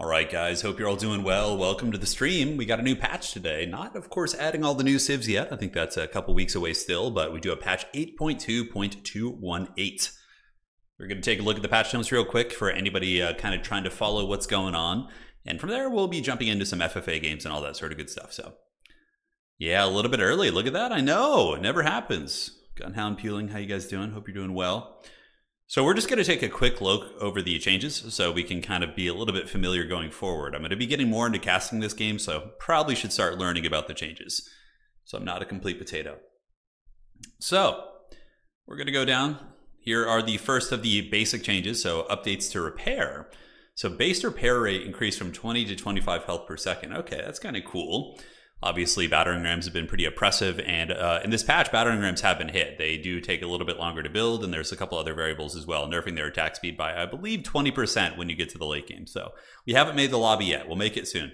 All right, guys, hope you're all doing well. Welcome to the stream. We got a new patch today. Not, of course, adding all the new civs yet. I think that's a couple weeks away still, but we do a patch 8.2.218. We're going to take a look at the patch notes real quick for anybody uh, kind of trying to follow what's going on. And from there, we'll be jumping into some FFA games and all that sort of good stuff. So, yeah, a little bit early. Look at that. I know. It never happens. Gunhound Peeling, how you guys doing? Hope you're doing well. So we're just going to take a quick look over the changes so we can kind of be a little bit familiar going forward. I'm going to be getting more into casting this game, so probably should start learning about the changes. So I'm not a complete potato. So we're going to go down. Here are the first of the basic changes, so updates to repair. So base repair rate increased from 20 to 25 health per second. Okay, that's kind of cool. Obviously, battering rams have been pretty oppressive, and uh, in this patch, battering rams have been hit. They do take a little bit longer to build, and there's a couple other variables as well, nerfing their attack speed by, I believe, 20% when you get to the late game. So we haven't made the lobby yet. We'll make it soon.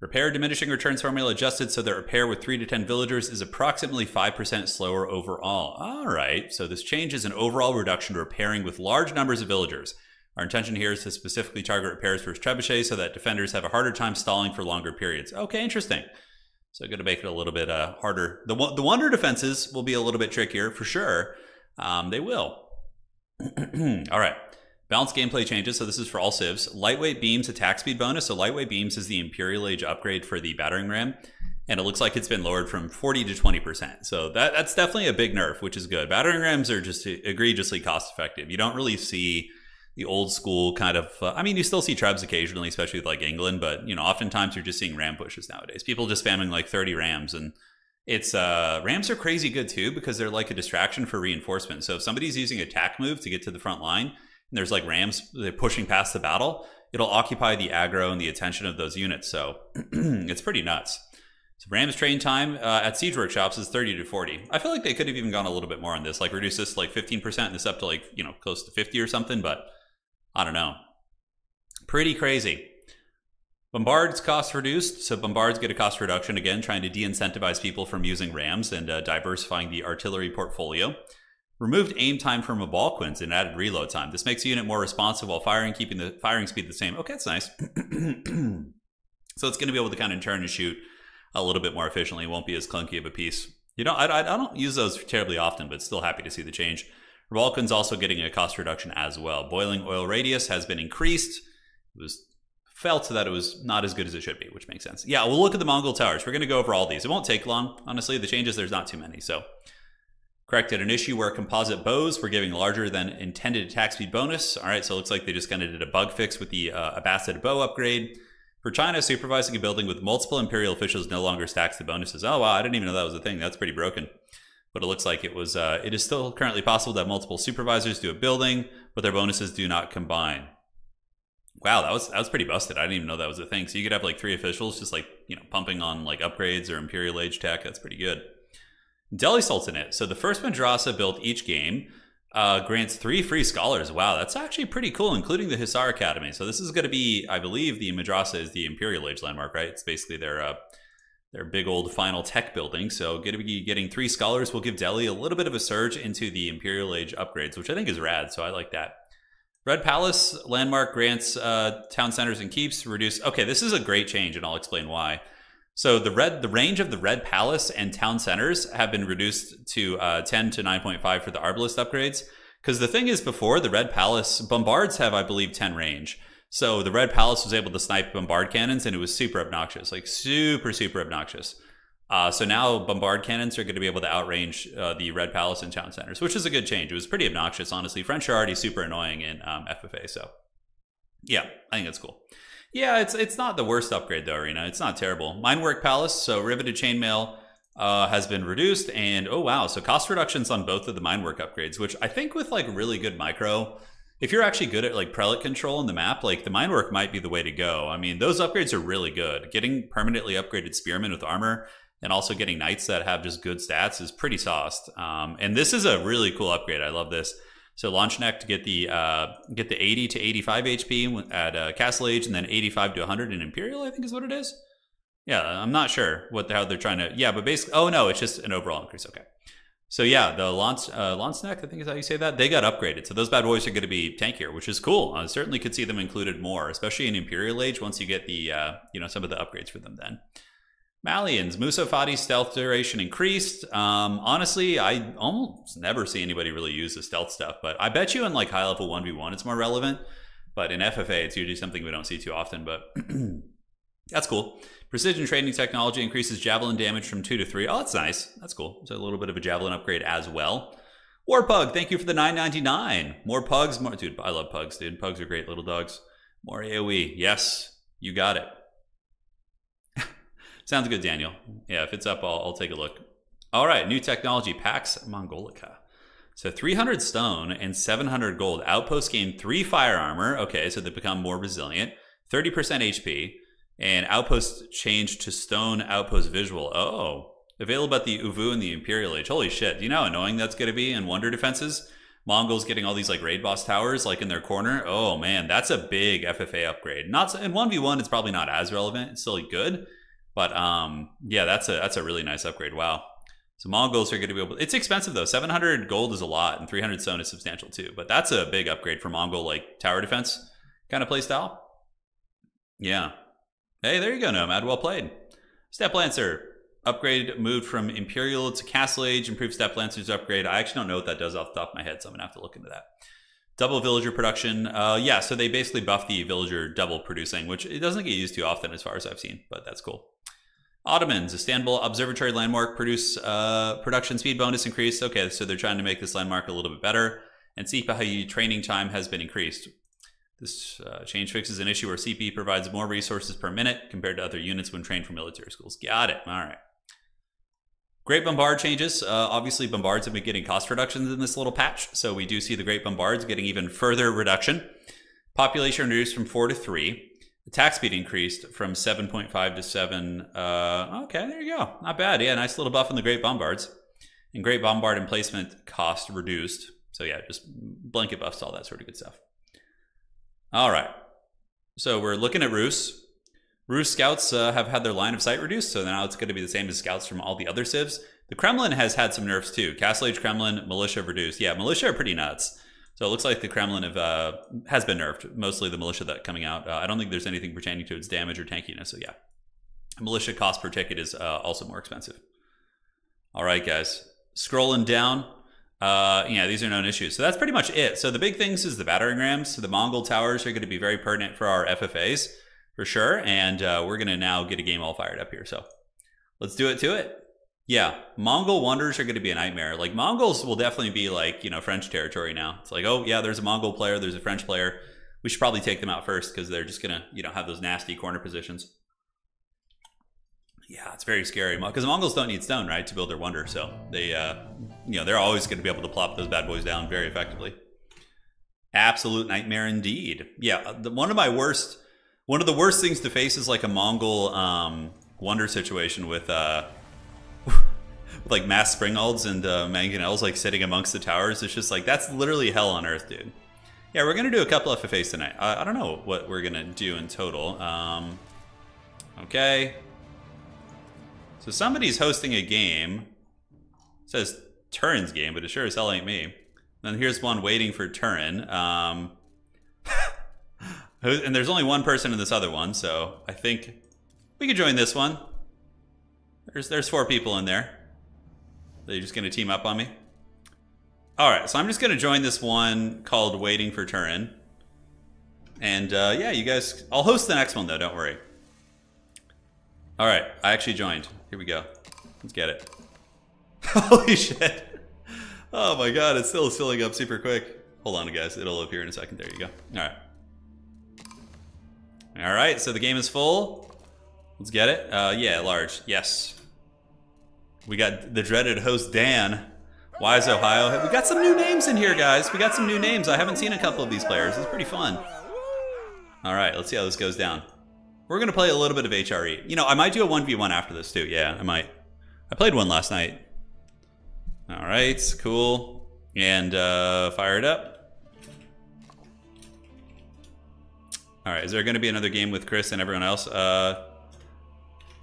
Repair diminishing returns formula adjusted so that repair with 3 to 10 villagers is approximately 5% slower overall. All right, so this change is an overall reduction to repairing with large numbers of villagers. Our intention here is to specifically target repairs versus trebuchet so that defenders have a harder time stalling for longer periods. Okay, interesting. So going to make it a little bit uh, harder. The, the wonder defenses will be a little bit trickier for sure. Um, they will. all right. Balanced gameplay changes. So this is for all civs. Lightweight beams attack speed bonus. So lightweight beams is the Imperial Age upgrade for the battering ram. And it looks like it's been lowered from 40 to 20%. So that, that's definitely a big nerf, which is good. Battering rams are just egregiously cost effective. You don't really see the old school kind of. Uh, I mean, you still see trebs occasionally, especially with like England, but you know, oftentimes you're just seeing ram pushes nowadays. People just spamming like 30 rams, and it's uh, rams are crazy good too because they're like a distraction for reinforcement. So if somebody's using attack move to get to the front line, and there's like rams they're pushing past the battle, it'll occupy the aggro and the attention of those units. So it's pretty nuts. So Rams train time uh, at Siege Workshops is 30 to 40. I feel like they could have even gone a little bit more on this, like reduce this to like 15% and this up to like, you know, close to 50 or something, but I don't know. Pretty crazy. Bombard's cost reduced, so Bombards get a cost reduction again, trying to de-incentivize people from using rams and uh, diversifying the artillery portfolio. Removed aim time from Ribauldequins and added reload time. This makes the unit more responsive while firing, keeping the firing speed the same. Okay, that's nice. so it's going to be able to kind of turn and shoot a little bit more efficiently. It won't be as clunky of a piece. You know, I, I don't use those terribly often, but still happy to see the change. Vulcan's also getting a cost reduction as well. Boiling oil radius has been increased. It was felt that it was not as good as it should be, which makes sense. Yeah, we'll look at the Mongol towers. We're going to go over all these. It won't take long. Honestly, the changes, there's not too many. So corrected an issue where composite bows were giving larger than intended attack speed bonus. All right, so it looks like they just kind of did a bug fix with the uh, Abbasid bow upgrade. For China, supervising a building with multiple imperial officials no longer stacks the bonuses. Oh, wow, I didn't even know that was a thing. That's pretty broken but it looks like it was. Uh, it is still currently possible that multiple supervisors do a building, but their bonuses do not combine. Wow, that was that was pretty busted. I didn't even know that was a thing. So you could have like three officials just like you know pumping on like upgrades or Imperial Age tech. That's pretty good. Delhi Sultanate. So the first madrasa built each game uh, grants three free scholars. Wow, that's actually pretty cool, including the Hisar Academy. So this is going to be, I believe, the madrasa is the Imperial Age landmark, right? It's basically their uh, their big old final tech building. So going to be getting three scholars will give Delhi a little bit of a surge into the Imperial Age upgrades, which I think is rad. So I like that. Red Palace landmark grants uh, town centers and keeps reduce. Okay, this is a great change, and I'll explain why. So the red, the range of the Red Palace and town centers have been reduced to uh, 10 to 9.5 for the Arbalest upgrades. Because the thing is, before the Red Palace bombards have, I believe, 10 range. So the Red Palace was able to snipe bombard cannons, and it was super obnoxious, like super, super obnoxious. Uh, so now bombard cannons are going to be able to outrange uh, the Red Palace and town centers, which is a good change. It was pretty obnoxious, honestly. French are already super annoying in um, FFA, so yeah, I think that's cool. Yeah, it's it's not the worst upgrade though, Arena. It's not terrible. Meinwerk Palace, so riveted chainmail uh, has been reduced, and oh wow, so cost reductions on both of the Meinwerk upgrades, which I think with like really good micro if you're actually good at like prelate control in the map, like the Meinwerk might be the way to go. I mean, those upgrades are really good. Getting permanently upgraded spearmen with armor and also getting knights that have just good stats is pretty sauced. Um, and this is a really cool upgrade. I love this. So Landsknecht to get the uh, get the 80 to 85 HP at uh, Castle Age, and then 85 to 100 in Imperial. I think is what it is. Yeah, I'm not sure what the, how they're trying to. Yeah, but basically, oh no, it's just an overall increase. Okay. So yeah, the Lance, uh, Neck, I think is how you say that, they got upgraded. So those bad boys are going to be tankier, which is cool. I certainly could see them included more, especially in Imperial Age once you get the, uh, you know, some of the upgrades for them then. Malians, Musofadi stealth duration increased. Um, honestly, I almost never see anybody really use the stealth stuff, but I bet you in like high level 1v1 it's more relevant. But in FFA, it's usually something we don't see too often, but that's cool. Precision training technology increases javelin damage from 2 to 3. Oh, that's nice. That's cool. It's a little bit of a javelin upgrade as well. War Pug, thank you for the 9.99. More pugs, more dude. I love pugs, dude. Pugs are great little dogs. More AOE. Yes, you got it. Sounds good, Daniel. Yeah, if it's up, I'll, I'll take a look. All right, new technology, Pax Mongolica. So 300 stone and 700 gold. Outposts gain 3 fire armor. Okay, so they become more resilient. 30% HP. And Outpost change to stone outpost visual. Oh, available at the Ovoo and the Imperial Age. Holy shit. Do you know how annoying that's going to be in Wonder defenses? Mongols getting all these like raid boss towers like in their corner. Oh man, that's a big FFA upgrade. Not in 1v1 it's probably not as relevant. It's still good. But um yeah, that's a that's a really nice upgrade. Wow. So Mongols are going to be able. It's expensive though. 700 gold is a lot, and 300 stone is substantial too. But that's a big upgrade for Mongol like tower defense kind of playstyle. Yeah. Hey, there you go, Nomad. Well played. Steppe Lancer upgrade moved from Imperial to Castle Age. Improved Steppe Lancer's upgrade. I actually don't know what that does off the top of my head, so I'm gonna have to look into that. Double villager production. Uh, yeah, so they basically buff the villager double producing, which it doesn't get used too often as far as I've seen, but that's cool. Ottomans, Istanbul Observatory landmark produce uh, production speed bonus increase. Okay, so they're trying to make this landmark a little bit better. And Sipahi training time has been increased. This uh, change fixes an issue where CP provides more resources per minute compared to other units when trained for military schools. Got it. All right. Great Bombard changes. Uh, obviously, Bombards have been getting cost reductions in this little patch, so we do see the Great Bombards getting even further reduction. Population reduced from 4 to 3. Attack speed increased from 7.5 to 7. Uh, okay, there you go. Not bad. Yeah, nice little buff in the Great Bombards. And Great Bombard emplacement cost reduced. So yeah, just blanket buffs, all that sort of good stuff. All right. So we're looking at Rus. Rus scouts uh, have had their line of sight reduced, so now it's going to be the same as scouts from all the other civs. The Kremlin has had some nerfs too. Castle Age Kremlin, militia reduced. Yeah, militia are pretty nuts. So it looks like the Kremlin have, uh, has been nerfed, mostly the militia that coming out. Uh, I don't think there's anything pertaining to its damage or tankiness, so yeah. Militia cost per ticket is uh, also more expensive. All right, guys. Scrolling down. Uh, yeah, these are known issues. So that's pretty much it. So the big things is the battering rams. So the Mongol towers are going to be very pertinent for our FFAs, for sure. And uh, we're going to now get a game all fired up here. So let's do it to it. Yeah, Mongol wonders are going to be a nightmare. Like Mongols will definitely be like you know French territory now. It's like oh yeah, there's a Mongol player, there's a French player. We should probably take them out first because they're just gonna you know have those nasty corner positions. Yeah, it's very scary because Mongols don't need stone right to build their wonder, so they uh, you know they're always going to be able to plop those bad boys down very effectively. Absolute nightmare indeed. Yeah, the, one of my worst, one of the worst things to face is like a Mongol um, wonder situation with. Uh, with like mass springalds and uh, mangonels like sitting amongst the towers. It's just like that's literally hell on earth, dude. Yeah, we're gonna do a couple of FFAs tonight. I, I don't know what we're gonna do in total. Um, okay. So somebody's hosting a game. It says Turin's game, but it sure as hell ain't me. Then here's one waiting for Turin. Um, and there's only one person in this other one, so I think we could join this one. There's there's four people in there. They're just to team up on me? All right, so I'm just to join this one called Waiting for Turin. And uh, yeah, you guys, I'll host the next one though, don't worry. All right, I actually joined. Here we go. Let's get it. Holy shit. Oh my god, it's still filling up super quick. Hold on, guys. It'll appear in a second. There you go. All right. All right, so the game is full. Let's get it. Uh, yeah, large. Yes. We got the dreaded host Dan. Wise Ohio. We got some new names in here, guys. We got some new names. I haven't seen a couple of these players. It's pretty fun. All right, let's see how this goes down. We're to play a little bit of HRE. You know, I might do a 1v1 after this, too. Yeah, I might. I played one last night. All right, cool. And uh, fire it up. All right, is there going to be another game with Chris and everyone else? Uh,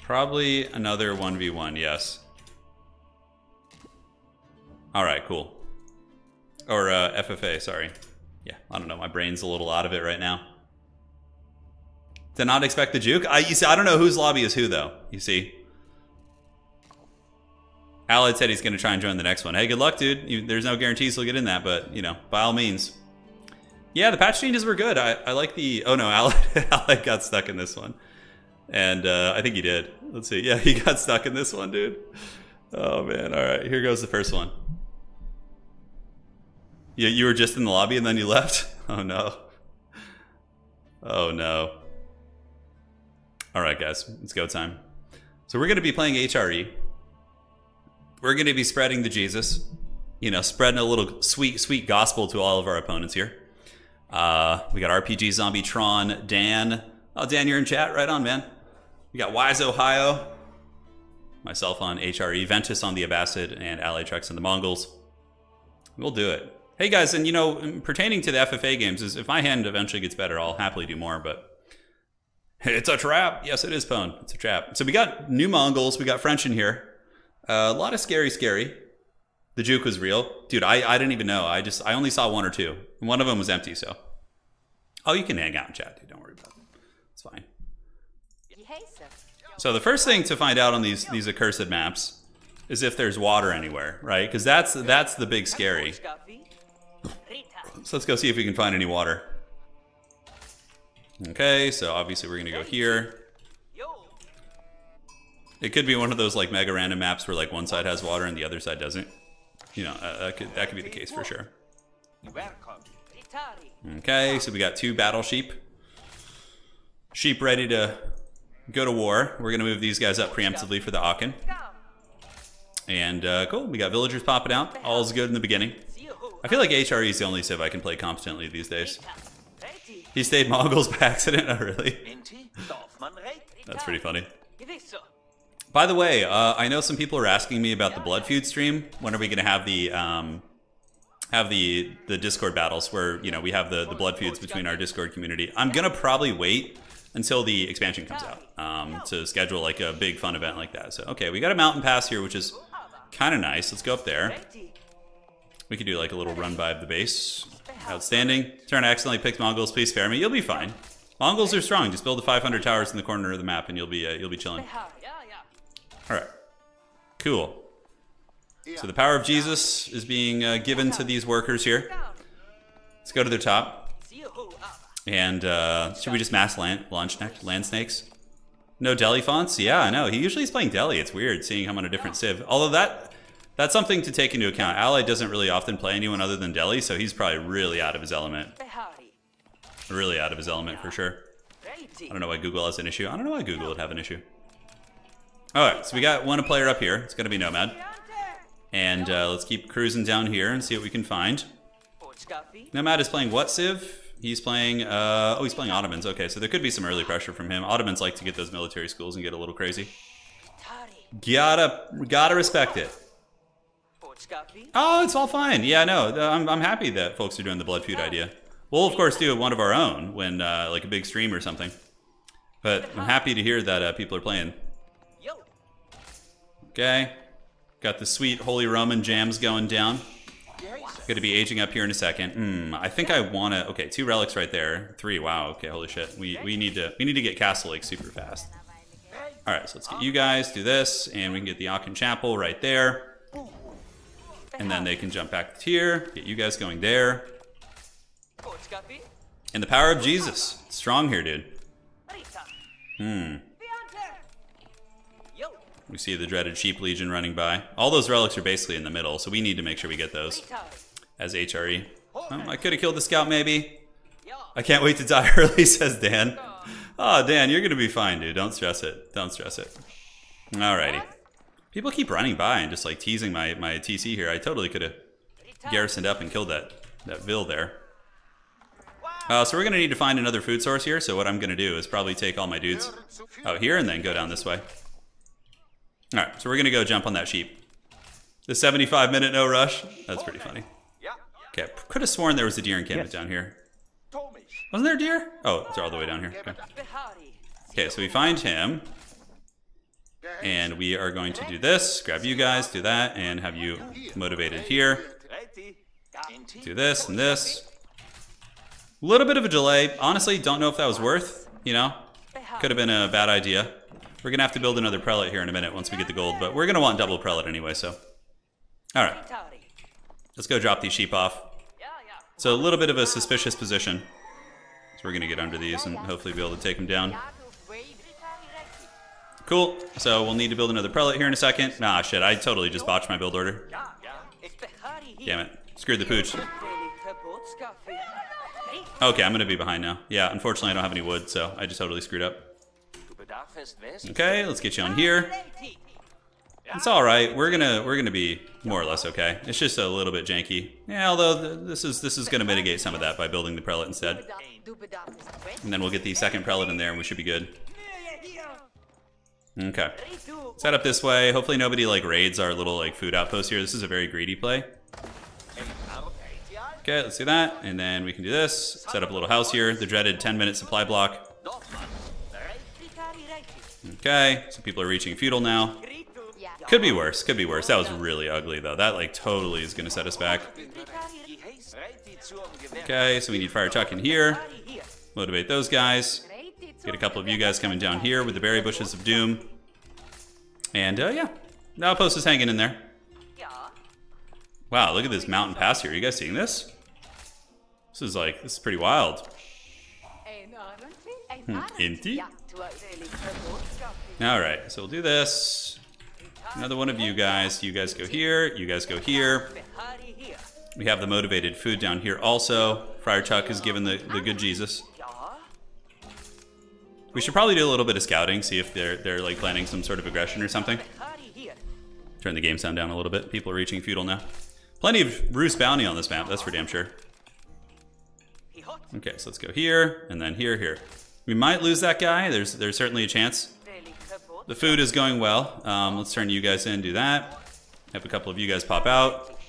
probably another 1v1, yes. All right, cool. Or uh, FFA, sorry. Yeah, I don't know. My brain's a little out of it right now. Did not expect the juke. I you see, I don't know whose lobby is who though. You see. Allied said he's going to try and join the next one. Hey, good luck, dude. You, there's no guarantees he'll get in that, but you know, by all means. Yeah, the patch changes were good. I, I like the. Oh no, Allied, Allied got stuck in this one, and uh, I think he did. Let's see. Yeah, he got stuck in this one, dude. Oh man. All right, here goes the first one. Yeah, you were just in the lobby and then you left. Oh no. Oh no. All right, guys, it's go time. So we're going to be playing HRE. We're going to be spreading the Jesus, you know, spreading a little sweet, sweet gospel to all of our opponents here. Uh, we got RPG Zombie Tron, Dan. Oh, Dan, you're in chat. Right on, man. We got Wise Ohio, myself on HRE, Ventus on the Abbasid, and Ally Trex on the Mongols. We'll do it. Hey guys, and you know, pertaining to the FFA games, is if my hand eventually gets better, I'll happily do more. But it's a trap. Yes, it is, Pone. It's a trap. So we got new Mongols. We got French in here. Uh, a lot of scary, scary. The juke was real, dude. I, I didn't even know. I just I only saw one or two. One of them was empty. So, oh, you can hang out and chat, dude. Don't worry about it. It's fine. So the first thing to find out on these these accursed maps is if there's water anywhere, right? Because that's that's the big scary. So let's go see if we can find any water. Okay, so obviously we're gonna go here. It could be one of those like mega random maps where like one side has water and the other side doesn't. You know, uh, that could that could be the case for sure. Okay, so we got two battle sheep. Sheep ready to go to war. We're gonna move these guys up preemptively for the Aachen. And uh, cool, we got villagers popping out. All's good in the beginning. I feel like HRE is the only civ I can play competently these days. He stayed Mongols by accident? Oh, really? That's pretty funny. By the way, uh, I know some people are asking me about the Blood Feud stream. When are we going to have the um, have the the Discord battles where you know we have the the Blood Feuds between our Discord community? I'm gonna probably wait until the expansion comes out um, to schedule like a big fun event like that. So okay, we got a mountain pass here, which is kind of nice. Let's go up there. We could do like a little run by the base. Outstanding. Turin accidentally picked Mongols. Please spare me. You'll be fine. Mongols are strong. Just build the 500 towers in the corner of the map, and you'll be uh, you'll be chilling. All right. Cool. So the power of Jesus is being uh, given to these workers here. Let's go to the top. And uh, should we just mass land, Landsknechts, land snakes? No Delhi fonts? Yeah, I know. He usually is playing Delhi. It's weird seeing him on a different civ. Although that that's something to take into account. Ally doesn't really often play anyone other than Delhi, so he's probably really out of his element. Really out of his element for sure. I don't know why Google has an issue. I don't know why Google would have an issue. Alright, so we got one player up here. It's going to be Nomad. And uh, let's keep cruising down here and see what we can find. Nomad is playing what civ? He's playing, uh, oh, he's playing Ottomans. Okay, so there could be some early pressure from him. Ottomans like to get those military schools and get a little crazy. Gotta, gotta respect it. Oh, it's all fine. Yeah, no, I'm, I'm happy that folks are doing the Blood Feud idea. We'll, of course, do one of our own when, uh, like, a big stream or something. But I'm happy to hear that uh, people are playing. Okay. Got the sweet Holy Roman jams going down. Going to be aging up here in a second. Hmm, I think I want to... Okay, two relics right there. Three, wow. Okay, holy shit. We, we need to we need to get Castle Lake super fast. All right, so let's get you guys, do this, and we can get the Aachen Chapel right there. And then they can jump back here, get you guys going there. And the power of Jesus. Strong here, dude. Hmm. We see the dreaded Sheep Legion running by. All those relics are basically in the middle, so we need to make sure we get those as HRE. Oh, I could have killed the scout, maybe. I can't wait to die early, says Dan. Oh, Dan, you're going to be fine, dude. Don't stress it. Don't stress it. Alrighty. People keep running by and just like teasing my, my TC here. I totally could have garrisoned up and killed that, that Vil there. Uh, so we're going to need to find another food source here. So what I'm going to do is probably take all my dudes out here and then go down this way. All right, so we're going to go jump on that sheep. The 75 minute no rush. That's pretty funny. Okay, could have sworn there was a deer encampment down here. Wasn't there a deer? Oh, it's all the way down here. Okay. okay, so we find him. And we are going to do this, grab you guys, do that, and have you motivated here. Do this and this. A little bit of a delay. Honestly, don't know if that was worth, you know? Could have been a bad idea. We're gonna have to build another prelate here in a minute once we get the gold, but we're gonna want double prelate anyway, so. All right, let's go drop these sheep off. So a little bit of a suspicious position. So we're gonna get under these and hopefully be able to take them down. Cool, so we'll need to build another prelate here in a second. Nah, shit, I totally just botched my build order. Damn it, screwed the pooch. Okay, I'm gonna be behind now. Yeah, unfortunately I don't have any wood, so I just totally screwed up. Okay, let's get you on here. It's all right. We're gonna we're gonna be more or less okay. It's just a little bit janky. Yeah, although th this is this is gonna mitigate some of that by building the prelate instead. And then we'll get the second prelate in there, and we should be good. Okay. Set up this way. Hopefully nobody like raids our little like food outpost here. This is a very greedy play. Okay, let's do that, and then we can do this. Set up a little house here. The dreaded 10 minute supply block. Okay, so people are reaching feudal now. Could be worse, could be worse. That was really ugly though. That like totally is gonna set us back. Okay, so we need Friar Tuck in here. Motivate those guys. Get a couple of you guys coming down here with the berry bushes of doom. And uh, yeah, the outpost is hanging in there. Wow, look at this mountain pass here. Are you guys seeing this? This is like, this is pretty wild. Hmm, Inti? Alright, so we'll do this. Another one of you guys. You guys go here. You guys go here. We have the motivated food down here also. Friar Tuck is given the, the good Jesus. We should probably do a little bit of scouting, see if they're they're like planning some sort of aggression or something. Turn the game sound down a little bit. People are reaching feudal now. Plenty of Rus bounty on this map, that's for damn sure. Okay, so let's go here, and then here, here. We might lose that guy. There's there's certainly a chance. The food is going well. Um, let's turn you guys in, do that. Have a couple of you guys pop out.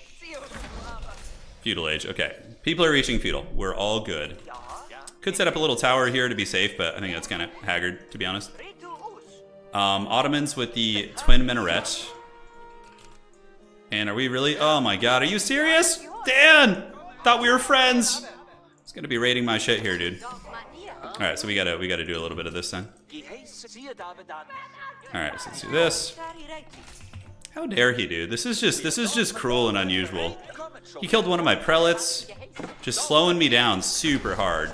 Feudal age, okay. People are reaching feudal. We're all good. Could set up a little tower here to be safe, but I think that's kind of haggard, to be honest. Um, Ottomans with the twin minaret. And are we really? Oh my god, are you serious? Dan! Thought we were friends! It's gonna be raiding my shit here, dude. Alright, so we gotta we gotta do a little bit of this then. Alright, so let's do this. How dare he, dude? This is just this is just cruel and unusual. He killed one of my prelates, just slowing me down super hard.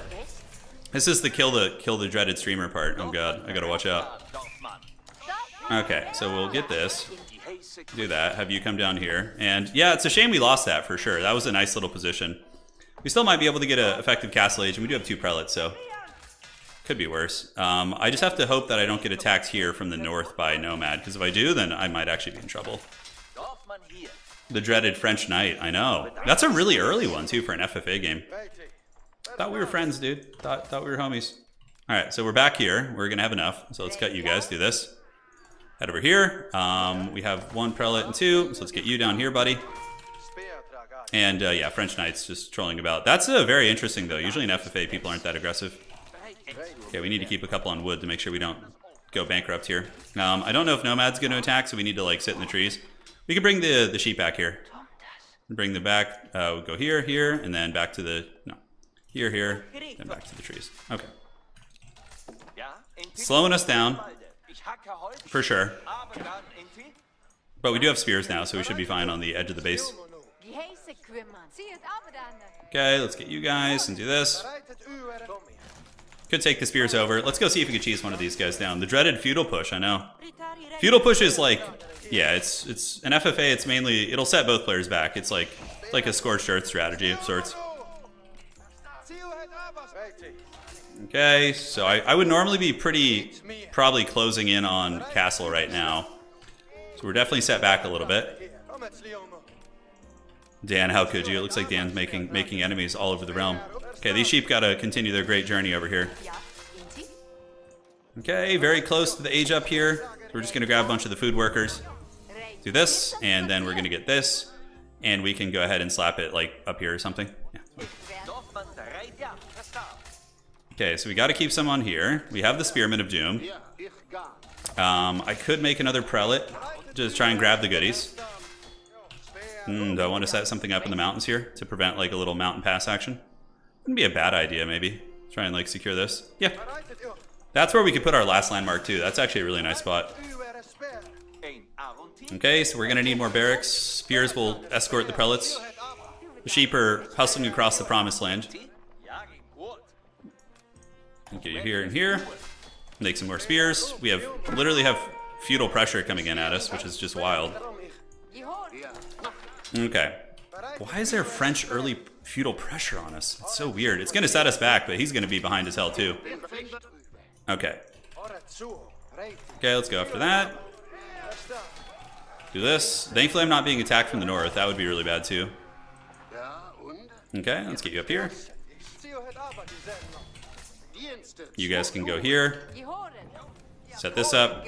This is the kill the kill the dreaded streamer part. Oh god, I gotta watch out. Okay, so we'll get this. Do that. Have you come down here. And yeah, it's a shame we lost that for sure. That was a nice little position. We still might be able to get an effective castle age, and we do have two prelates, so could be worse. Um, I just have to hope that I don't get attacked here from the north by Nomad, because if I do, then I might actually be in trouble. The dreaded French Knight, I know. That's a really early one, too, for an FFA game. Thought we were friends, dude. Thought, thought we were homies. All right, so we're back here. We're going to have enough. So let's cut you guys. Do this. Head over here. Um, we have one prelate and two. So let's get you down here, buddy. And uh, yeah, French Knights just trolling about. That's uh, very interesting, though. Usually in FFA, people aren't that aggressive. Okay, we need to keep a couple on wood to make sure we don't go bankrupt here. Um, I don't know if Nomad's going to attack, so we need to like sit in the trees. We can bring the the sheep back here. Bring them back. Uh, we'll go here, here, and then back to the no, here, here, then back to the trees. Okay. Slowing us down for sure. But we do have spears now, so we should be fine on the edge of the base. Okay, let's get you guys and do this. Could take the spears over. Let's go see if we can cheese one of these guys down. The dreaded feudal push, I know. Feudal push is like, yeah, it's it's an FFA. It's mainly it'll set both players back. It's like like a scorched earth strategy of sorts. Okay, so I, I would normally be pretty probably closing in on castle right now. So we're definitely set back a little bit. Dan, how could you? It looks like Dan's making making enemies all over the realm. Okay, these sheep gotta continue their great journey over here. Okay, very close to the age up here. So we're just gonna grab a bunch of the food workers. Do this, and then we're gonna get this, and we can go ahead and slap it like up here or something. Okay, so we gotta keep some on here. We have the Spearman of Doom. Um, I could make another prelate, just try and grab the goodies. Mm, do I want to set something up in the mountains here to prevent like a little mountain pass action? Wouldn't be a bad idea, maybe. Try and like secure this. Yeah. That's where we could put our last landmark too. That's actually a really nice spot. Okay, so we're gonna need more barracks. Spears will escort the prelates. The sheep are hustling across the promised land. Get you here and here. Make some more spears. We have literally have feudal pressure coming in at us, which is just wild. Okay. Why is there French early feudal pressure on us? It's so weird. It's going to set us back, but he's going to be behind as hell too. Okay. Okay, let's go after that. Do this. Thankfully, I'm not being attacked from the north. That would be really bad too. Okay, let's get you up here. You guys can go here. Set this up.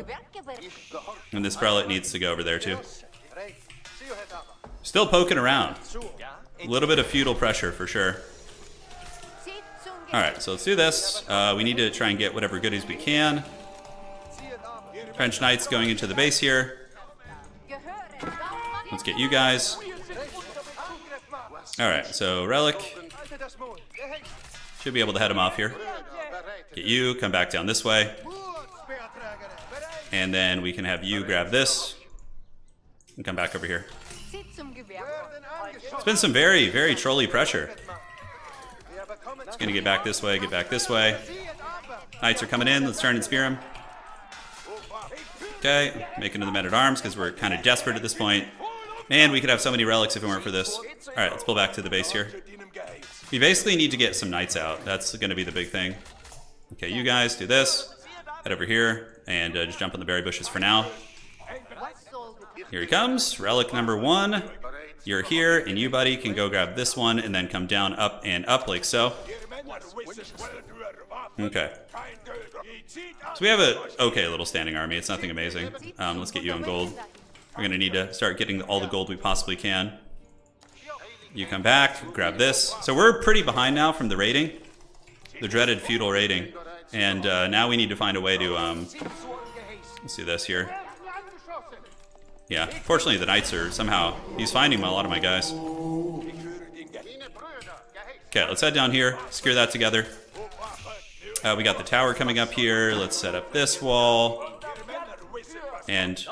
And this prelate needs to go over there too. Still poking around. A little bit of feudal pressure for sure. Alright, so let's do this. Uh, we need to try and get whatever goodies we can. French Knights going into the base here. Let's get you guys. Alright, so Relic. Should be able to head him off here. Get you, come back down this way. And then we can have you grab this. And come back over here. It's been some very, very trolly pressure. It's gonna get back this way, get back this way. Knights are coming in, let's turn and spear them. Okay, making to the men-at-arms because we're kind of desperate at this point. Man, we could have so many relics if it weren't for this. Alright, let's pull back to the base here. We basically need to get some knights out. That's gonna be the big thing. Okay, you guys do this. Head over here and uh, just jump on the berry bushes for now. Here he comes, relic number one. You're here, and you, buddy, can go grab this one and then come down, up, and up like so. Okay. So we have a okay little standing army. It's nothing amazing. Um, let's get you on gold. We're gonna need to start getting all the gold we possibly can. You come back, grab this. So we're pretty behind now from the raiding, the dreaded feudal raiding, and uh, now we need to find a way to. Um, let's this here. Yeah, fortunately the knights are somehow, he's finding a lot of my guys. Okay, let's head down here, secure that together. Uh, we got the tower coming up here. Let's set up this wall. And,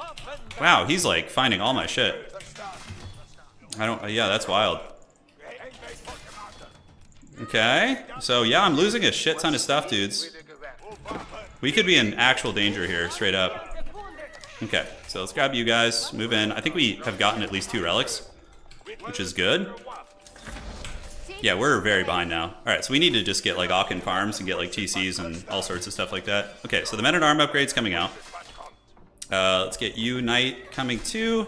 wow, he's like finding all my shit. I don't, yeah, that's wild. Okay, so yeah, I'm losing a shit ton of stuff, dudes. We could be in actual danger here, straight up. Okay, so let's grab you guys, move in. I think we have gotten at least two relics, which is good. Yeah, we're very behind now. All right, so we need to just get like Aachen farms and get like TCs and all sorts of stuff like that. Okay, so the men at arm upgrade's coming out. Uh, let's get you Knight coming too.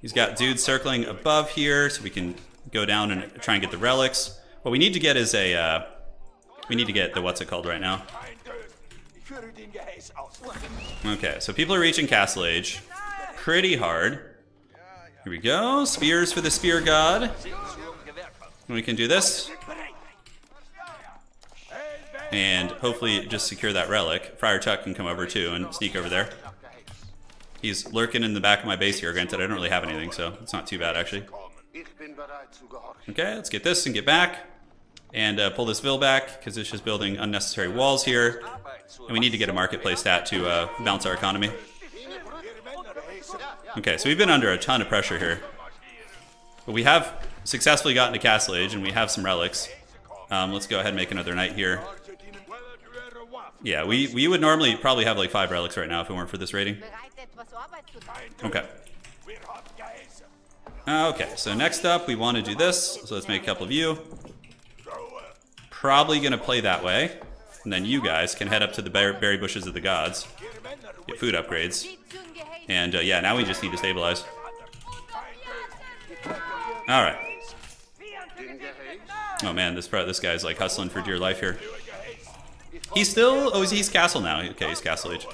He's got dudes circling above here, so we can go down and try and get the relics. What we need to get is a, uh, we need to get the, what's it called right now? Okay, so people are reaching Castle Age. Pretty hard. Here we go. Spears for the Spear God. We can do this. And hopefully just secure that relic. Friar Tuck can come over too and sneak over there. He's lurking in the back of my base here. Granted, I don't really have anything, so it's not too bad actually. Okay, let's get this and get back. And uh, pull this Vil back, because it's just building unnecessary walls here. And we need to get a marketplace stat to uh, balance our economy. Okay, so we've been under a ton of pressure here. But we have successfully gotten to Castle Age, and we have some relics. Um, let's go ahead and make another knight here. Yeah, we, we would normally probably have like five relics right now if it weren't for this rating. Okay. Okay, so next up we want to do this. So let's make a couple of you. Probably going to play that way. And then you guys can head up to the berry bushes of the gods. Get food upgrades. And uh, yeah, now we just need to stabilize. Alright. Oh man, this this guy's like hustling for dear life here. He's still, oh, he's castle now. Okay, he's castle age.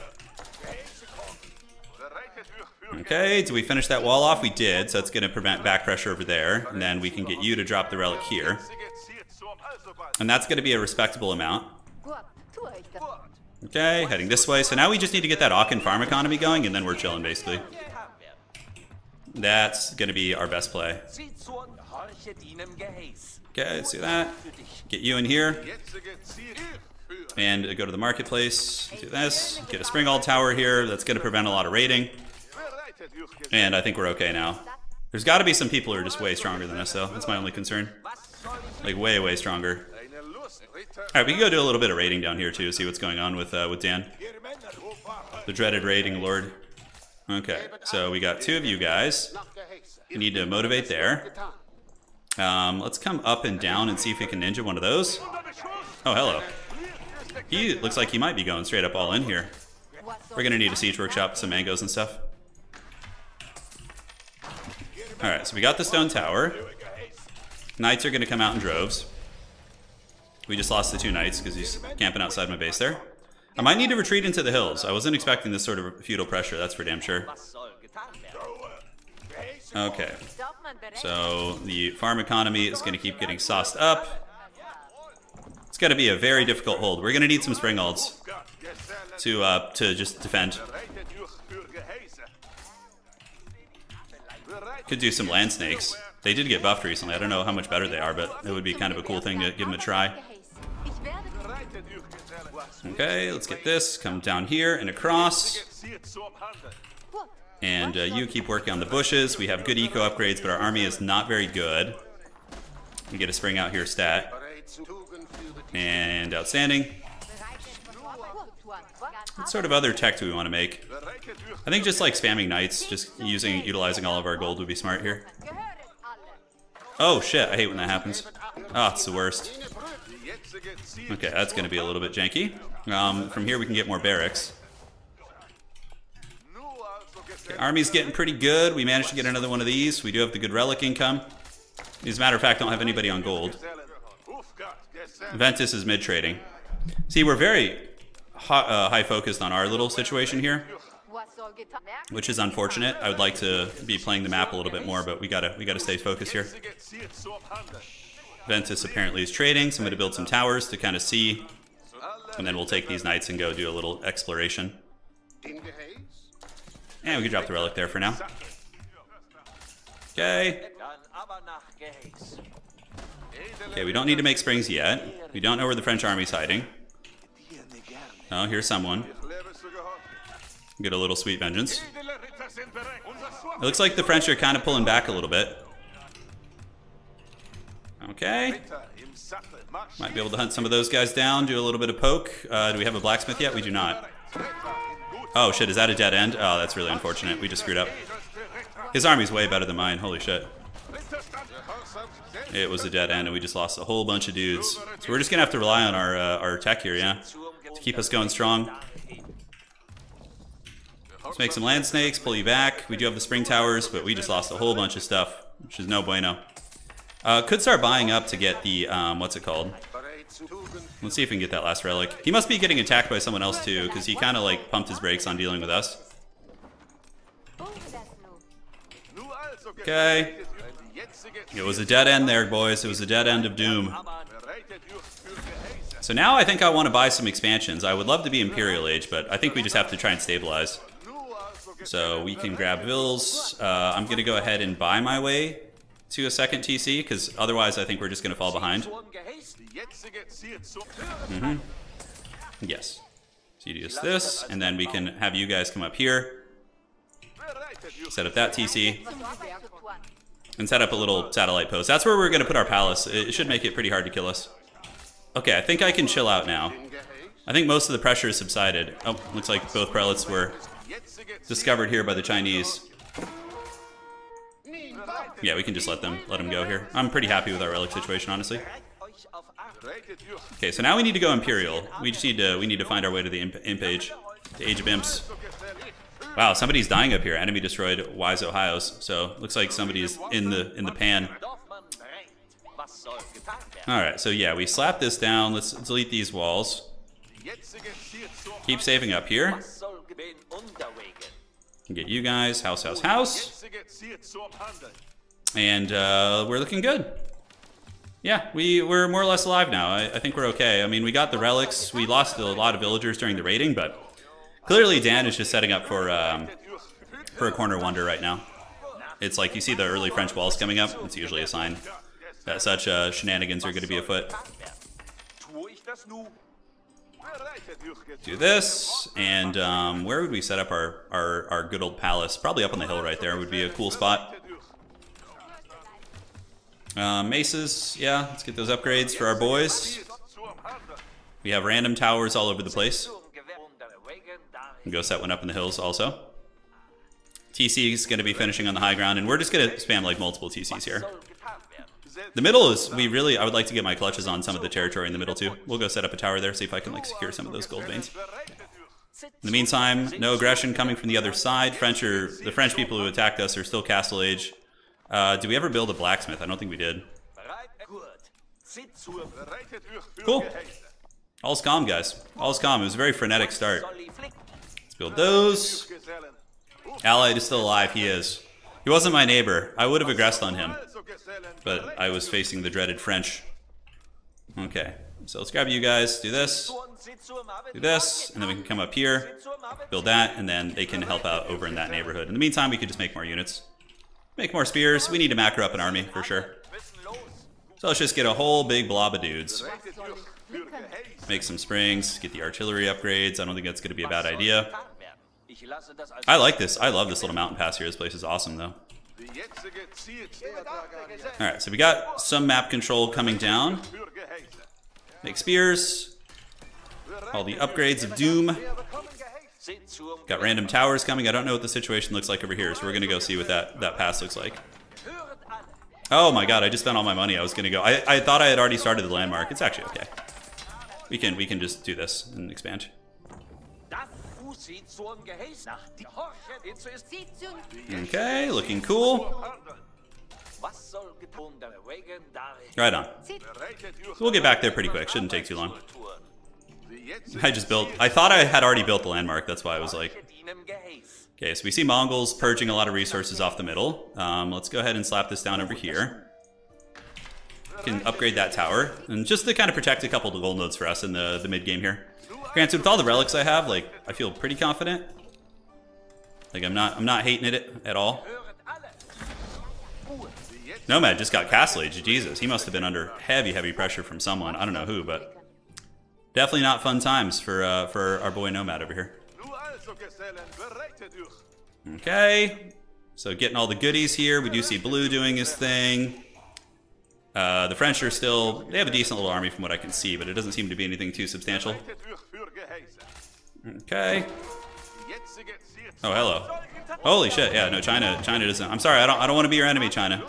Okay, did we finish that wall off? We did, so that's to prevent back pressure over there. And then we can get you to drop the relic here. And that's going to be a respectable amount. Okay, heading this way. So now we just need to get that Aachen farm economy going, and then we're chilling, basically. That's going to be our best play. Okay, let's do that. Get you in here. And go to the marketplace. Do this. Get a Springald tower here. That's going to prevent a lot of raiding. And I think we're okay now. There's got to be some people who are just way stronger than us, though. That's my only concern. Like, way, way stronger. Alright, we can go do a little bit of raiding down here, too, see what's going on with, uh, with Dan. The dreaded raiding lord. Okay, so we got two of you guys. We need to motivate there. Um, let's come up and down and see if we can ninja one of those. Oh, hello. He looks like he might be going straight up all in here. We're gonna need a siege workshop, some mangoes and stuff. Alright, so we got the stone tower. Knights are gonna come out in droves. We just lost the two knights because he's camping outside my base there. I might need to retreat into the hills. I wasn't expecting this sort of feudal pressure, that's for damn sure. Okay. So the farm economy is going to keep getting sauced up. It's going to be a very difficult hold. We're going to need some Springalds to uh, to just defend. Could do some land snakes. They did get buffed recently. I don't know how much better they are, but it would be kind of a cool thing to give them a try. Okay, let's get this. Come down here and across. And uh, you keep working on the bushes. We have good eco upgrades, but our army is not very good. We get a spring out here stat. And outstanding. What sort of other tech do we want to make? I think just like spamming knights, just using, utilizing all of our gold would be smart here. Oh shit, I hate when that happens. Oh, it's the worst. Okay, that's to be a little bit janky. Um, from here we can get more barracks. Okay, army's getting pretty good. We managed to get another one of these. We do have the good relic income. As a matter of fact, don't have anybody on gold. Ventus is mid-trading. See, we're very high, uh, high focused on our little situation here, which is unfortunate. I would like to be playing the map a little bit more, but we gotta we gotta stay focused here. Ventus apparently is trading, so I'm gonna build some towers to kind of see, and then we'll take these knights and go do a little exploration. And we can drop the relic there for now. Okay. Okay, we don't need to make springs yet. We don't know where the French army's hiding. Oh, here's someone. Get a little sweet vengeance. It looks like the French are kind of pulling back a little bit. Okay. Might be able to hunt some of those guys down, do a little bit of poke. Uh, do we have a blacksmith yet? We do not. Oh shit, is that a dead end? Oh, that's really unfortunate. We just screwed up. His army's way better than mine, holy shit. It was a dead end and we just lost a whole bunch of dudes. So we're just gonna have to rely on our, uh, our tech here, yeah? To keep us going strong. Let's make some land snakes, pull you back. We do have the spring towers, but we just lost a whole bunch of stuff, which is no bueno. Uh, could start buying up to get the, um, what's it called? Let's see if we can get that last relic. He must be getting attacked by someone else too, because he kind of like pumped his brakes on dealing with us. Okay. It was a dead end there, boys. It was a dead end of doom. So now I think I want to buy some expansions. I would love to be Imperial Age, but I think we just have to try and stabilize. So we can grab Vils. Uh, I'm going to go ahead and buy my way to a second TC, because otherwise I think we're just going to fall behind. Mm -hmm. Yes. So you use this, and then we can have you guys come up here, set up that TC, and set up a little satellite post. That's where we're going to put our palace. It should make it pretty hard to kill us. Okay, I think I can chill out now. I think most of the pressure has subsided. Oh, looks like both prelates were discovered here by the Chinese. Yeah, we can just let them let them go here. I'm pretty happy with our relic situation, honestly. Okay, so now we need to go Imperial. We just need to we need to find our way to the imp, imp age, the Age of Imps. Wow, somebody's dying up here. Enemy destroyed Wise Ohio's. So looks like somebody's in the in the pan. All right, so yeah, we slap this down. Let's delete these walls. Keep saving up here. Get you guys, house, house, house. And uh, we're looking good. Yeah, we, we're more or less alive now. I, I think we're okay. I mean, we got the relics. We lost a lot of villagers during the raiding, but clearly Dan is just setting up for um, for a corner wonder right now. It's like you see the early French walls coming up. It's usually a sign that such uh, shenanigans are going to be afoot. Do this, and um, where would we set up our, our, our good old palace? Probably up on the hill right there would be a cool spot. Uh, maces, yeah, let's get those upgrades for our boys. We have random towers all over the place. Go set one up in the hills also. TC is going to be finishing on the high ground, and we're just going to spam like multiple TCs here. The middle is, we really, I would like to get my clutches on some of the territory in the middle too. We'll go set up a tower there, see if I can like secure some of those gold veins. In the meantime, no aggression coming from the other side. French are, the French people who attacked us are still Castle Age. Uh, do we ever build a blacksmith? I don't think we did. Cool. All's calm, guys. All's calm. It was a very frenetic start. Let's build those. Allied is still alive. He is. He wasn't my neighbor. I would have aggressed on him, but I was facing the dreaded French. Okay, so let's grab you guys. Do this. Do this, and then we can come up here, build that, and then they can help out over in that neighborhood. In the meantime, we could just make more units. Make more spears. We need to macro up an army, for sure. So let's just get a whole big blob of dudes. Make some springs, get the artillery upgrades. I don't think that's going to be a bad idea. I like this. I love this little mountain pass here. This place is awesome, though. Alright, so we got some map control coming down. Make spears. All the upgrades of Doom. Got random towers coming. I don't know what the situation looks like over here, so we're going to go see what that, that pass looks like. Oh my god, I just spent all my money. I was going to go. I, I thought I had already started the landmark. It's actually okay. We can we can just do this and expand. Okay, looking cool. Was soll getun der Legendary Right on. So we'll get back there pretty quick. Shouldn't take too long. I just built. I thought I had already built the landmark. That's why I was like, okay. So we see Mongols purging a lot of resources off the middle. Um, let's go ahead and slap this down over here. Can upgrade that tower, and just to kind of protect a couple of the gold nodes for us in the the mid game here. Granted, with all the relics I have, like I feel pretty confident. Like I'm not I'm not hating it at all. Nomad just got Castle Age. Jesus, he must have been under heavy, heavy pressure from someone. I don't know who, but definitely not fun times for uh, for our boy Nomad over here. Okay, so getting all the goodies here. We do see Blue doing his thing. Uh, the French are still, they have a decent little army from what I can see, but it doesn't seem to be anything too substantial. Okay. Oh, hello. Holy shit, yeah, no, China, China doesn't, I'm sorry, I don't, I don't want to be your enemy, China.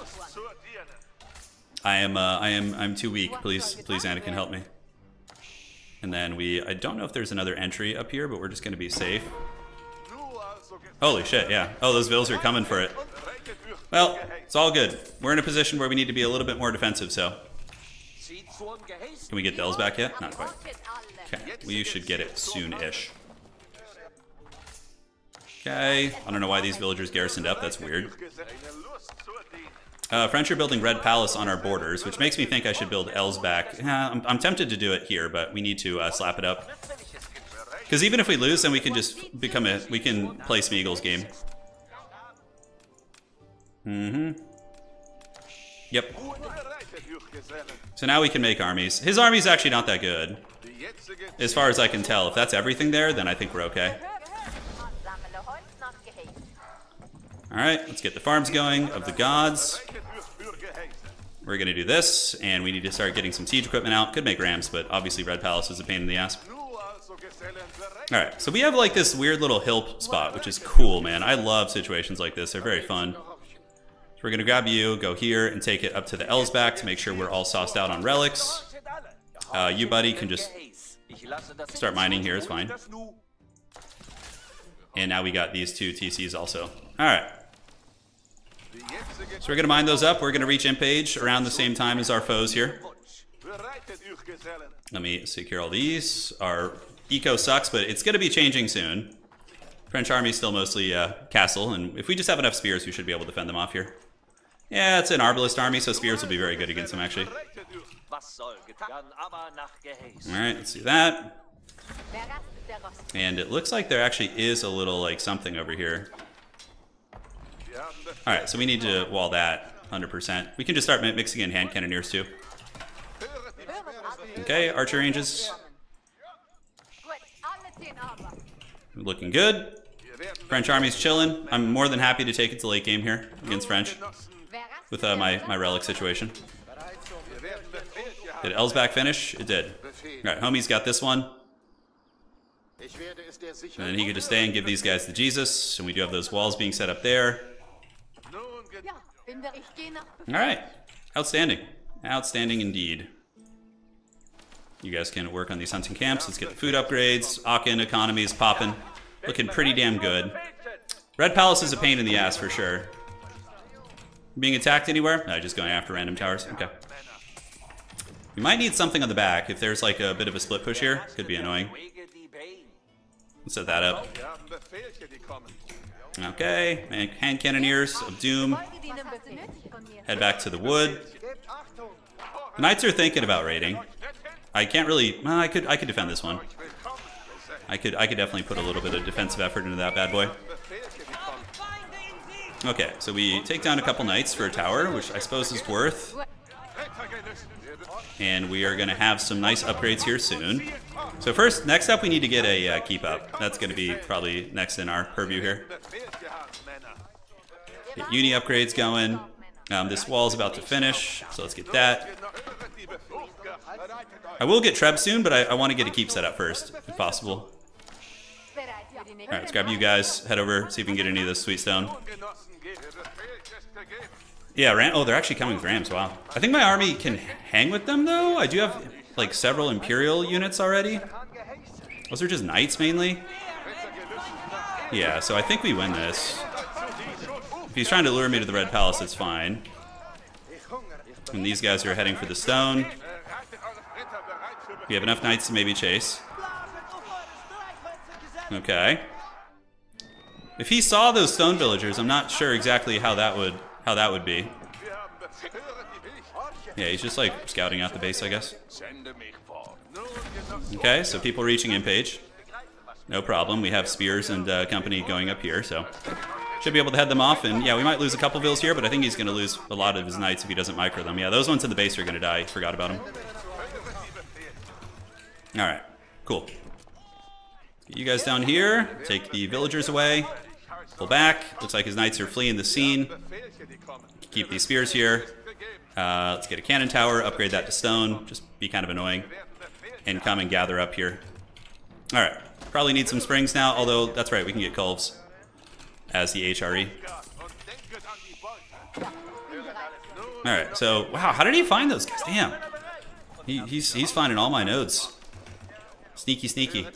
I am, uh, I am, I'm too weak. Please, please, Anakin, help me. And then we, I don't know if there's another entry up here, but we're just going to be safe. Holy shit, yeah. Oh, those Vills are coming for it. Well, it's all good. We're in a position where we need to be a little bit more defensive, so. Sieht zum Geheiß. Can we get Elzbach yet? Not quite. Okay, we should get it soon-ish. Okay, I don't know why these villagers garrisoned up, that's weird. Uh, French are building Red Palace on our borders, which makes me think I should build Elzbach. Yeah, I'm, I'm tempted to do it here, but we need to uh, slap it up. Because even if we lose, then we can just become a, we can play Smeagol's game. Mm-hmm. Yep. So now we can make armies. His army's actually not that good. As far as I can tell, if that's everything there, then I think we're okay. Alright, let's get the farms going of the gods. We're gonna do this, and we need to start getting some siege equipment out. Could make rams, but obviously Red Palace is a pain in the ass. Alright, so we have like this weird little hill spot, which is cool, man. I love situations like this. They're very fun. So we're gonna grab you, go here, and take it up to the Elzbach to make sure we're all sauced out on relics. Uh, you, buddy, can just start mining here, it's fine. And now we got these two TCs also. Alright. So we're gonna mine those up. We're gonna reach imp age around the same time as our foes here. Let me secure all these. Our eco sucks, but it's gonna be changing soon. French army's still mostly uh, castle, and if we just have enough spears, we should be able to fend them off here. Yeah, it's an arbalist army, so spears will be very good against them, actually. Was soll getan, aber nach Geheiß. All right, let's do that. Wer rastet, der rostet. And it looks like there actually is a little like something over here. All right, so we need to wall that 100%. We can just start mixing in hand cannoneers too. Okay, archer ranges Gut, alle zehn aber. looking good. French army's chilling. I'm more than happy to take it to late game here against French with uh, my, my relic situation. Did Elzbach finish? It did. All right, homie's got this one. Ich werde es der And then he could just stay and give these guys the Jesus. And we do have those walls being set up there. Ja, bin wir. Ich gehe nach All right. Outstanding. Outstanding indeed. You guys can work on these hunting camps. Let's get the food upgrades. Aachen economy is popping. Looking pretty damn good. Red Palace is a pain in the ass for sure. Being attacked anywhere? No, just going after random towers. Okay. We might need something on the back. If there's like a bit of a split push here, could be annoying. Set that up. Okay. And hand cannoneers of doom. Folge die Nummer 10 von mir. Head back to the wood. The knights are thinking about raiding. I can't really. Well, I could. I could defend this one. I could. I could definitely put a little bit of defensive effort into that bad boy. Okay, so we take down a couple knights for a tower, which I suppose is worth, and we are going to have some nice upgrades here soon. So first, next up, we need to get a uh, keep up. That's going to be probably next in our purview here. Get uni upgrades going. Um, this is about to finish, so let's get that. I will get Treb soon, but I, I want to get a keep set up first, if possible. All right, let's grab you guys. Head over, see if we can get any of this sweet stone. Yeah, Ram. Oh, they're actually coming with Rams. Wow. I think my army can hang with them though. I do have like several Imperial units already. Those are just knights mainly. Yeah, so I think we win this. If he's trying to lure me to the Red Palace, it's fine. And these guys are heading for the stone. We have enough knights to maybe chase. Okay. If he saw those stone villagers, I'm not sure exactly how that would how that would be. Yeah, he's just like scouting out the base, I guess. Okay, so people reaching in page. No problem. We have Spears and uh, company going up here, so should be able to head them off. And yeah, we might lose a couple vills here, but I think he's going to lose a lot of his knights if he doesn't micro them. Yeah, those ones in the base are going to die. Forgot about them. All right, cool. Get you guys down here. Take the villagers away. Pull back. Looks like his knights are fleeing the scene. Keep these spears here. Uh, let's get a cannon tower. Upgrade that to stone. Just be kind of annoying. And come and gather up here. All right. Probably need some springs now, although that's right, we can get culves as the HRE. All right. So, wow, how did he find those guys? Damn. He, he's he's finding all my nodes. Sneaky, sneaky.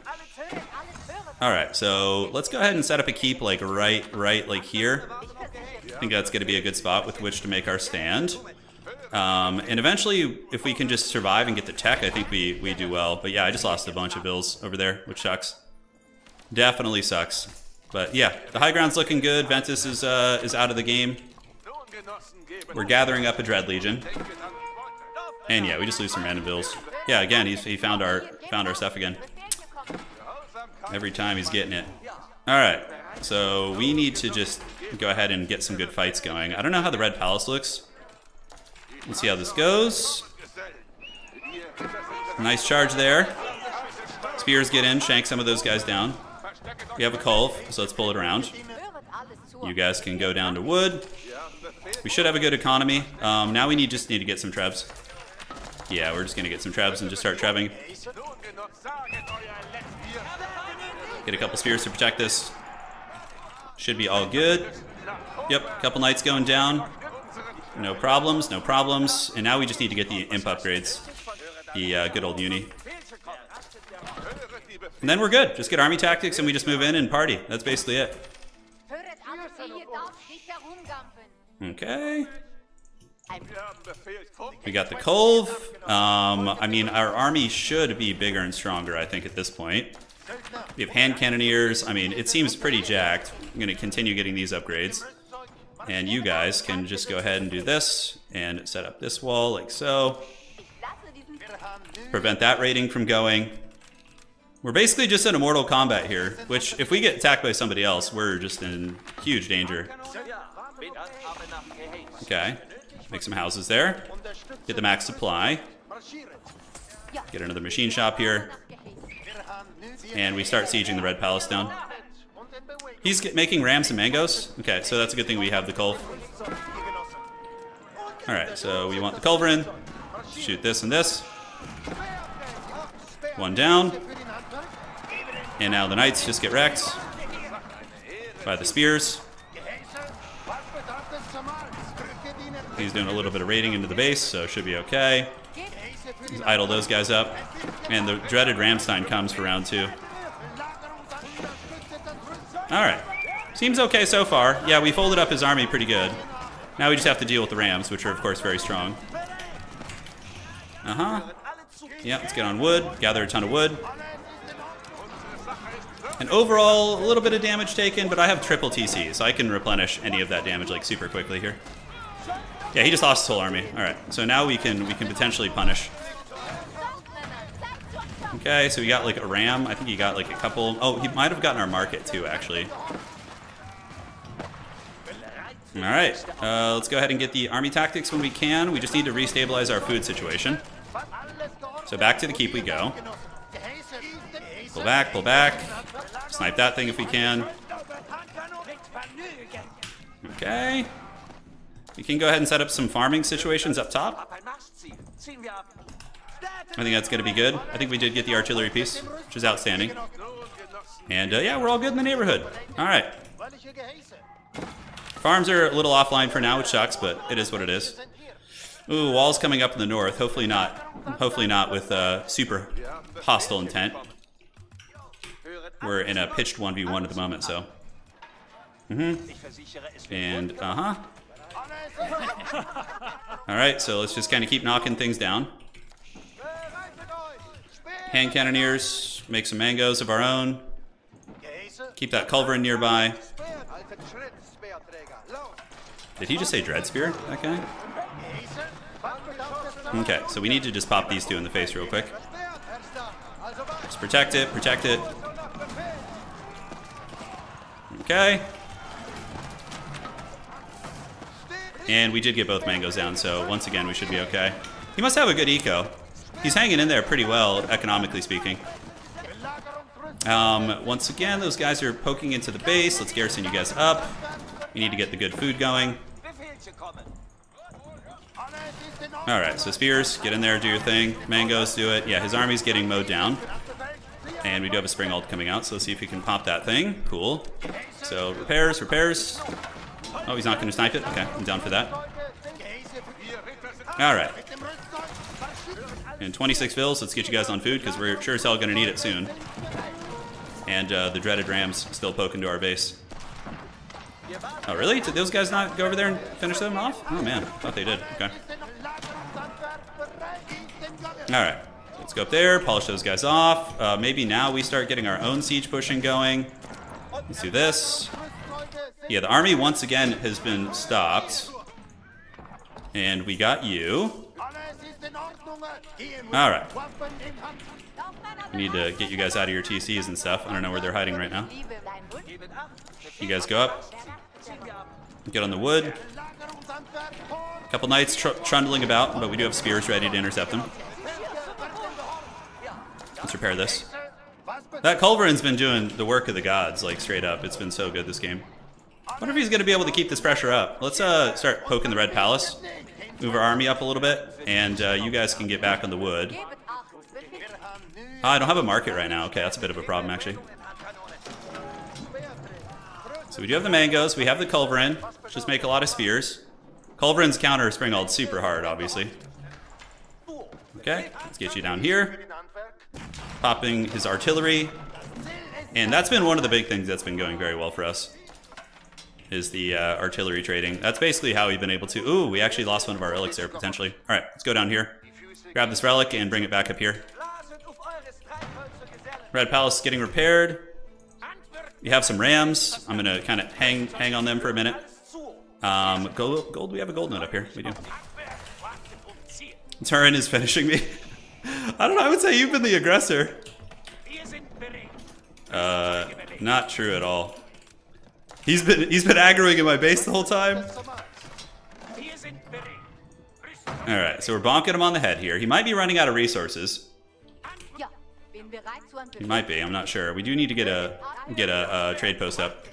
All right. So let's go ahead and set up a keep like right, right, like here. I think that's going to be a good spot with which to make our stand. Um, and eventually, if we can just survive and get the tech, I think we, we do well. But yeah, I just lost a bunch of bills over there, which sucks. Definitely sucks. But yeah, the high ground's looking good. Ventus is uh, is out of the game. We're gathering up a Dread Legion. And yeah, we just lose some random bills. Yeah, again, he's, he found our found our stuff again. Every time he's getting it. All right, so we need to just go ahead and get some good fights going. I don't know how the Red Palace looks. Let's see how this goes. Nice charge there. Spears get in, shank some of those guys down. We have a Culve, so let's pull it around. You guys can go down to wood. We should have a good economy. Um, now we need just need to get some traps. Yeah, we're just gonna get some traps and just start trebbing. Get a couple spears to protect this. Should be all good. Yep, a couple knights going down. No problems, no problems. And now we just need to get the imp upgrades. The uh, good old uni. And then we're good. Just get army tactics and we just move in and party. That's basically it. Okay. We got the Culv. Um, I mean, our army should be bigger and stronger, I think, at this point. We have hand cannoneers. I mean, it seems pretty jacked. I'm going to continue getting these upgrades. And you guys can just go ahead and do this and set up this wall like so. Prevent that rating from going. We're basically just in a Mortal Kombat here, which if we get attacked by somebody else, we're just in huge danger. Okay, make some houses there. Get the max supply. Get another machine shop here. And we start sieging the Red Palace down. He's making rams and mangoes. Okay, so that's a good thing we have the Culv. Alright, so we want the Culverin. Shoot this and this. One down. And now the Knights just get wrecked by the spears. He's doing a little bit of raiding into the base, so should be okay. Just idle those guys up. And the dreaded Ramstein comes for round two. Alright. Seems okay so far. Yeah, we folded up his army pretty good. Now we just have to deal with the Rams, which are, of course, very strong. Uh huh. Yeah, let's get on wood. Gather a ton of wood. And overall, a little bit of damage taken, but I have triple TC, so I can replenish any of that damage like super quickly here. Yeah, he just lost his whole army. All right, so now we can we can potentially punish. Okay, so we got like a ram. I think he got like a couple. Oh, he might have gotten our market too, actually. All right, uh, let's go ahead and get the army tactics when we can. We just need to restabilize our food situation. So back to the keep we go. Pull back, pull back. Snipe that thing if we can. Okay. We can go ahead and set up some farming situations up top. I think that's going to be good. I think we did get the artillery piece, which is outstanding. And uh, yeah, we're all good in the neighborhood. All right. Farms are a little offline for now, which sucks, but it is what it is. Ooh, walls coming up in the north. Hopefully not. Hopefully not with uh, super hostile intent. We're in a pitched 1v1 at the moment, so. Mm-hmm. And, uh-huh. All right, so let's just kind of keep knocking things down. Hand cannoneers, make some mangoes of our own. Keep that culverin nearby. Did he just say dread spear, guy? Okay, so we need to just pop these two in the face real quick. Just protect it, protect it. Okay. And we did get both mangoes down, so once again, we should be okay. He must have a good eco. He's hanging in there pretty well, economically speaking. Um, once again, those guys are poking into the base. Let's garrison you guys up. We need to get the good food going. All right, so spears, get in there, do your thing. Mangoes, do it. Yeah, his army's getting mowed down. And we do have a springald coming out, so let's see if we can pop that thing. Cool. So repairs, repairs. Oh, he's not going to snipe it? Okay, I'm down for that. All right. And 26 fills, let's get you guys on food, because we're sure as hell going to need it soon. And uh, the dreaded Rams still poking to our base. Oh, really? Did those guys not go over there and finish them off? Oh, man. I thought they did. Okay. All right. Let's go up there, polish those guys off. Uh, maybe now we start getting our own siege pushing going. Let's do this. Yeah, the army once again has been stopped. And we got you. All right. We need to get you guys out of your TCs and stuff. I don't know where they're hiding right now. You guys go up. Ziehen wir ab. Get on the wood. A couple knights tr trundling about, but we do have spears ready to intercept them. Let's repair this. That Culverin's been doing the work of the gods, like straight up. It's been so good this game. wonder if he's going to be able to keep this pressure up. Let's uh, start poking the Red Palace. Move our army up a little bit, and uh, you guys can get back on the wood. Ah, I don't have a market right now. Okay, that's a bit of a problem, actually. So we do have the mangoes. We have the Culverin. Just make a lot of spears. Culverin's counter springald super hard, obviously. Okay, let's get you down here. Popping his artillery. And that's been one of the big things that's been going very well for us. Is the uh, artillery trading. That's basically how we've been able to... Ooh, we actually lost one of our relics there, potentially. All right, let's go down here. Grab this relic and bring it back up here. Red Palace getting repaired. We have some rams. I'm gonna kind of hang hang on them for a minute. Um, gold, gold. We have a gold note up here. We do. Turin is finishing me. I don't know. I would say you've been the aggressor. Uh, not true at all. He's been he's been aggroing in my base the whole time. All right, so we're bonking him on the head here. He might be running out of resources. He might be. I'm not sure. We do need to get a get a, uh trade post up.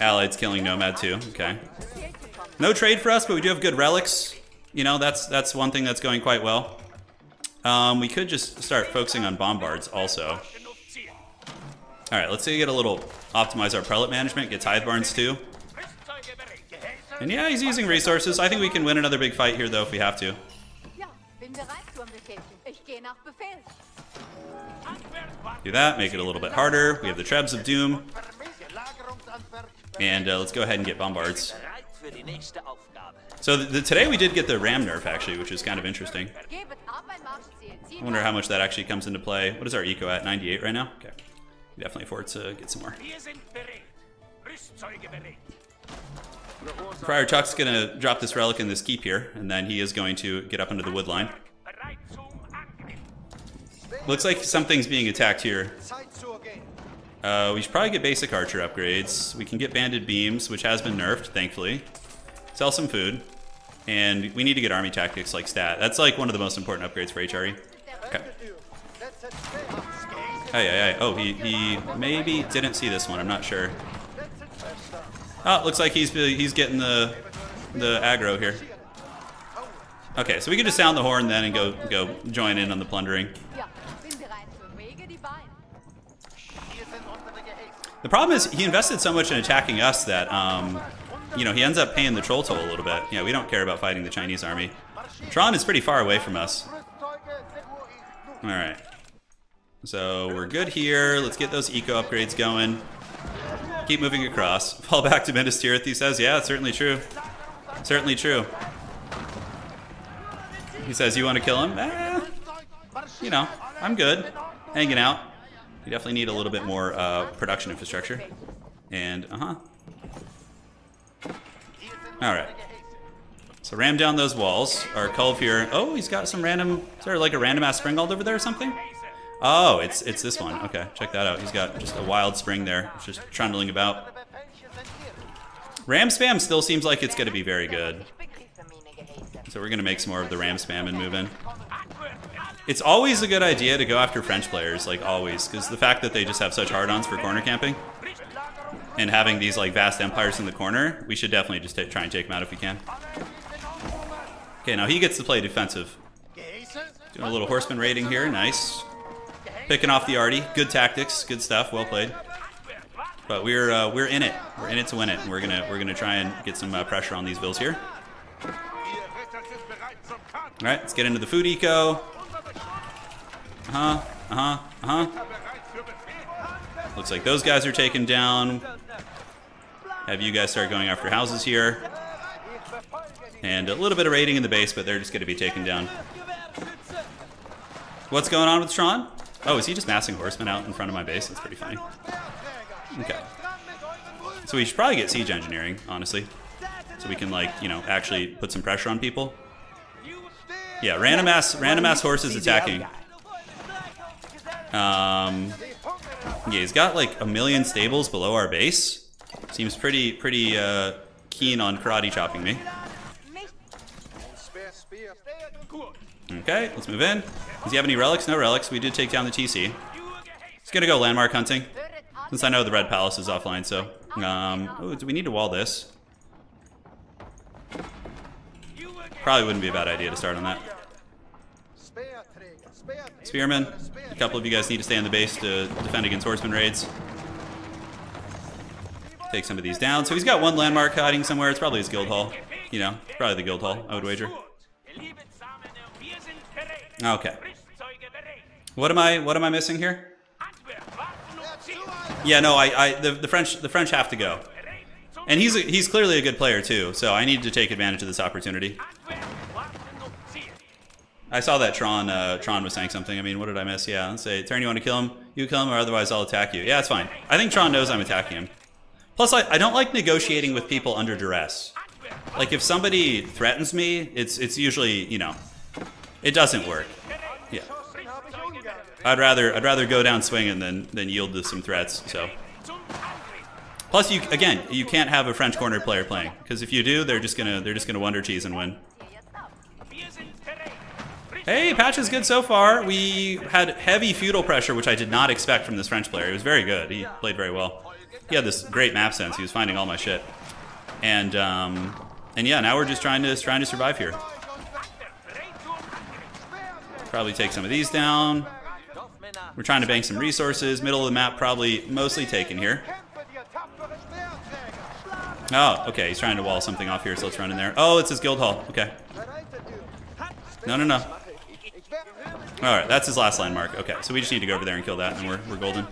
Allied's killing Nomad too. Okay. No trade for us, but we do have good relics. You know, that's that's one thing that's going quite well. Um, we could just start focusing on bombards also. All right, let's say get a little optimize our prelate management, get tithe barns too. And yeah, he's using resources. I think we can win another big fight here though if we have to. Do that, make it a little bit harder. We have the Trebs of Doom, and uh, let's go ahead and get bombards. So the, the, today we did get the Ram nerf actually, which is kind of interesting. I wonder how much that actually comes into play. What is our eco at? 98 right now? Okay. Definitely afford to get some more. Friar Tuck's gonna drop this relic in this keep here, and then he is going to get up into the wood line. Looks like something's being attacked here. Uh, we should probably get basic archer upgrades. We can get banded beams, which has been nerfed, thankfully. Sell some food. And we need to get army tactics like stat. That's like one of the most important upgrades for HRE. Okay. Hey, hey, hey. Oh, he, he maybe didn't see this one. I'm not sure. Oh, looks like he's he's getting the the aggro here. Okay, so we can just sound the horn then and go go join in on the plundering. The problem is he invested so much in attacking us that um, you know he ends up paying the troll toll a little bit. Yeah, we don't care about fighting the Chinese army. Tron is pretty far away from us. All right. So we're good here. Let's get those eco upgrades going. Keep moving across. Fall back to Minas Tirith, he says. Yeah, certainly true. Certainly true. He says, you want to kill him? Eh, you know, I'm good. Hanging out. You definitely need a little bit more uh, production infrastructure. And, uh-huh. All right. So ram down those walls. Our Culve here. Oh, he's got some random. Is there like a random ass springald over there or something? Oh, it's it's this one. Okay, check that out. He's got just a wild spring there. It's just trundling about. Ram spam still seems like it's going to be very good. So we're going to make some more of the ram spam and move in. It's always a good idea to go after French players, like always, because the fact that they just have such hard-ons for corner camping and having these like vast empires in the corner, we should definitely just try and take them out if we can. Okay, now he gets to play defensive. Doing a little horseman raiding here, nice. Picking off the arty, good tactics, good stuff, well played. But we're uh, we're in it. We're in it to win it. We're gonna we're gonna try and get some uh, pressure on these Bills here. All right, let's get into the food eco. Uh huh. Uh huh. Uh huh. Looks like those guys are taken down. Have you guys start going after houses here. And a little bit of raiding in the base, but they're just going to be taken down. What's going on with Tron? Oh, is he just massing horsemen out in front of my base? That's pretty funny. Okay. So we should probably get siege engineering, honestly. So we can, like, you know, actually put some pressure on people. Yeah, random ass, random ass horses attacking. Um, yeah, he's got like a million stables below our base. Seems pretty, pretty uh, keen on karate chopping me. Nicht Speer, Speer. Gut. Okay, let's move in. Does he have any relics? No relics. We did take down the TC. He's gonna go landmark hunting. Since I know the Red Palace is offline, so. Um, do we need to wall this? Probably wouldn't be a bad idea to start on that. Spearmen, a couple of you guys need to stay on the base to defend against horseman raids. Take some of these down. So he's got one landmark hiding somewhere. It's probably his guild hall. You know, probably the guild hall, I would wager. Okay. What am I what am I missing here? Yeah, no, I, I the, the French the French have to go. And he's a, he's clearly a good player too, so I need to take advantage of this opportunity. I saw that Tron uh, Tron was saying something. I mean, what did I miss? Yeah, let's say, turn, you want to kill him? You kill him, or otherwise I'll attack you. Yeah, it's fine. I think Tron knows I'm attacking him. Plus, I, I don't like negotiating with people under duress. Like if somebody threatens me, it's it's usually you know, It doesn't work. I'd rather I'd rather go down swinging than than yield to some threats. So. Plus, you again, you can't have a French corner player playing because if you do, they're just gonna they're just gonna wonder cheese and win. Hey, patch is good so far. We had heavy feudal pressure, which I did not expect from this French player. He was very good. He played very well. He had this great map sense. He was finding all my shit. And um, and yeah, now we're just trying to trying to survive here. Probably take some of these down. We're trying to bank some resources. Middle of the map probably mostly taken here. Oh, okay. He's trying to wall something off here, so let's run in there. Oh, it's his guild hall. Okay. No, no, no. All right, that's his last landmark. Okay, so we just need to go over there and kill that, and we're, we're golden.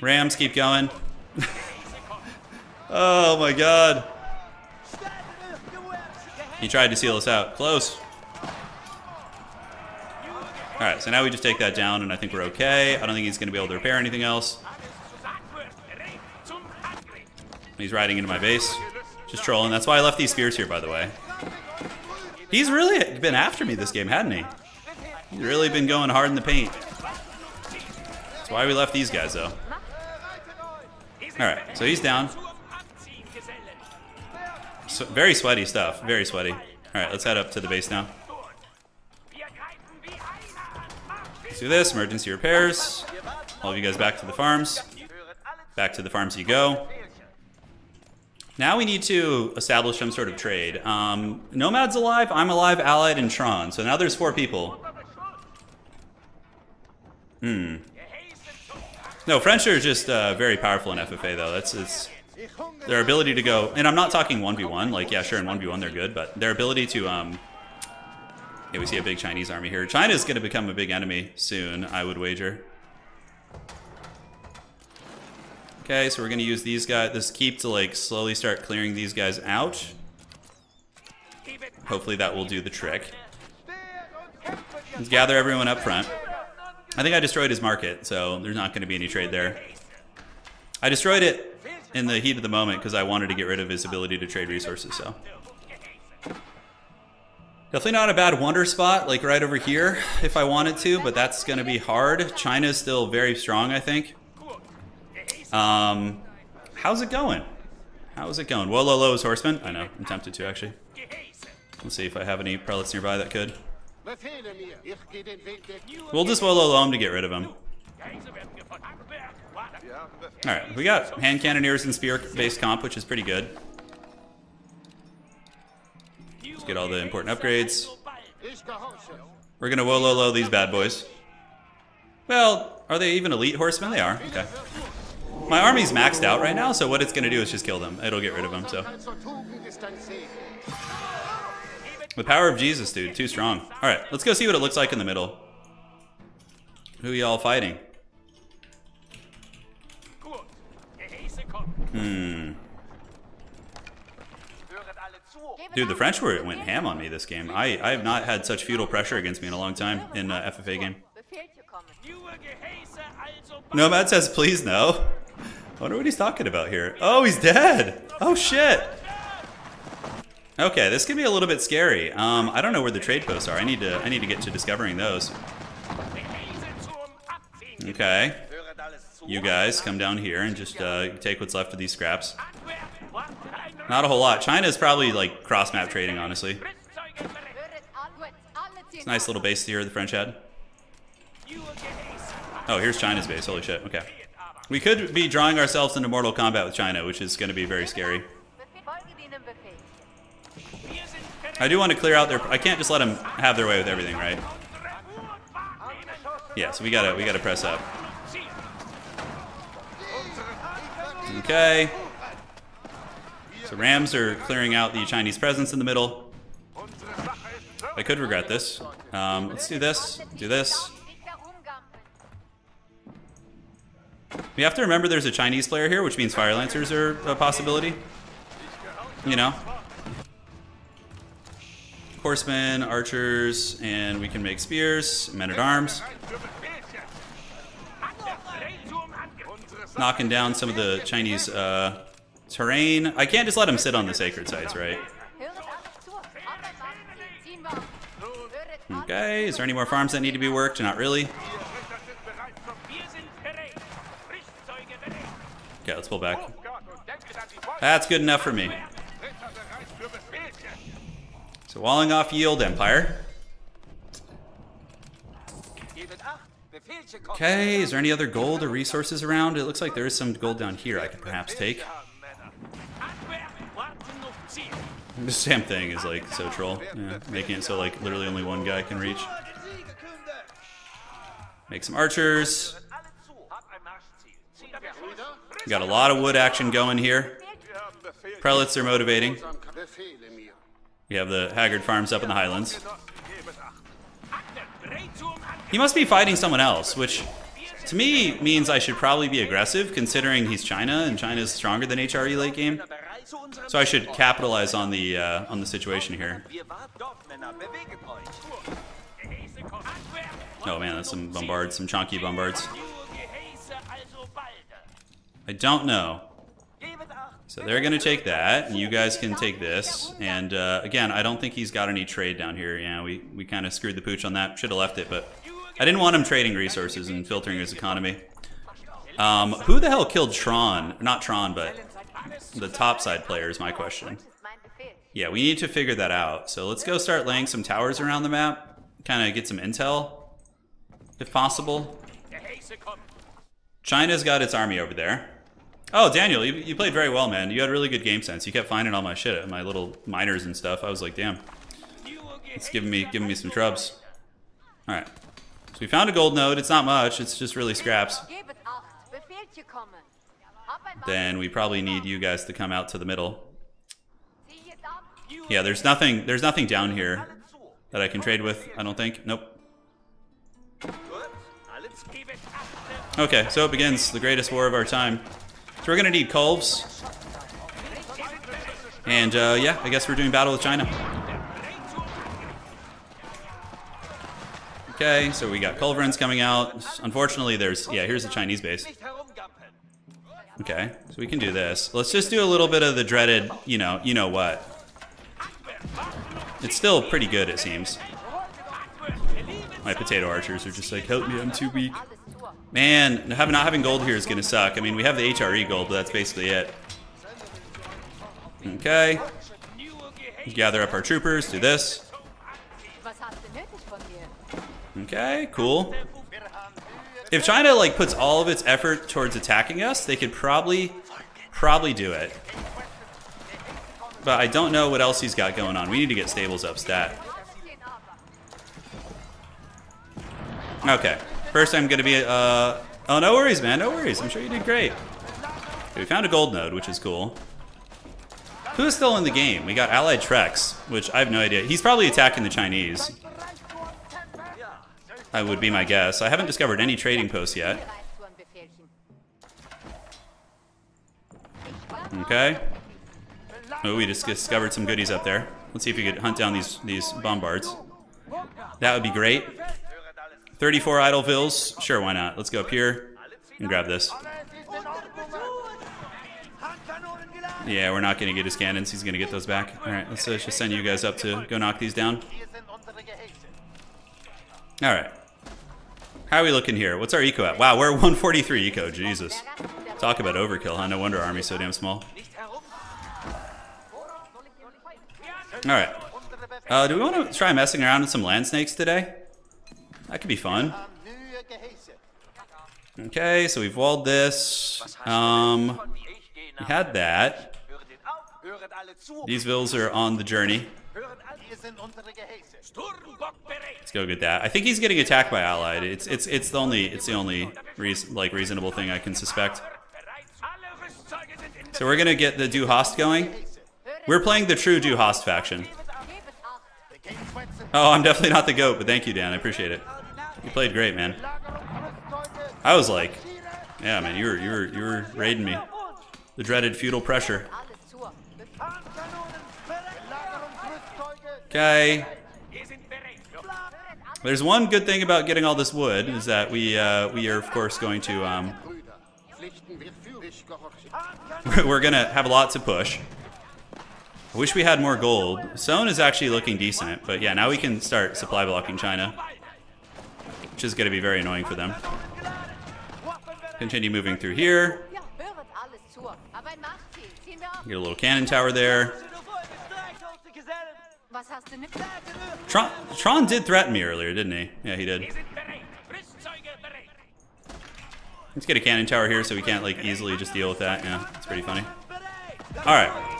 Rams, keep going. oh my god. He tried to seal us out. Close. All right, so now we just take that down, and I think we're okay. I don't think he's going to be able to repair anything else. He's riding into my base. Just trolling. That's why I left these spears here, by the way. He's really been after me this game, hadn't he? He's really been going hard in the paint. That's why we left these guys, though. All right, so he's down. So, very sweaty stuff. Very sweaty. All right, let's head up to the base now. Do this. Emergency repairs. All of you guys back to the farms. Back to the farms you go. Now we need to establish some sort of trade. Um, Nomad's alive, I'm alive, Allied, and Tron. So now there's four people. Hmm. No, French are just uh, very powerful in FFA though. That's it's their ability to go. And I'm not talking 1v1. Like yeah, sure, in 1v1 they're good, but their ability to um. Yeah, we see a big Chinese army here. China's going to become a big enemy soon, I would wager. Okay, so we're going to use these guys, this keep to like slowly start clearing these guys out. Hopefully that will do the trick. Let's gather everyone up front. I think I destroyed his market, so there's not going to be any trade there. I destroyed it in the heat of the moment because I wanted to get rid of his ability to trade resources, so. Definitely not a bad wonder spot, like right over here, if I wanted to, but that's going to be hard. China's still very strong, I think. Um, how's it going? How's it going? Whoa, low, is horseman. I know, I'm tempted to actually. Let's see if I have any prelates nearby that could. We'll just Wololo him to get rid of him. All right, we got hand cannoneers and spear-based comp, which is pretty good. Let's get all the important upgrades. We're gonna Wololo these bad boys. Well, are they even elite horsemen? They are. Okay. My army's maxed out right now, so what it's gonna do is just kill them. It'll get rid of them. So Zur Tugend ist ein Segen! the power of Jesus, dude, too strong. All right, let's go see what it looks like in the middle. Who y'all fighting? Hmm. Dude, the French were went ham on me this game. I, I have not had such feudal pressure against me in a long time in a FFA game. Nomad says, please no. I wonder what he's talking about here. Oh, he's dead. Oh, shit. Okay, this could be a little bit scary. Um, I don't know where the trade posts are. I need to I need to get to discovering those. Okay, you guys come down here and just uh, take what's left of these scraps. Not a whole lot. China is probably like cross map trading, honestly. It's ziehen Nice little base here the French had. Oh, here's China's base. Holy shit. Okay. We could be drawing ourselves into Mortal Kombat with China, which is going to be very scary. I do want to clear out their. I can't just let them have their way with everything, right? Yeah, so we gotta we gotta press up. Okay. So Rams are clearing out the Chinese presence in the middle. I could regret this. Um, let's do this. Do this. We have to remember there's a Chinese player here, which means Fire Lancers are a possibility. You know? Horsemen, archers, and we can make spears, men at arms. Knocking down some of the Chinese uh, terrain. I can't just let them sit on the sacred sites, right? Okay, is there any more farms that need to be worked? Not really. Okay, let's pull back. That's good enough for me. So walling off Yield Empire. Okay, is there any other gold or resources around? It looks like there is some gold down here I could perhaps take. This damn thing is like so troll. Yeah, making it so like literally only one guy can reach. Make some archers. Got a lot of wood action going here. Prelates are motivating. We have the Haggard farms up in the highlands. He must be fighting someone else, which to me means I should probably be aggressive considering he's China and China is stronger than HRE late game. So I should capitalize on the uh, on the situation here. Oh man, that's some bombards, some chunky bombards. I don't know. So they're gonna take that, and you guys can take this. And uh, again, I don't think he's got any trade down here. Yeah, we we kind of screwed the pooch on that. Should have left it, but I didn't want him trading resources and filtering his economy. Um, who the hell killed Tron? Not Tron, but the topside player is my question. Yeah, we need to figure that out. So let's go start laying some towers around the map. Kind of get some intel, if possible. China's got its army over there. Oh, Daniel, you, you played very well, man. You had really good game sense. You kept finding all my shit, my little miners and stuff. I was like, damn, it's giving me giving me some trubs. All right, so we found a gold node. It's not much. It's just really scraps. Then we probably need you guys to come out to the middle. Yeah, there's nothing. There's nothing down here that I can trade with. I don't think. Nope. Gut. Alle zu. Gebet acht. Okay, so it begins the greatest war of our time. So we're gonna need culves. And uh, yeah, I guess we're doing battle with China. Okay, so we got culverins coming out. Unfortunately, there's yeah. Here's the Chinese base. Okay, so we can do this. Let's just do a little bit of the dreaded, you know, you know what. It's still pretty good, it seems. My potato archers are just like, help me, I'm too weak. Man, having not having gold here is gonna suck. I mean, we have the HRE gold, but that's basically it. Okay, gather up our troopers. Do this. Was hast du nötig von mir? Okay, cool. If China like puts all of its effort towards attacking us, they could probably, probably do it. But I don't know what else he's got going on. We need to get stables up stat. Okay, first I'm gonna be. Uh, oh, no worries, man. No worries. I'm sure you did great. Okay, we found a gold node, which is cool. Who's still in the game? We got Allied Trex, which I have no idea. He's probably attacking the Chinese. I would be my guess. I haven't discovered any trading posts yet. Okay. Oh, we just discovered some goodies up there. Let's see if we could hunt down these these bombards. That would be great. 34 idle vills. Sure, why not? Let's go up here and grab this. Yeah, we're not going to get his cannons. He's going to get those back. All right, let's uh, just send you guys up to go knock these down. All right. How are we looking here? What's our eco at? Wow, we're 143 eco. Jesus. Talk about overkill, huh? No wonder army's so damn small. All right. Uh, do we want to try messing around with some Landsknechts today? That could be fun. Okay, so we've walled this. Um, we had that. These vills are on the journey. Let's go get that. I think he's getting attacked by allied. It's it's it's the only it's the only reason, like reasonable thing I can suspect. So we're gonna get the Du Hast going. We're playing the true Du Hast faction. Oh, I'm definitely not the goat, but thank you, Dan. I appreciate it. You played great, man. I was like, yeah, man, you were you were you were raiding me. The dreaded feudal pressure. Okay. There's one good thing about getting all this wood is that we uh, we are of course going to um, we're gonna have a lot to push. I wish we had more gold. Zone is actually looking decent, but yeah, now we can start supply blocking China, which is to be very annoying for them. Continue moving through here. Get a little cannon tower there. Was hast du nicht? Tron, Tron did threaten me earlier, didn't he? Yeah, he did. Wir sind bereit. Rüstzeuge bereit. Let's get a cannon tower here so we can't like easily just deal with that. Yeah, it's pretty funny. All right,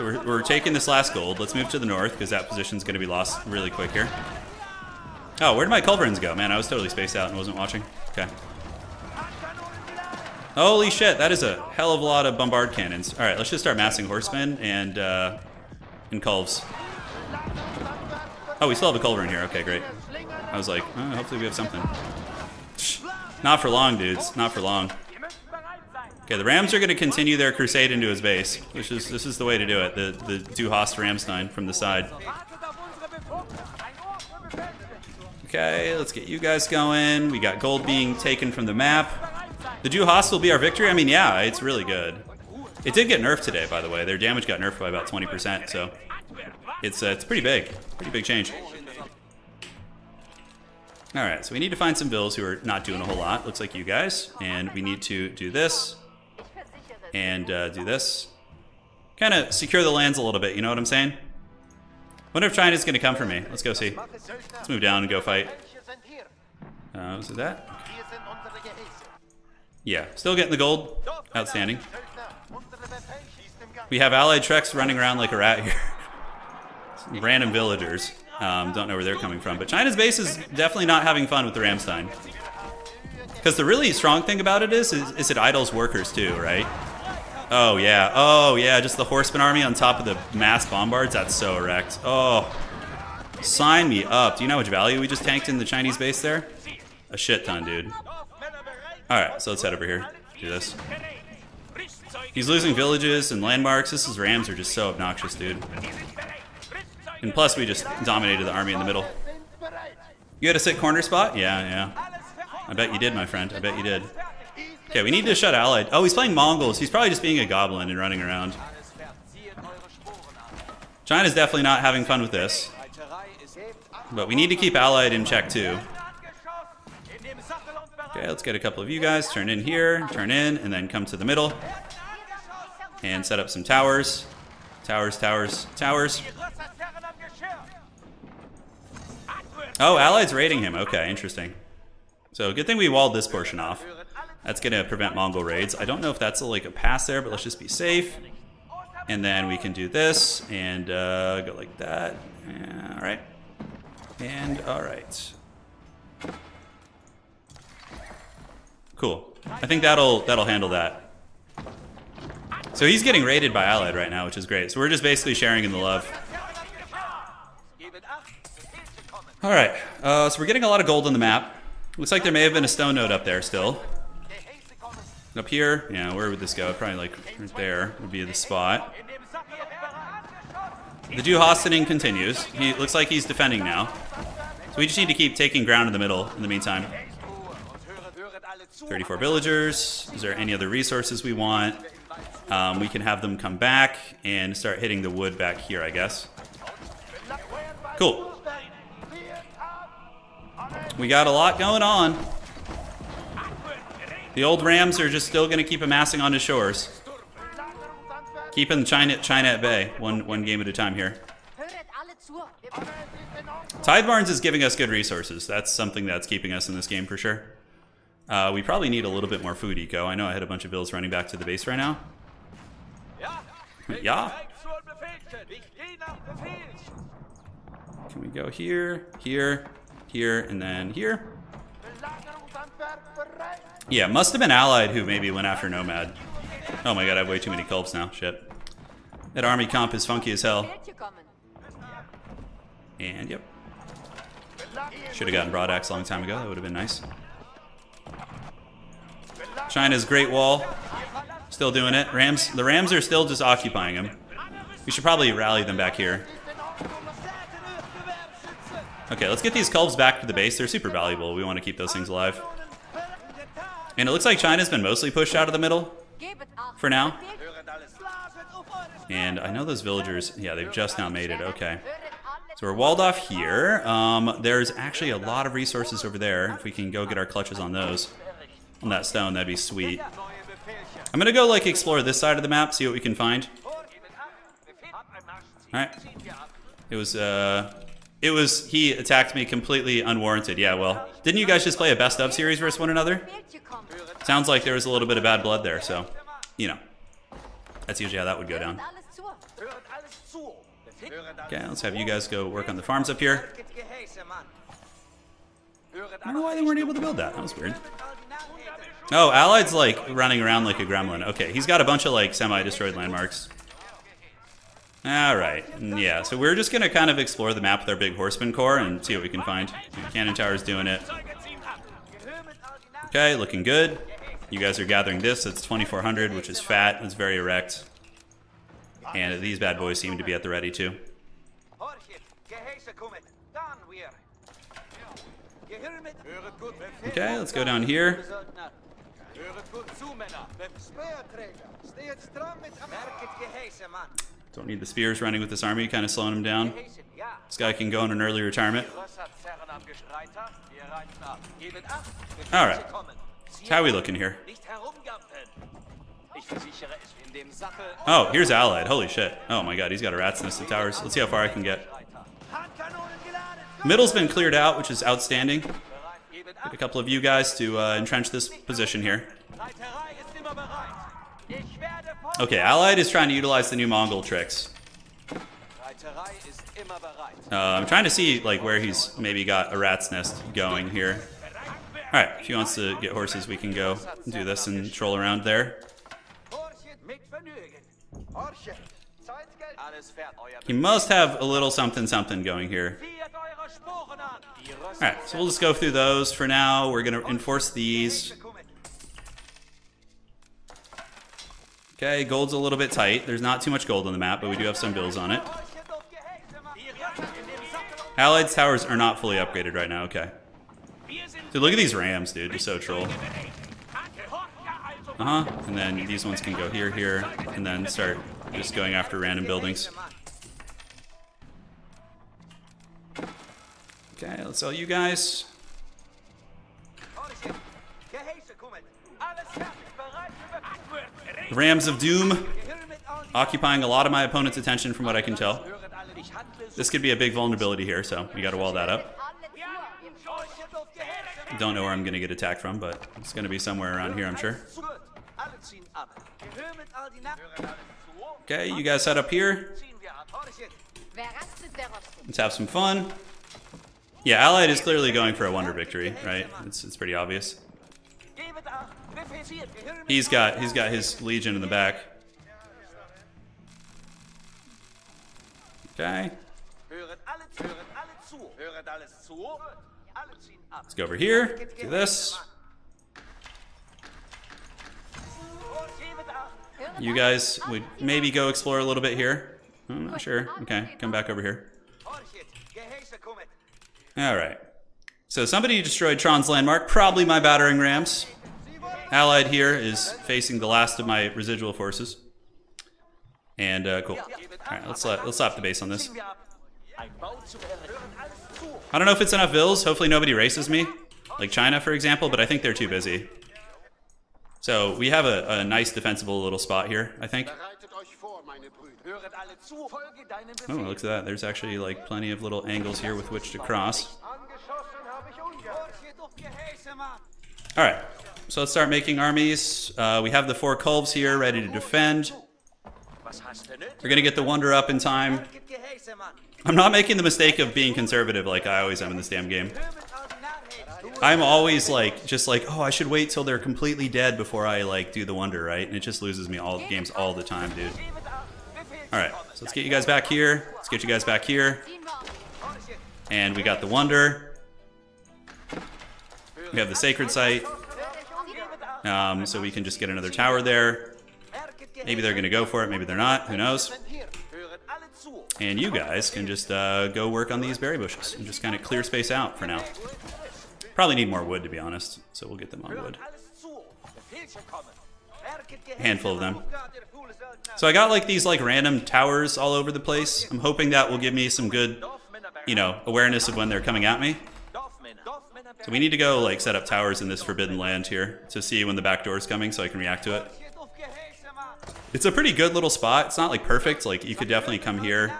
so we're, we're taking this last gold. Let's move to the north because that position's going to be lost really quick here. Oh, where did my culverins go? Man, I was totally spaced out and wasn't watching. Okay. Holy shit, that is a hell of a lot of bombard cannons. All right, let's just start massing horsemen and uh, and culves. Oh, we still have a culver in here. Okay, great. I was like, oh, hopefully we have something. Not for long, dudes. Not for long. Okay, the Rams are going to continue their crusade into his base, which is this is the way to do it. The the Hast Ramstein from the side. Okay, let's get you guys going. We got gold being taken from the map. The Du Hast will be our victory. I mean, yeah, it's really good. It did get nerfed today, by the way. Their damage got nerfed by about 20%, so it's uh, it's pretty big, pretty big change. All right, so we need to find some vills who are not doing a whole lot. Looks like you guys, and we need to do this and uh, do this. Kind of secure the lands a little bit. You know what I'm saying? Wonder if China's gonna come for me. Let's go see. Let's move down and go fight. Uh, was it that? Hier sind unsere Gehäuse. Yeah, still getting the gold. Outstanding. We have allied Treks running around like a rat here. Random villagers. Um, don't know where they're coming from. But China's base is definitely not having fun with the Ramstein. Because the really strong thing about it is, is, is it idles workers too, right? Oh, yeah. Oh, yeah. Just the horseman army on top of the mass bombards. That's so wrecked. Oh. Sign me up. Do you know how much value we just tanked in the Chinese base there? A shit ton, dude. Alright, so let's head over here. Do this. He's losing villages and landmarks. This is Rams are just so obnoxious, dude. And plus, we just dominated the army in the middle. You had a sit corner spot? Yeah, yeah. I bet you did, my friend. I bet you did. Okay, we need to shut Allied. Oh, he's playing Mongols. He's probably just being a goblin and running around. China's definitely not having fun with this. But we need to keep Allied in check, too. Okay, let's get a couple of you guys. Turn in here, turn in, and then come to the middle. And set up some towers. Towers, towers, towers. Oh, allies raiding him. Okay, interesting. So good thing we walled this portion off. That's gonna prevent Mongol raids. I don't know if that's like a pass there, but let's just be safe. And then we can do this and uh, go like that. Yeah, all right. And all right. Cool. I think that'll that'll handle that. So he's getting raided by Allied right now, which is great. So we're just basically sharing in the love. All right. Uh, so we're getting a lot of gold on the map. Looks like there may have been a stone node up there still. Up here, yeah, where would this go? Probably like right there would be the spot. The Jew continues. He looks like he's defending now. So we just need to keep taking ground in the middle in the meantime. Und höret, höret alle zu. 34 villagers. Is there any other resources we want? Um, we can have them come back and start hitting the wood back here, I guess. Cool. We got a lot going on. The old Rams are just still going to keep amassing onto shores. Keeping China, China at bay, one, one game at a time here. Tithe Barns is giving us good resources. That's something that's keeping us in this game for sure. Uh, we probably need a little bit more food eco. I know I had a bunch of vills running back to the base right now. Ja. Can we go here, here, here, and then here? Yeah, must have been Allied who maybe went after Nomad. Oh my god, I have way too many culps now. Shit. That army comp is funky as hell. And yep. Should have gotten Broadaxe a long time ago. That would have been nice. China's Great Wall. Still doing it. Rams. The Rams are still just occupying him. We should probably rally them back here. Okay, let's get these culves back to the base. They're super valuable. We want to keep those things alive. And it looks like China's been mostly pushed out of the middle for now. And I know those villagers, yeah, they've just now made it. Okay. So we're walled off here. Um, there's actually a lot of resources over there. If we can go get our clutches on those, on that stone, that'd be sweet. I'm gonna go like explore this side of the map, see what we can find. All right. It was uh, it was he attacked me completely unwarranted. Yeah, well, didn't you guys just play a best of series versus one another? Sounds like there was a little bit of bad blood there, so you know, that's usually how that would go down. Okay, let's have you guys go work on the farms up here. I don't know why they weren't able to build that. That was weird. Oh, Allied's like running around like a gremlin. Okay, he's got a bunch of like semi-destroyed landmarks. Alright, mm, yeah, so we're just gonna kind of explore the map with our big horseman corps and see what we can find. Cannon Tower's doing it. Okay, looking good. You guys are gathering this, it's 2400, which is fat, it's very erect. And these bad boys seem to be at the ready too. Okay, let's go down here. Don't need the spears running with this army, kind of slowing him down. This guy can go in an early retirement. Alright. How are we looking here? Oh, here's Allied. Holy shit. Oh my god, he's got a rat's nest of towers. Let's see how far I can get. Middle's been cleared out, which is outstanding. A couple of you guys to uh, entrench this position here. Okay, Allied is trying to utilize the new Mongol tricks. Uh, I'm trying to see like where he's maybe got a rat's nest going here. All right, if he wants to get horses, we can go do this and troll around there. He must have a little something something going here. Alright, so we'll just go through those for now. We're going to enforce these. Okay, gold's a little bit tight. There's not too much gold on the map, but we do have some vills on it. Allied towers are not fully upgraded right now, okay. Dude, look at these rams, dude. They're so troll. Uh-huh. And then these ones can go here, here, and then start just going after random buildings. Okay, let's sell you guys. Rams of Doom occupying a lot of my opponent's attention from what I can tell. This could be a big vulnerability here, so we gotta wall that up. Don't know where I'm gonna get attacked from, but it's gonna be somewhere around here, I'm sure. Okay, you guys head up here. Let's have some fun. Yeah, Allied is clearly going for a wonder victory, right? It's, it's pretty obvious. He's got he's got his legion in the back. Okay. Let's go over here. Do this. You guys would maybe go explore a little bit here. I'm not sure. Okay, come back over here. Alright. So somebody destroyed Tron's landmark, probably my battering rams. Allied here is facing the last of my residual forces. And uh, cool. Alright, let's uh, let's slap the base on this. I don't know if it's enough vills. Hopefully nobody races me. Like China, for example, but I think they're too busy. So we have a, a nice defensible little spot here, I think. Oh, look at that. There's actually like plenty of little angles here with which to cross. Alright, so let's start making armies. Uh, we have the four culves here ready to defend. We're gonna get the wonder up in time. I'm not making the mistake of being conservative like I always am in this damn game. I'm always like, just like, oh, I should wait till they're completely dead before I like do the wonder, right? And it just loses me all games all the time, dude. All right, so let's get you guys back here. Let's get you guys back here. And we got the wonder. We have the sacred site. Um, so we can just get another tower there. Maybe they're going to go for it. Maybe they're not. Who knows? And you guys can just uh, go work on these berry bushes and just kind of clear space out for now. Probably need more wood, to be honest. So we'll get them on wood. Handful of them. So I got like these like random towers all over the place. I'm hoping that will give me some good, you know, awareness of when they're coming at me. So we need to go like set up towers in this forbidden land here to see when the back door is coming so I can react to it. It's a pretty good little spot. It's not like perfect. Like you could definitely come here.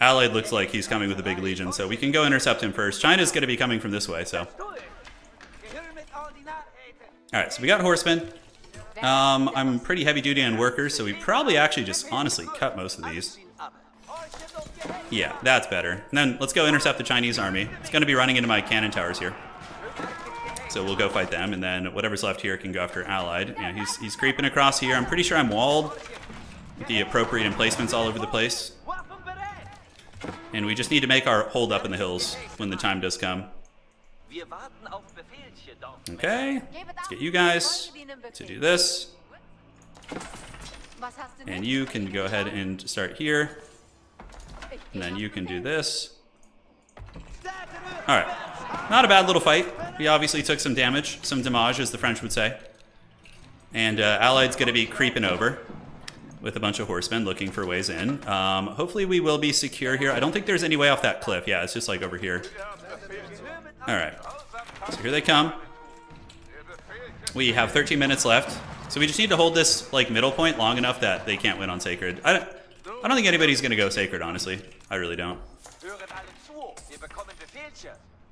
Allied looks like he's coming with a big legion, so we can go intercept him first. China's going to be coming from this way, so. Alright, so we got horsemen. Um, I'm pretty heavy duty on workers, so we probably actually just honestly cut most of these. Yeah, that's better. And then let's go intercept the Chinese army. It's going to be running into my cannon towers here. So we'll go fight them, and then whatever's left here can go after Allied. Yeah, he's, he's creeping across here. I'm pretty sure I'm walled with the appropriate emplacements all over the place. And we just need to make our hold up in the hills when the time does come. Okay, let's get you guys to do this. And you can go ahead and start here. And then you can do this. Alright. Not a bad little fight. We obviously took some damage. Some damage, as the French would say. And uh, Allied's going to be creeping over with a bunch of horsemen looking for ways in. Um, hopefully we will be secure here. I don't think there's any way off that cliff. Yeah, it's just like over here. Alright. So here they come. We have 13 minutes left. So we just need to hold this like middle point long enough that they can't win on Sacred. I don't, I don't think anybody's going to go Sacred, honestly. I really don't.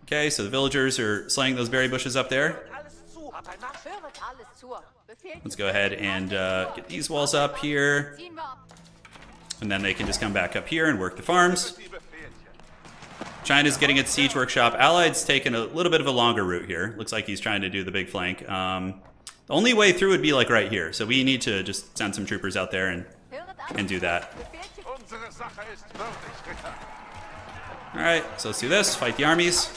Okay, so the villagers are slaying those berry bushes up there. Let's go ahead and uh, get these walls up here. And then they can just come back up here and work the farms. China's getting its siege workshop. Allied's taking a little bit of a longer route here. Looks like he's trying to do the big flank. Um, the only way through would be like right here. So we need to just send some troopers out there and, and do that. Alright, so let's do this. Fight the armies.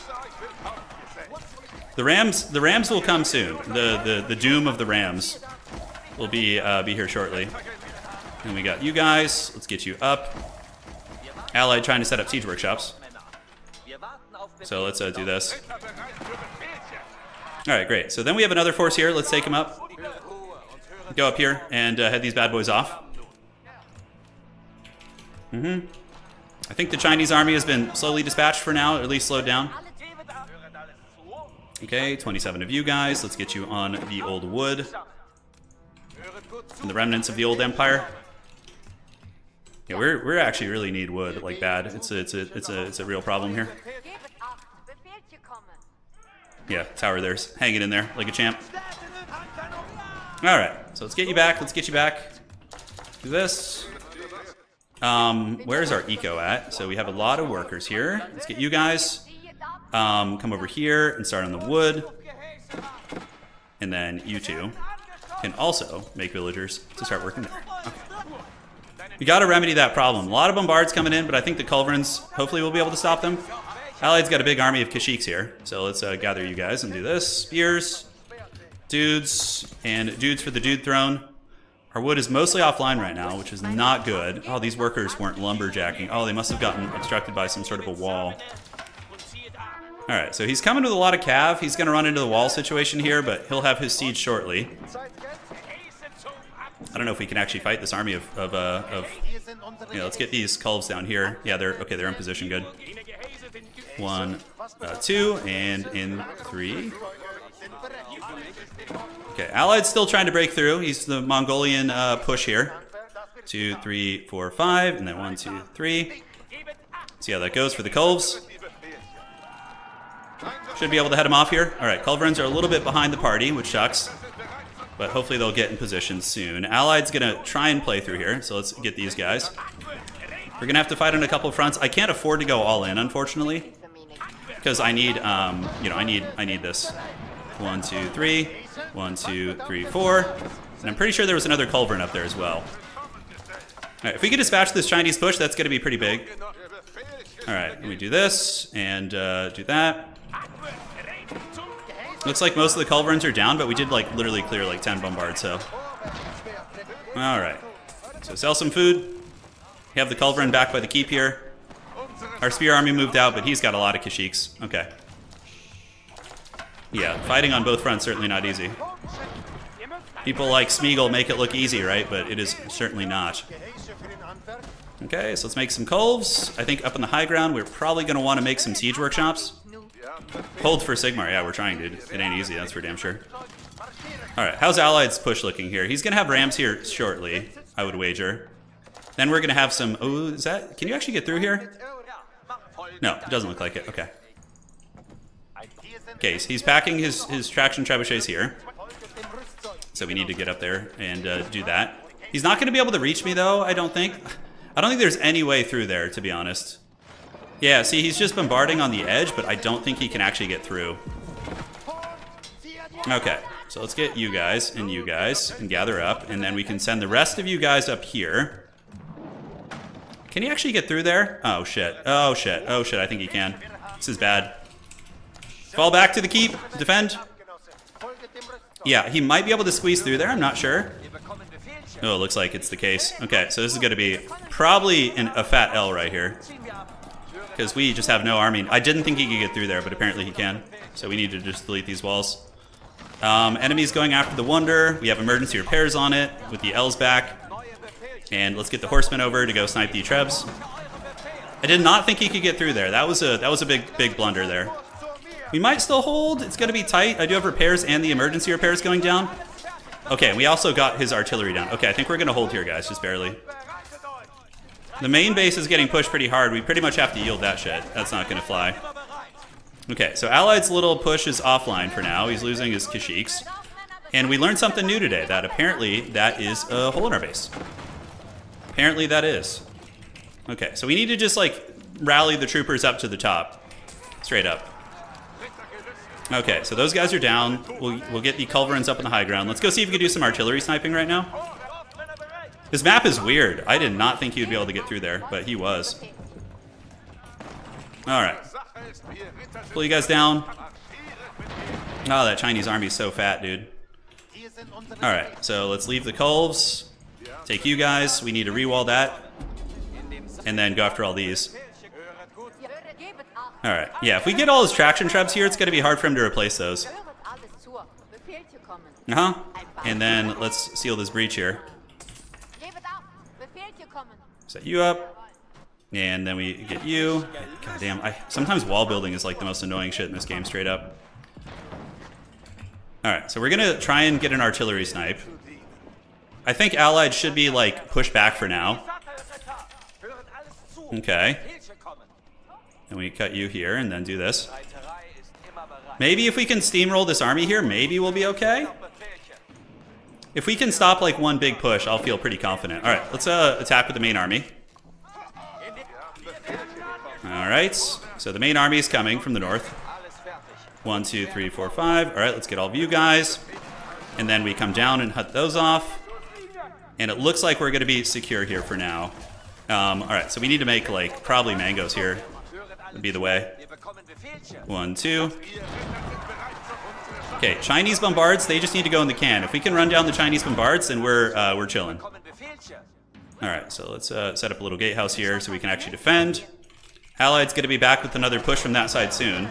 The Rams, the Rams will come soon. The the the doom of the Rams will be uh, be here shortly. And we got you guys. Let's get you up. Allied trying to set up siege workshops. So let's uh, do this. All right, great. So then we have another force here. Let's take him up. Go up here and uh, head these bad boys off. Mm-hmm. I think the Chinese army has been slowly dispatched for now, or at least slowed down. Okay, 27 of you guys. Let's get you on the old wood. And the remnants of the old empire. Yeah, we're we're actually really need wood like bad. It's a it's a it's a it's a real problem here. Yeah, tower there's hanging in there like a champ. All right, so let's get you back. Let's get you back. Do this. Um, where's our eco at? So we have a lot of workers here. Let's get you guys. Um, come over here and start on the wood. And then you two can also make villagers to start working there. Okay. We gotta remedy that problem. A lot of bombards coming in, but I think the culverins hopefully will be able to stop them. Allied's got a big army of Keshiks here, so let's uh, gather you guys and do this. Spears, dudes, and dudes for the dude throne. Our wood is mostly offline right now, which is not good. Oh, these workers weren't lumberjacking. Oh, they must have gotten obstructed by some sort of a wall. All right, so he's coming with a lot of cav. He's going to run into the wall situation here, but he'll have his siege shortly. I don't know if we can actually fight this army of, of, uh, of let's get these culves down here. Yeah, they're, okay, they're in position, good. One, uh, two, and in three. Okay, Allied's still trying to break through. He's the Mongolian uh, push here. Two, three, four, five, and then one, two, three. See how that goes for the culves. Should be able to head him off here. All right, culverins are a little bit behind the party, which sucks. But hopefully they'll get in position soon. Allied's going to try and play through here, so let's get these guys. We're going to have to fight on a couple fronts. I can't afford to go all in, unfortunately. Because I need, um, you know, I need, I need this. One, two, three. One, two, three, four. And I'm pretty sure there was another culverin up there as well. All right, if we can dispatch this Chinese push, that's going to be pretty big. All right, let me do this and uh, do that. Looks like most of the culverins are down, but we did like literally clear like 10 bombards, so. All right. So sell some food. We have the culverin back by the keep here. Our spear army moved out, but he's got a lot of Keshiks. Okay. Yeah, fighting on both fronts certainly not easy. People like Smeagol make it look easy, right? But it is certainly not. Okay, so let's make some colves. I think up in the high ground, we're probably going to want to make some siege workshops. Hold for Sigmar. Yeah, we're trying, dude. It ain't easy, that's for damn sure. All right, how's Allied's push looking here? He's going to have rams here shortly, I would wager. Then we're going to have some... Oh, is that... Can you actually get through here? No, it doesn't look like it. Okay. Okay, so he's packing his, his traction trebuchets here. Folget dem Rüstzeug. So we need to get up there and uh, do that. He's not going to be able to reach me, though, I don't think. I don't think there's any way through there, to be honest. Yeah, see, he's just bombarding on the edge, but I don't think he can actually get through. Okay, so let's get you guys and you guys and gather up, and then we can send the rest of you guys up here. Can he actually get through there? Oh, shit. Oh, shit. Oh, shit, I think he can. This is bad. Fall back to the keep. Defend. Yeah, he might be able to squeeze through there. I'm not sure. Oh, it looks like it's the case. Okay, so this is going to be probably an, a fat L right here. Because we just have no army. I didn't think he could get through there, but apparently he can. So we need to just delete these walls. Um, enemies going after the Wonder. We have emergency repairs on it with the L's back. And let's get the Horsemen over to go snipe the Trebs. I did not think he could get through there. That was a that was a big big blunder there. We might still hold. It's going to be tight. I do have repairs and the emergency repairs going down. Okay, we also got his artillery down. Okay, I think we're going to hold here, guys, just barely. The main base is getting pushed pretty hard. We pretty much have to yield that shit. That's not going to fly. Okay, so Allied's little push is offline for now. He's losing his Keshiks. And we learned something new today, that apparently that is a hole in our base. Apparently that is. Okay, so we need to just, like, rally the troopers up to the top. Straight up. Okay, so those guys are down. We'll, we'll get the Culverins up on the high ground. Let's go see if we can do some artillery sniping right now. This map is weird. I did not think he would be able to get through there, but he was. Alright, pull you guys down. Oh, that Chinese army's so fat, dude. Alright, so let's leave the Culves. Take you guys. We need to rewall that. And then go after all these. Alright, yeah, if we get all his traction trebs here, it's going to be hard for him to replace those. Höret alles zu. Befehl zu kommen. Uh huh. And then let's seal this breach here. Set you up. And then we get you. God damn, I sometimes wall building is like the most annoying shit in this game, straight up. Alright, so we're gonna try and get an artillery snipe. I think Allied should be like pushed back for now. Okay. And we cut you here and then do this. Maybe if we can steamroll this army here, maybe we'll be okay. If we can stop like one big push, I'll feel pretty confident. Alright, let's uh, attack with the main army. Alright, so the main army is coming from the north. One, two, three, four, five. All right, let's get all of you guys. And then we come down and hut those off. And it looks like we're going to be secure here for now. Um, all right, so we need to make like probably mangoes here. Would be the way. One, two. Okay, Chinese bombards. They just need to go in the can. If we can run down the Chinese bombards, then we're uh, we're chilling. All right, so let's uh, set up a little gatehouse here so we can actually defend. Allied's going to be back with another push from that side soon.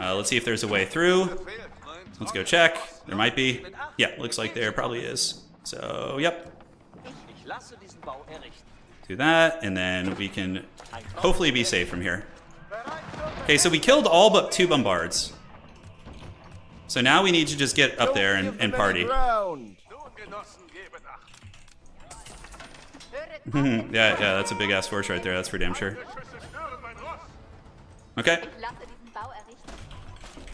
Uh, let's see if there's a way through. Let's go check. There might be. Yeah, looks like there probably is. So, yep. Ich lasse diesen Bau errichten. Do that, and then we can hopefully be safe from here. Okay, so we killed all but two bombards. So now we need to just get up there and, and party. Ground. Nun, Genossen, gebet Acht. Höret yeah, yeah, that's a big ass force right there. That's for damn sure. Schüsse stören mein Ross. Okay,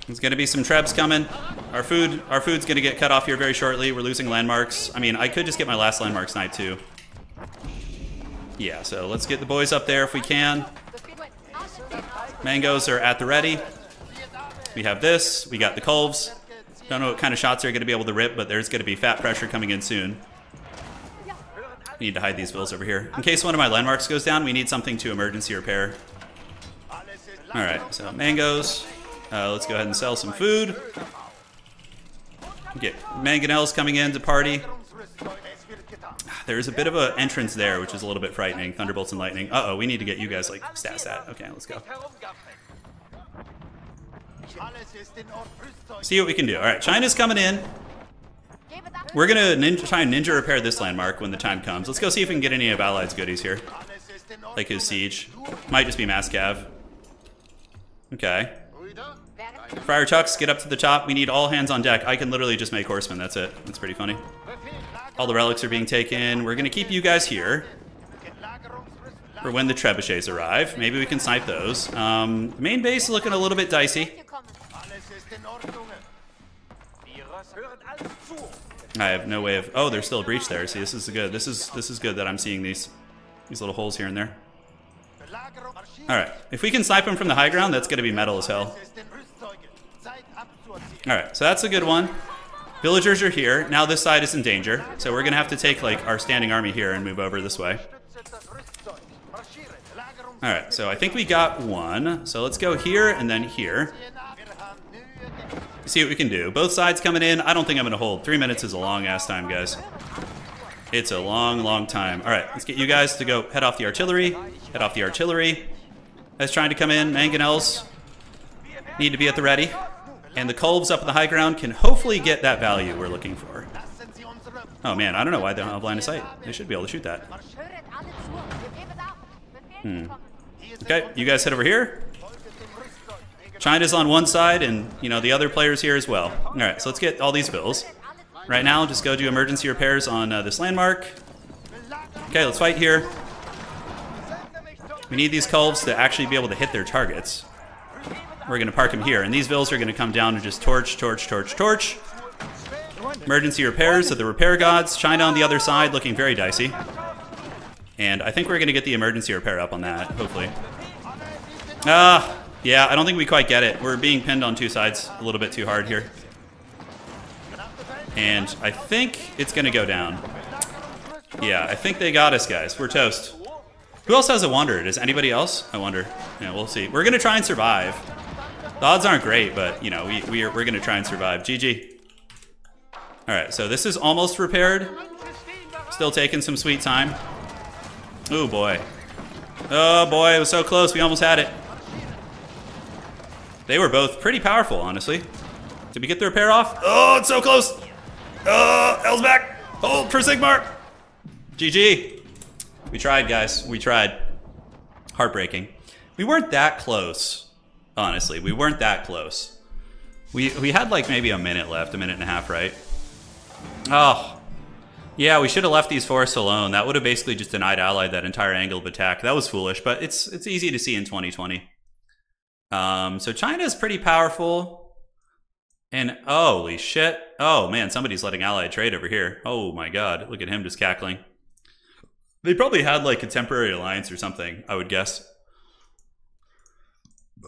there's gonna be some trebs coming. Our food, our food's gonna get cut off here very shortly. We're losing landmarks. I mean, I could just get my last landmark snipe too. Yeah, so let's get the boys up there if we can. Mangoes are at the ready. We have this. We got the culves. Don't know what kind of shots they're to be able to rip, but there's to be fat pressure coming in soon. We need to hide these vills over here. In case one of my landmarks goes down, we need something to emergency repair. All right, so mangoes. Uh, let's go ahead and sell some food. Get mangonels coming in to party. Getan. There's a bit of an entrance there, which is a little bit frightening. Thunderbolts and lightning. Uh-oh, we need to get you guys, like, stat stat. Okay, let's go. See what we can do. All right, China's coming in. We're gonna try and ninja repair this landmark when the time comes. Let's go see if we can get any of Allied's goodies here. Like his siege. Might just be mass cav. Okay. Friar Tucks, get up to the top. We need all hands on deck. I can literally just make horsemen. That's it. That's pretty funny. All the relics are being taken. We're gonna keep you guys here for when the trebuchets arrive. Maybe we can snipe those. Um, the main base looking a little bit dicey. I have no way of. Oh, there's still a breach there. See, this is good. This is this is good that I'm seeing these these little holes here and there. All right, if we can snipe them from the high ground, that's gonna be metal as hell. All right, so that's a good one. Villagers are here. Now this side is in danger, so we're gonna have to take like our standing army here and move over this way. All right, so I think we got one. So let's go here and then here. See what we can do. Both sides coming in. I don't think I'm gonna hold. Three minutes is a long ass time, guys. It's a long, long time. All right, let's get you guys to go head off the artillery. Head off the artillery. That's trying to come in. Mangonels need to be at the ready. And the Colbs up in the high ground can hopefully get that value we're looking for. Oh man, I don't know why they don't have line of sight. They should be able to shoot that. Sind Okay, you guys head over here. China's on one side, and you know the other players here as well. All right, so let's get all these vills. Right now, just go do emergency repairs on uh, this landmark. Okay, let's fight here. We need these culves to actually be able to hit their targets. We're gonna park them here, and these vills are gonna come down and just torch, torch, torch, torch. Emergency repairs of the repair gods. China on the other side, looking very dicey. And I think we're gonna get the emergency repair up on that, hopefully. Ah, yeah, I don't think we quite get it. We're being pinned on two sides a little bit too hard here. And I think it's gonna go down. Yeah, I think they got us, guys. We're toast. Who else has a wanderer? Does anybody else? I wonder. Yeah, we'll see. We're gonna try and survive. The odds aren't great, but you know, we, we are, we're gonna try and survive. GG. All right, so this is almost repaired. Still taking some sweet time. Oh boy. Oh boy, it was so close. We almost had it. They were both pretty powerful, honestly. Did we get the repair off? Oh, it's so close. Oh, L's back. Hold for Sigmar. GG. We tried, guys. We tried. Heartbreaking. We weren't that close, honestly. We weren't that close. We, we had like maybe a minute left, a minute and a half, right? Oh, yeah, we should have left these forests alone. That would have basically just denied Allied that entire angle of attack. That was foolish, but it's it's easy to see in 2020. Um, so China is pretty powerful. And holy shit. Oh man, somebody's letting Allied trade over here. Oh my god, look at him just cackling. They probably had like a temporary alliance or something, I would guess.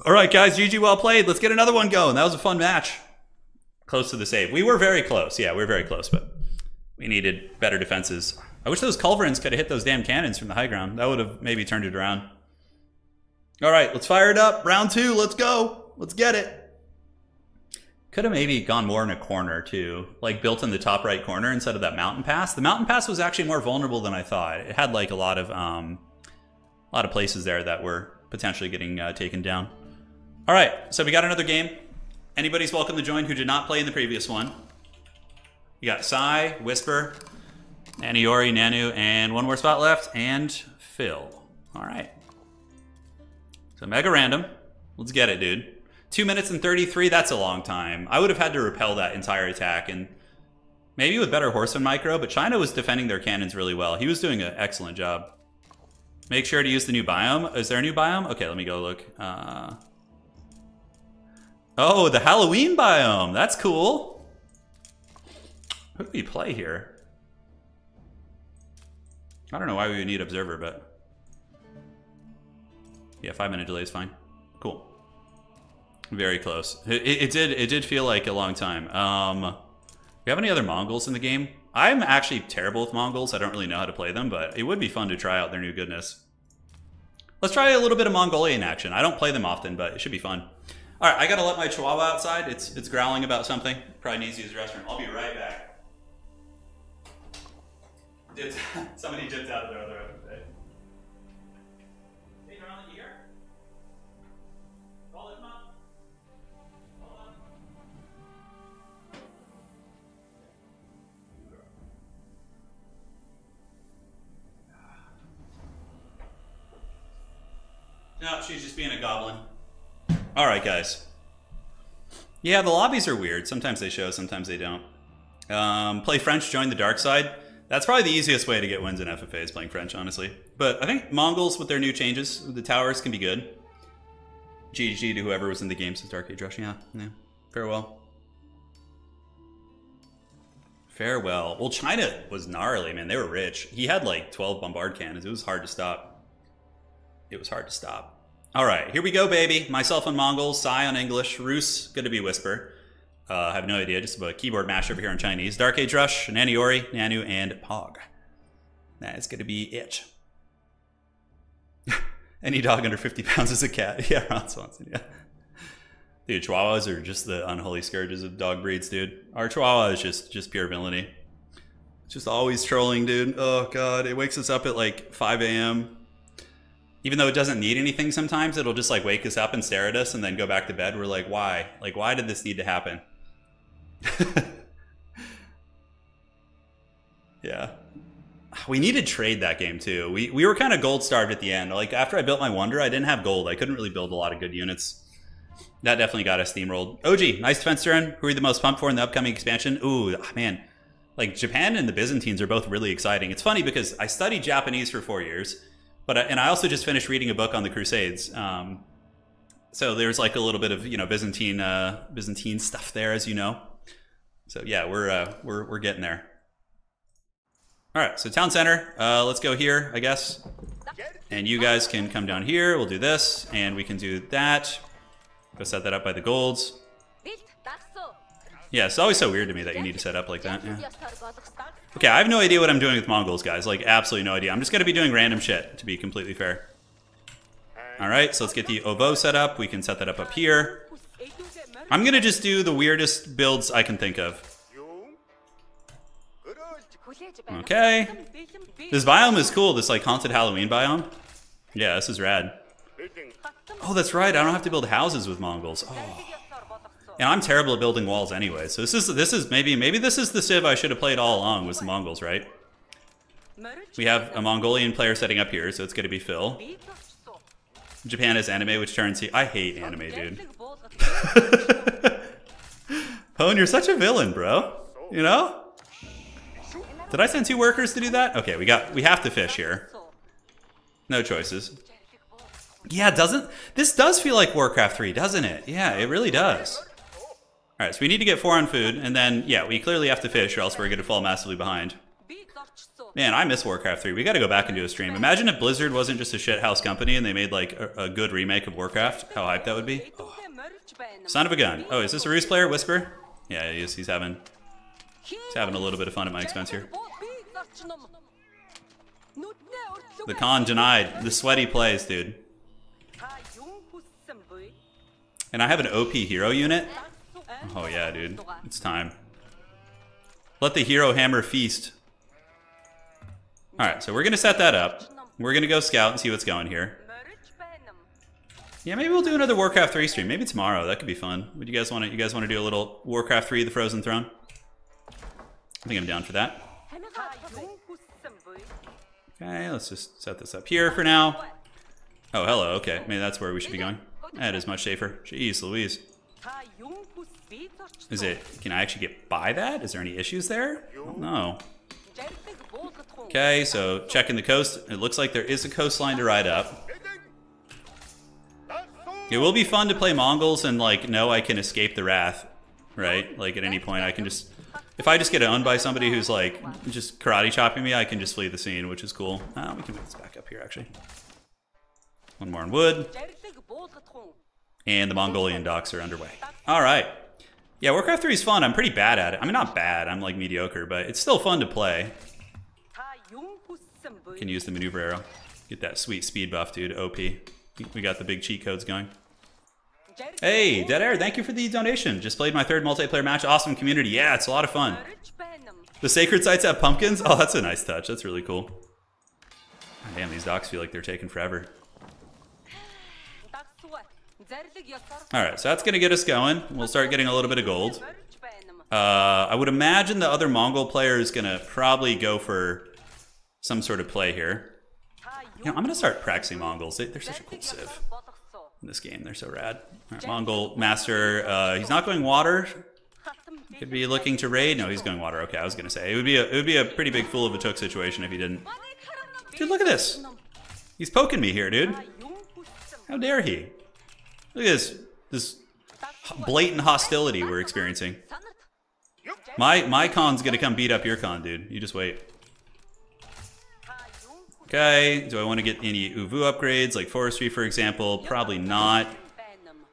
All right, guys, GG well played. Let's get another one going. That was a fun match. Close to the save. We were very close. Yeah, we were very close, but we needed better defenses. I wish those culverins could have hit those damn cannons from the high ground. That would have maybe turned it around. All right, let's fire it up. Round two. Let's go. Let's get it. Could have maybe gone more in a corner too, like built in the top right corner instead of that mountain pass. The mountain pass was actually more vulnerable than I thought. It had like a lot of um, a lot of places there that were potentially getting uh, taken down. All right, so we got another game. Anybody's welcome to join who did not play in the previous one. You got Sai, Whisper, Naniori, Nanu, and one more spot left, and Phil. All right. So mega random. Let's get it, dude. Two minutes and 33, that's a long time. I would have had to repel that entire attack, and maybe with better horseman micro, but China was defending their cannons really well. He was doing an excellent job. Make sure to use the new biome. Is there a new biome? Okay, let me go look. Uh... Oh, the Halloween biome. That's cool. Who do we play here? I don't know why we would need Observer, but... Yeah, five minute delay is fine. Cool. Very close. It, it, it did it did feel like a long time. Um, we have any other Mongols in the game? I'm actually terrible with Mongols. I don't really know how to play them, but it would be fun to try out their new goodness. Let's try a little bit of Mongolian action. I don't play them often, but it should be fun. All right, I gotta let my chihuahua outside. It's it's growling about something. Probably needs to use the restroom. I'll be right back. Somebody dipped out of their other open. Hey, darling, you here? Call it. No, she's just being a goblin. All right, guys. Yeah, the lobbies are weird. Sometimes they show, sometimes they don't. Um, play French, join the dark side. That's probably the easiest way to get wins in FFA is playing French, honestly. But I think Mongols, with their new changes, the towers can be good. GG to whoever was in the game since Dark Age Rush. Yeah, yeah. Farewell. Farewell. Well, China was gnarly, man. They were rich. He had like 12 bombard cannons. It was hard to stop. It was hard to stop. All right, here we go, baby. Myself on Mongols, Sai on English, Rus, gonna be Whisper. Uh, I have no idea, just a keyboard mash over here in Chinese. Dark Age Rush, Naniori, Nanu, and Pog. That is gonna be it. Any dog under 50 pounds is a cat. Yeah, Ron Swanson, yeah. Dude, Chihuahuas are just the unholy scourges of dog breeds, dude. Our Chihuahua is just just pure villainy. Just always trolling, dude. Oh god, it wakes us up at like 5 a.m. Even though it doesn't need anything sometimes, it'll just like wake us up and stare at us and then go back to bed. We're like, why? Like, why did this need to happen? yeah. We need to trade that game too. We we were kind of gold starved at the end. Like after I built my wonder, I didn't have gold. I couldn't really build a lot of good units. That definitely got us steamrolled. OG, nice defense turn. Who are you the most pumped for in the upcoming expansion? Ooh, ah, man. Like Japan and the Byzantines are both really exciting. It's funny because I studied Japanese for four years, but I, and I also just finished reading a book on the Crusades. Um, so there's like a little bit of you know Byzantine uh, Byzantine stuff there, as you know. So yeah, we're uh, we're we're getting there. All right, so town center. Uh, let's go here, I guess. And you guys can come down here. We'll do this, and we can do that. Go set that up by the golds. Yeah, it's always so weird to me that you need to set up like that. Yeah. Okay, I have no idea what I'm doing with Mongols, guys. Like, absolutely no idea. I'm just going to be doing random shit, to be completely fair. All right, so let's get the Ovoo set up. We can set that up up here. I'm going to just do the weirdest builds I can think of. Okay. This biome is cool, this like haunted Halloween biome. Yeah, this is rad. Oh, that's right. I don't have to build houses with Mongols. Oh. And I'm terrible at building walls anyway. So this is this is maybe maybe this is the civ I should have played all along was the Mongols, right? We have a Mongolian player setting up here, so it's gonna be Phil. Japan is anime, which turns he. I hate anime, dude. Pone, you're such a villain, bro. You know? Did I send two workers to do that? Okay, we got we have to fish here. No choices. Yeah, doesn't this does feel like Warcraft 3, doesn't it? Yeah, it really does. Alright, so we need to get four on food, and then, yeah, we clearly have to fish or else we're going to fall massively behind. Man, I miss Warcraft 3. We got to go back and do a stream. Imagine if Blizzard wasn't just a shithouse company and they made, like, a, a good remake of Warcraft. How hyped that would be. Oh. Son of a gun. Oh, is this a Rus player? Whisper? Yeah, he is. He's having, he's having a little bit of fun at my expense here. The Khan denied. The sweaty plays, dude. And I have an OP hero unit. Oh yeah, dude. It's time. Let the hero hammer feast. Alright, so we're gonna set that up. We're gonna go scout and see what's going here. Yeah, maybe we'll do another Warcraft 3 stream. Maybe tomorrow. That could be fun. Would you guys want to? You guys want to do a little Warcraft 3: The Frozen Throne? I think I'm down for that. Okay, let's just set this up here for now. Oh, hello. Okay, maybe that's where we should be going. That is much safer. Jeez Louise. Is it, can I actually get by that? Is there any issues there? No. Okay, so checking the coast. It looks like there is a coastline to ride up. It will be fun to play Mongols and like know I can escape the wrath, right? Like at any point I can just, if I just get owned by somebody who's like just karate chopping me, I can just flee the scene, which is cool. Uh, we can move this back up here actually. One more in wood. And the Mongolian docks are underway. All right. Yeah, Warcraft 3 is fun. I'm pretty bad at it. I mean, not bad. I'm like mediocre, but it's still fun to play. Can use the maneuver arrow. Get that sweet speed buff, dude. OP. We got the big cheat codes going. Hey, Dead Air, thank you for the donation. Just played my third multiplayer match. Awesome community. Yeah, it's a lot of fun. The sacred sites have pumpkins? Oh, that's a nice touch. That's really cool. Damn, these docks feel like they're taking forever. Alright, so that's going to get us going. We'll start getting a little bit of gold. Uh, I would imagine the other Mongol player is going to probably go for some sort of play here. You know, I'm gonna start practicing Mongols. They, are such a cool civ in this game. They're so rad. All right, Mongol master. Uh, he's not going water. Could be looking to raid. No, he's going water. Okay, I was gonna say it would be a it would be a pretty big fool of a took situation if he didn't. Dude, look at this. He's poking me here, dude. How dare he? Look at this this blatant hostility we're experiencing. My my Khan's gonna come beat up your Khan, dude. You just wait. Okay, do I want to get any Ovoo upgrades, like Forestry, for example? Probably not.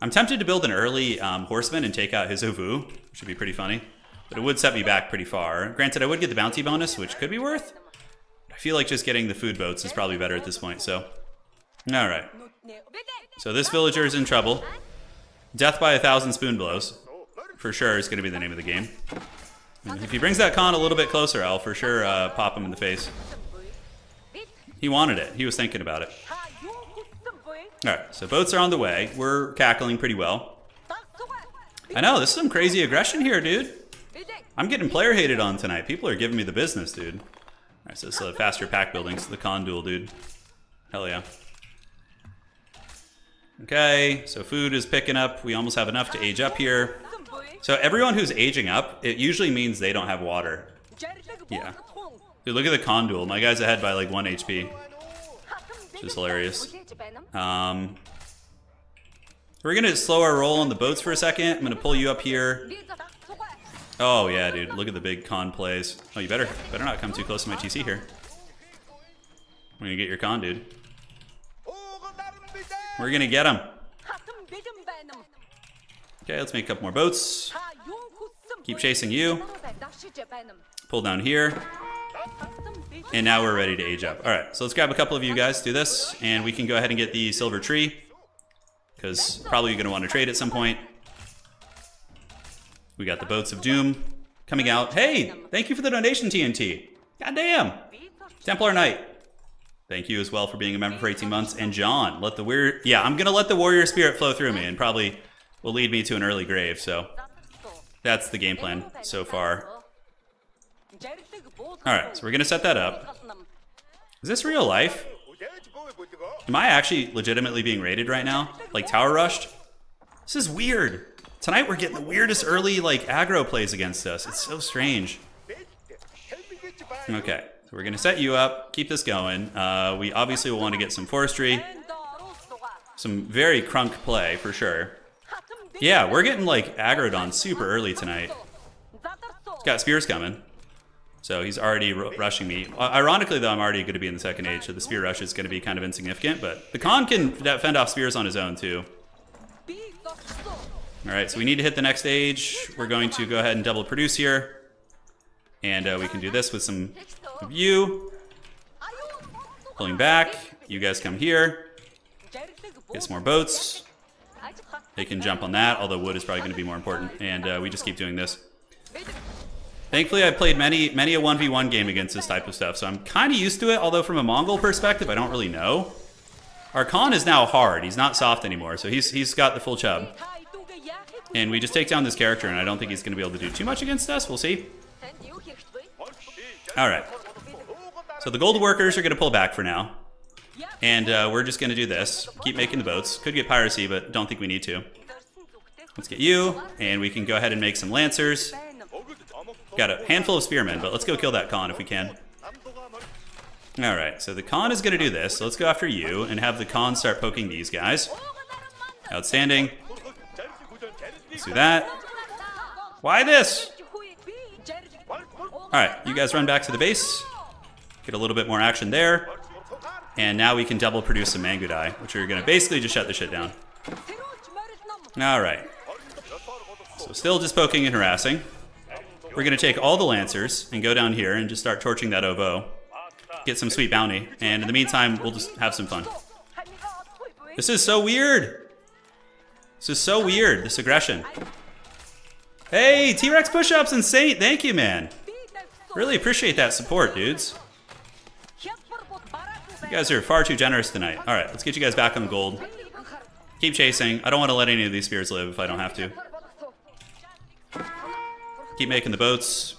I'm tempted to build an early um, Horseman and take out his Ovoo, which would be pretty funny. But it would set me back pretty far. Granted, I would get the bounty bonus, which could be worth. I feel like just getting the food boats is probably better at this point, so... Alright. So this villager is in trouble. Death by a thousand spoon blows. For sure is going to be the name of the game. And if he brings that Khan a little bit closer, I'll for sure uh, pop him in the face. He wanted it. He was thinking about it. Alright, so boats are on the way. We're cackling pretty well. I know, this is some crazy aggression here, dude. I'm getting player hated on tonight. People are giving me the business, dude. Alright, so it's a faster pack building. So the Khan duel, dude. Hell yeah. Okay, so food is picking up. We almost have enough to age up here. So everyone who's aging up, it usually means they don't have water. Yeah. Dude, look at the Khan duel. My guy's ahead by like 1 HP. Which is hilarious. Um, we're gonna slow our roll on the boats for a second. I'm gonna pull you up here. Oh yeah, dude. Look at the big Khan plays. Oh, you better better not come too close to my TC here. I'm gonna get your Khan, dude. We're gonna get him. Okay, let's make a couple more boats. Keep chasing you. Pull down here. And now we're ready to age up. All right, so let's grab a couple of you guys, do this, and we can go ahead and get the silver tree. Because probably you're gonna want to trade at some point. We got the Boats of Doom coming out. Hey, thank you for the donation, TNT. Goddamn. Templar Knight. Thank you as well for being a member for 18 months. And John, let the weird, yeah, I'm gonna let the warrior spirit flow through me and probably will lead me to an early grave. So that's the game plan so far. All right, so we're gonna set that up. Is this real life? Am I actually legitimately being raided right now? Like tower rushed? This is weird. Tonight we're getting the weirdest early like aggro plays against us. It's so strange. Okay, we're gonna set you up, keep this going. Uh, we obviously will want to get some forestry. Some very crunk play for sure. Yeah, we're getting like aggroed on super early tonight. He's got spears coming. So he's already rushing me. Ironically, though, I'm already going to be in the second age, so the spear rush is going to be kind of insignificant. But the Khan can fend off spears on his own, too. All right, so we need to hit the next age. We're going to go ahead and double produce here. And uh, we can do this with some of you. Pulling back. You guys come here. Get some more boats. They can jump on that, although wood is probably going to be more important. And uh, we just keep doing this. Thankfully, I played many many a 1v1 game against this type of stuff, so I'm kind of used to it, although from a Mongol perspective, I don't really know. Our Khan is now hard. He's not soft anymore, so he's he's got the full chub. And we just take down this character, and I don't think he's going to be able to do too much against us. We'll see. All right. So the gold workers are going to pull back for now. And uh, we're just going to do this. Keep making the boats. Could get piracy, but don't think we need to. Let's get you, and we can go ahead and make some lancers. Got a handful of spearmen, but let's go kill that Khan if we can. Alright, so the Khan is going to do this. So let's go after you and have the Khan start poking these guys. Outstanding. Let's do that. Why this? Alright, you guys run back to the base. Get a little bit more action there. And now we can double produce some Mangudai, which are going to basically just shut the shit down. Alright. So still just poking and harassing. We're going to take all the Lancers and go down here and just start torching that Ovoo. Get some sweet bounty. And in the meantime, we'll just have some fun. This is so weird. This is so weird, this aggression. Hey, T-Rex push-ups and Saint, thank you, man. Really appreciate that support, dudes. You guys are far too generous tonight. All right, let's get you guys back on the gold. Keep chasing. I don't want to let any of these spears live if I don't have to. Keep making the boats.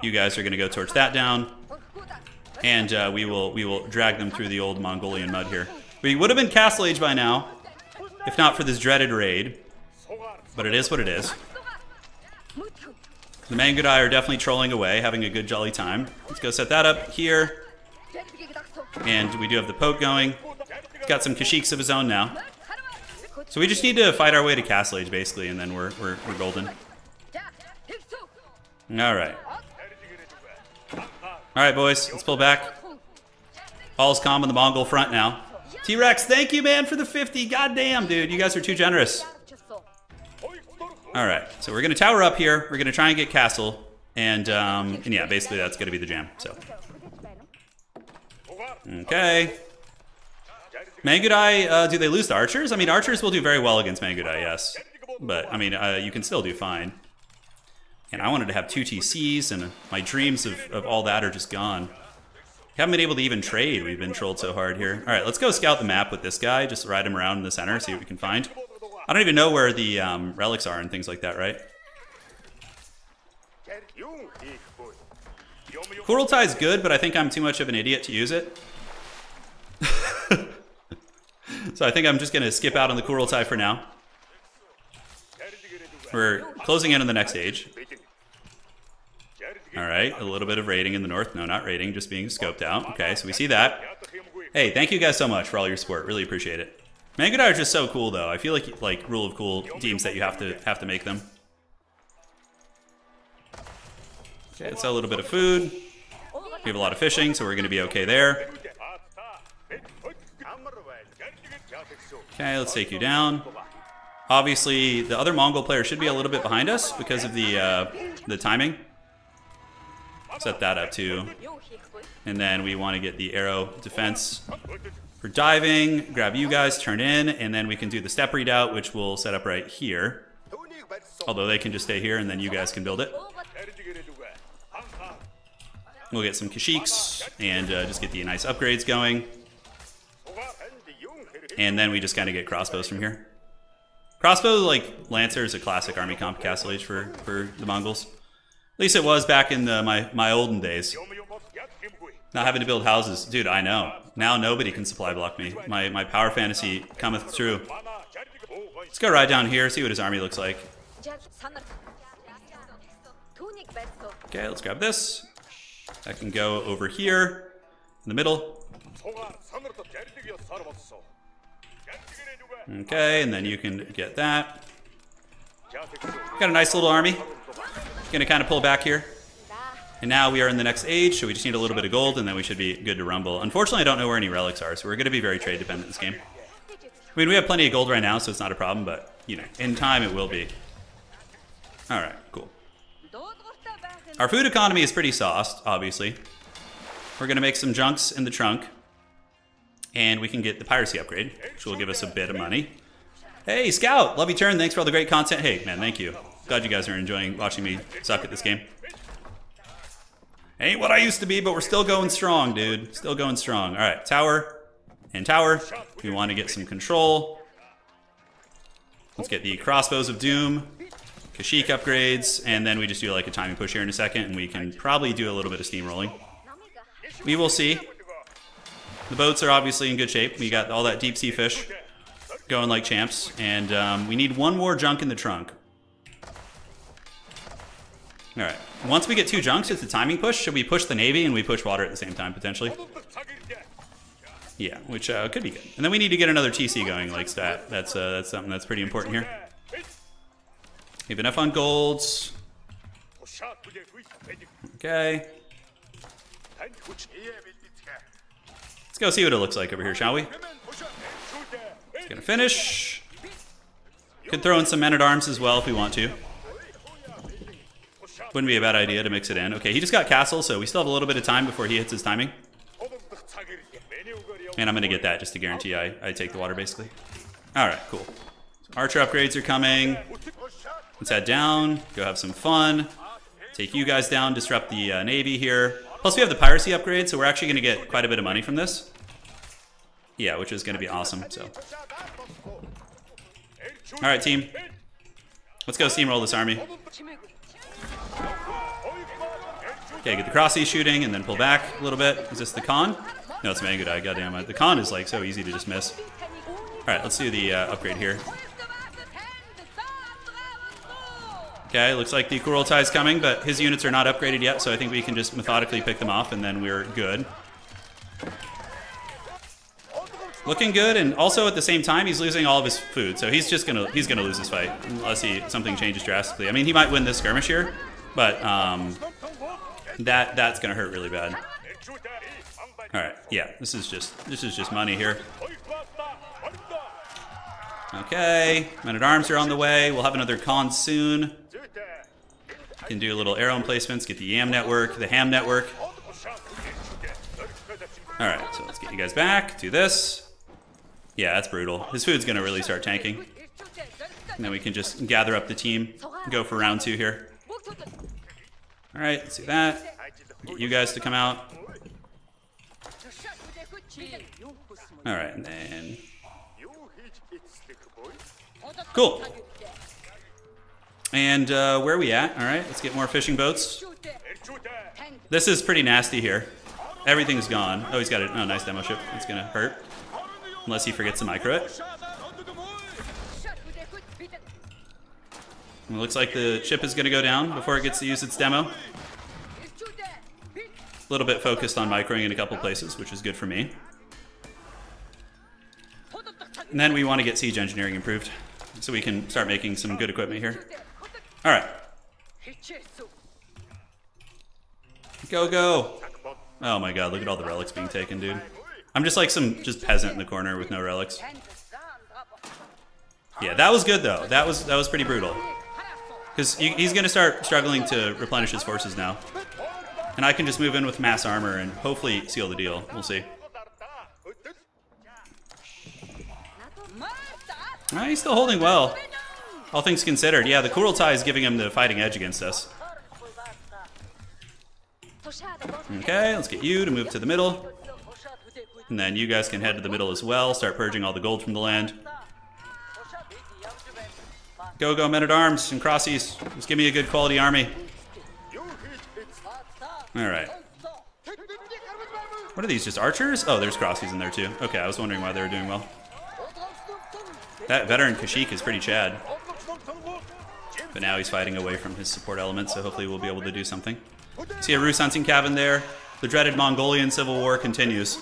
You guys are going to go torch that down. and uh, we will we will drag them through the old Mongolian mud here. We would have been Castle Age by now, if not for this dreaded raid. But it is what it is. The Mangudai are definitely trolling away, having a good jolly time. Let's go set that up here. And we do have the poke going. He's got some Keshiks of his own now. So we just need to fight our way to Castle Age, basically, and then we're, we're, we're golden. Alright. Alright, boys, let's pull back. All's calm on the Mongol front now. T-Rex, thank you, man, for the 50. Goddamn, dude, you guys are too generous. Alright, so we're going to tower up here. We're going to try and get castle. And, um, and yeah, basically that's going to be the jam, so. Okay. Mangudai, uh, do they lose to archers? I mean, archers will do very well against Mangudai, yes. But, I mean, uh, you can still do fine. And I wanted to have two TCs, and my dreams of, of all that are just gone. Haven't been able to even trade. We've been trolled so hard here. All right, let's go scout the map with this guy. Just ride him around in the center, see what we can find. I don't even know where the um, relics are and things like that, right? Kurultai is good, but I think I'm too much of an idiot to use it. so I think I'm just going to skip out on the Kurultai for now. We're closing in on the next age. All right, a little bit of raiding in the north. No, not raiding, just being scoped out. Okay, so we see that. Hey, thank you guys so much for all your support. Really appreciate it. Mangudai are just so cool, though. I feel like like rule of cool teams that you have to have to make them. Okay, let's sell a little bit of food. We have a lot of fishing, so we're going to be okay there. Okay, let's take you down. Obviously, the other Mongol player should be a little bit behind us because of the uh, the timing. Set that up too. And then we want to get the arrow defense for diving, grab you guys, turn in, and then we can do the Steppe Redoubt, which we'll set up right here. Although they can just stay here and then you guys can build it. We'll get some Keshiks and uh, just get the nice upgrades going. And then we just kind of get crossbows from here. Crossbow, like Lancer, is a classic army comp castle age for, for the Mongols. At least it was back in the, my, my olden days. Not having to build houses. Dude, I know. Now nobody can supply block me. My, my power fantasy cometh true. Let's go right down here, see what his army looks like. Okay, let's grab this. I can go over here, in the middle. Okay, and then you can get that. Got a nice little army. Gonna kind of pull back here. And now we are in the next age, so we just need a little bit of gold, and then we should be good to rumble. Unfortunately, I don't know where any relics are, so we're to be very trade dependent in this game. I mean, we have plenty of gold right now, so it's not a problem, but, you know, in time it will be. All right, cool. Our food economy is pretty sauced, obviously. We're to make some junks in the trunk, and we can get the piracy upgrade, which will give us a bit of money. Hey, Scout! Love you, turn. Thanks for all the great content. Hey, man, thank you. Glad you guys are enjoying watching me suck at this game. Ain't what I used to be, but we're still going strong, dude. Still going strong. All right, tower and tower. We want to get some control. Let's get the crossbows of doom, Keshik upgrades, and then we just do like a timing push here in a second, and we can probably do a little bit of steamrolling. We will see. The boats are obviously in good shape. We got all that deep sea fish going like champs, and um, we need one more junk in the trunk. All right. Once we get two junks, it's a timing push. Should we push the Navy and we push water at the same time, potentially? Yeah, which uh, could be good. And then we need to get another TC going, like stat. That's uh, that's something that's pretty important here. We have enough on golds. Okay. Go see what it looks like over here, shall we? It's gonna finish. Could throw in some men-at-arms as well if we want to. Wouldn't be a bad idea to mix it in. Okay, he just got castle, so we still have a little bit of time before he hits his timing. And I'm going to get that just to guarantee I, I take the water, basically. All right, cool. Archer upgrades are coming. Let's head down, go have some fun. Take you guys down, disrupt the uh, Navy here. Plus, we have the piracy upgrade, so we're actually going to get quite a bit of money from this. Yeah, which is going to be awesome, so. All right, team. Let's go steamroll this army. Okay, get the crossy shooting and then pull back a little bit. Is this the Khan? No, it's Mangudai. Goddamn it. The Khan is like so easy to just miss. All right, let's do the uh, upgrade here. Okay, looks like the Kurultai is coming, but his units are not upgraded yet, so I think we can just methodically pick them off and then we're good. Looking good, and also at the same time, he's losing all of his food, so he's just gonna he's gonna lose this fight unless he something changes drastically. I mean, he might win this skirmish here, but um, that that's gonna hurt really bad. All right, yeah, this is just this is just money here. Okay, men at arms are on the way. We'll have another Khan soon. Can do a little arrow emplacements, get the Yam network, the Ham network. All right, so let's get you guys back. Do this. Yeah, that's brutal. His food's gonna really start tanking. And then we can just gather up the team, go for round two here. All right, let's do that. Get you guys to come out. All right, and then cool. And uh, where are we at? All right, let's get more fishing boats. This is pretty nasty here. Everything's gone. Oh, he's got a oh, nice demo ship. It's gonna hurt. Unless he forgets to micro it. It looks like the ship is gonna go down before it gets to use its demo. A little bit focused on microing in a couple places, which is good for me. And then we want to get siege engineering improved so we can start making some good equipment here. All right. Go, go. Oh my god, look at all the relics being taken, dude. I'm just like some just peasant in the corner with no relics. Yeah, that was good though. That was that was pretty brutal. Because he's going to start struggling to replenish his forces now. And I can just move in with mass armor and hopefully seal the deal. We'll see. Ah, he's still holding well. All things considered. Yeah, the Kurultai is giving him the fighting edge against us. Okay, let's get you to move to the middle. And then you guys can head to the middle as well, start purging all the gold from the land. Go, go, men at arms and crossies. Just give me a good quality army. Alright. What are these, just archers? Oh, there's crossies in there too. Okay, I was wondering why they were doing well. That veteran Keshik is pretty chad. But now he's fighting away from his support element, so hopefully we'll be able to do something. See a Rus hunting cabin there. The dreaded Mongolian civil war continues.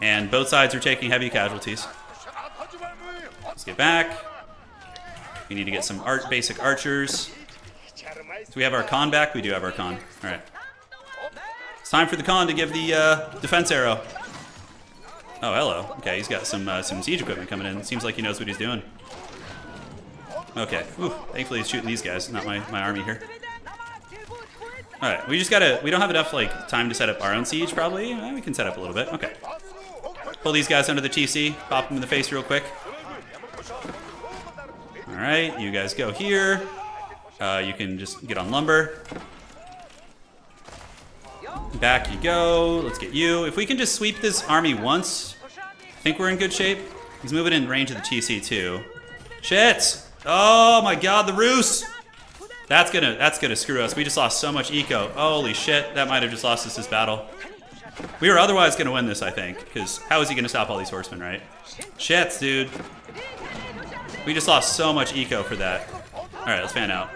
And both sides are taking heavy casualties. Let's get back. We need to get some art basic archers. Do we have our Khan back? We do have our Khan. All right. It's time for the Khan to give the uh, defense arrow. Oh, hello. Okay, he's got some uh, some siege equipment coming in. Seems like he knows what he's doing. Okay. Ooh, thankfully he's shooting these guys, not my, my army here. All right, we just gotta, we don't have enough like time to set up our own siege probably. Eh, we can set up a little bit, okay. Pull these guys under the TC, pop them in the face real quick. All right, you guys go here. Uh, you can just get on lumber. Back you go. Let's get you. If we can just sweep this army once, I think we're in good shape. He's moving in range of the TC too. Shit! Oh my god, the Rus! That's gonna that's gonna screw us. We just lost so much eco. Holy shit, that might have just lost us this battle. We were otherwise gonna win this, I think, because how is he gonna stop all these horsemen, right? Shit, dude. We just lost so much eco for that. Alright, let's fan out.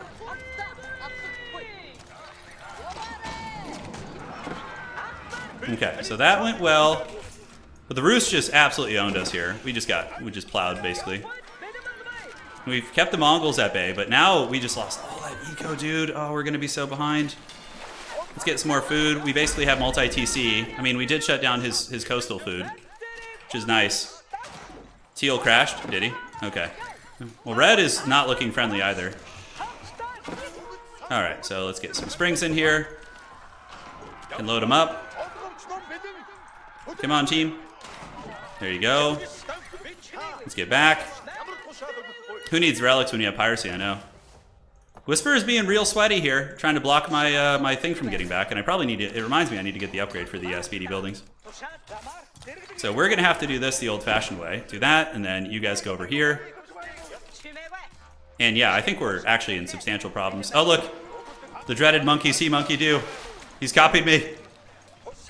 Okay, so that went well. But the Rus just absolutely owned us here. We just got, we just plowed, basically. We've kept the Mongols at bay, but now we just lost all that eco, dude. Oh, we're going to be so behind. Let's get some more food. We basically have multi-TC. I mean, we did shut down his, his coastal food, which is nice. Teal crashed, did he? Okay. Well, red is not looking friendly either. All right, so let's get some springs in here. And load them up. Come on, team. There you go. Let's get back. Who needs relics when you have piracy? I know. Whisper is being real sweaty here, trying to block my uh, my thing from getting back, and I probably need to, it reminds me I need to get the upgrade for the uh, speedy buildings. So we're gonna have to do this the old-fashioned way. Do that, and then you guys go over here. And yeah, I think we're actually in substantial problems. Oh look, the dreaded monkey see monkey do. He's copied me.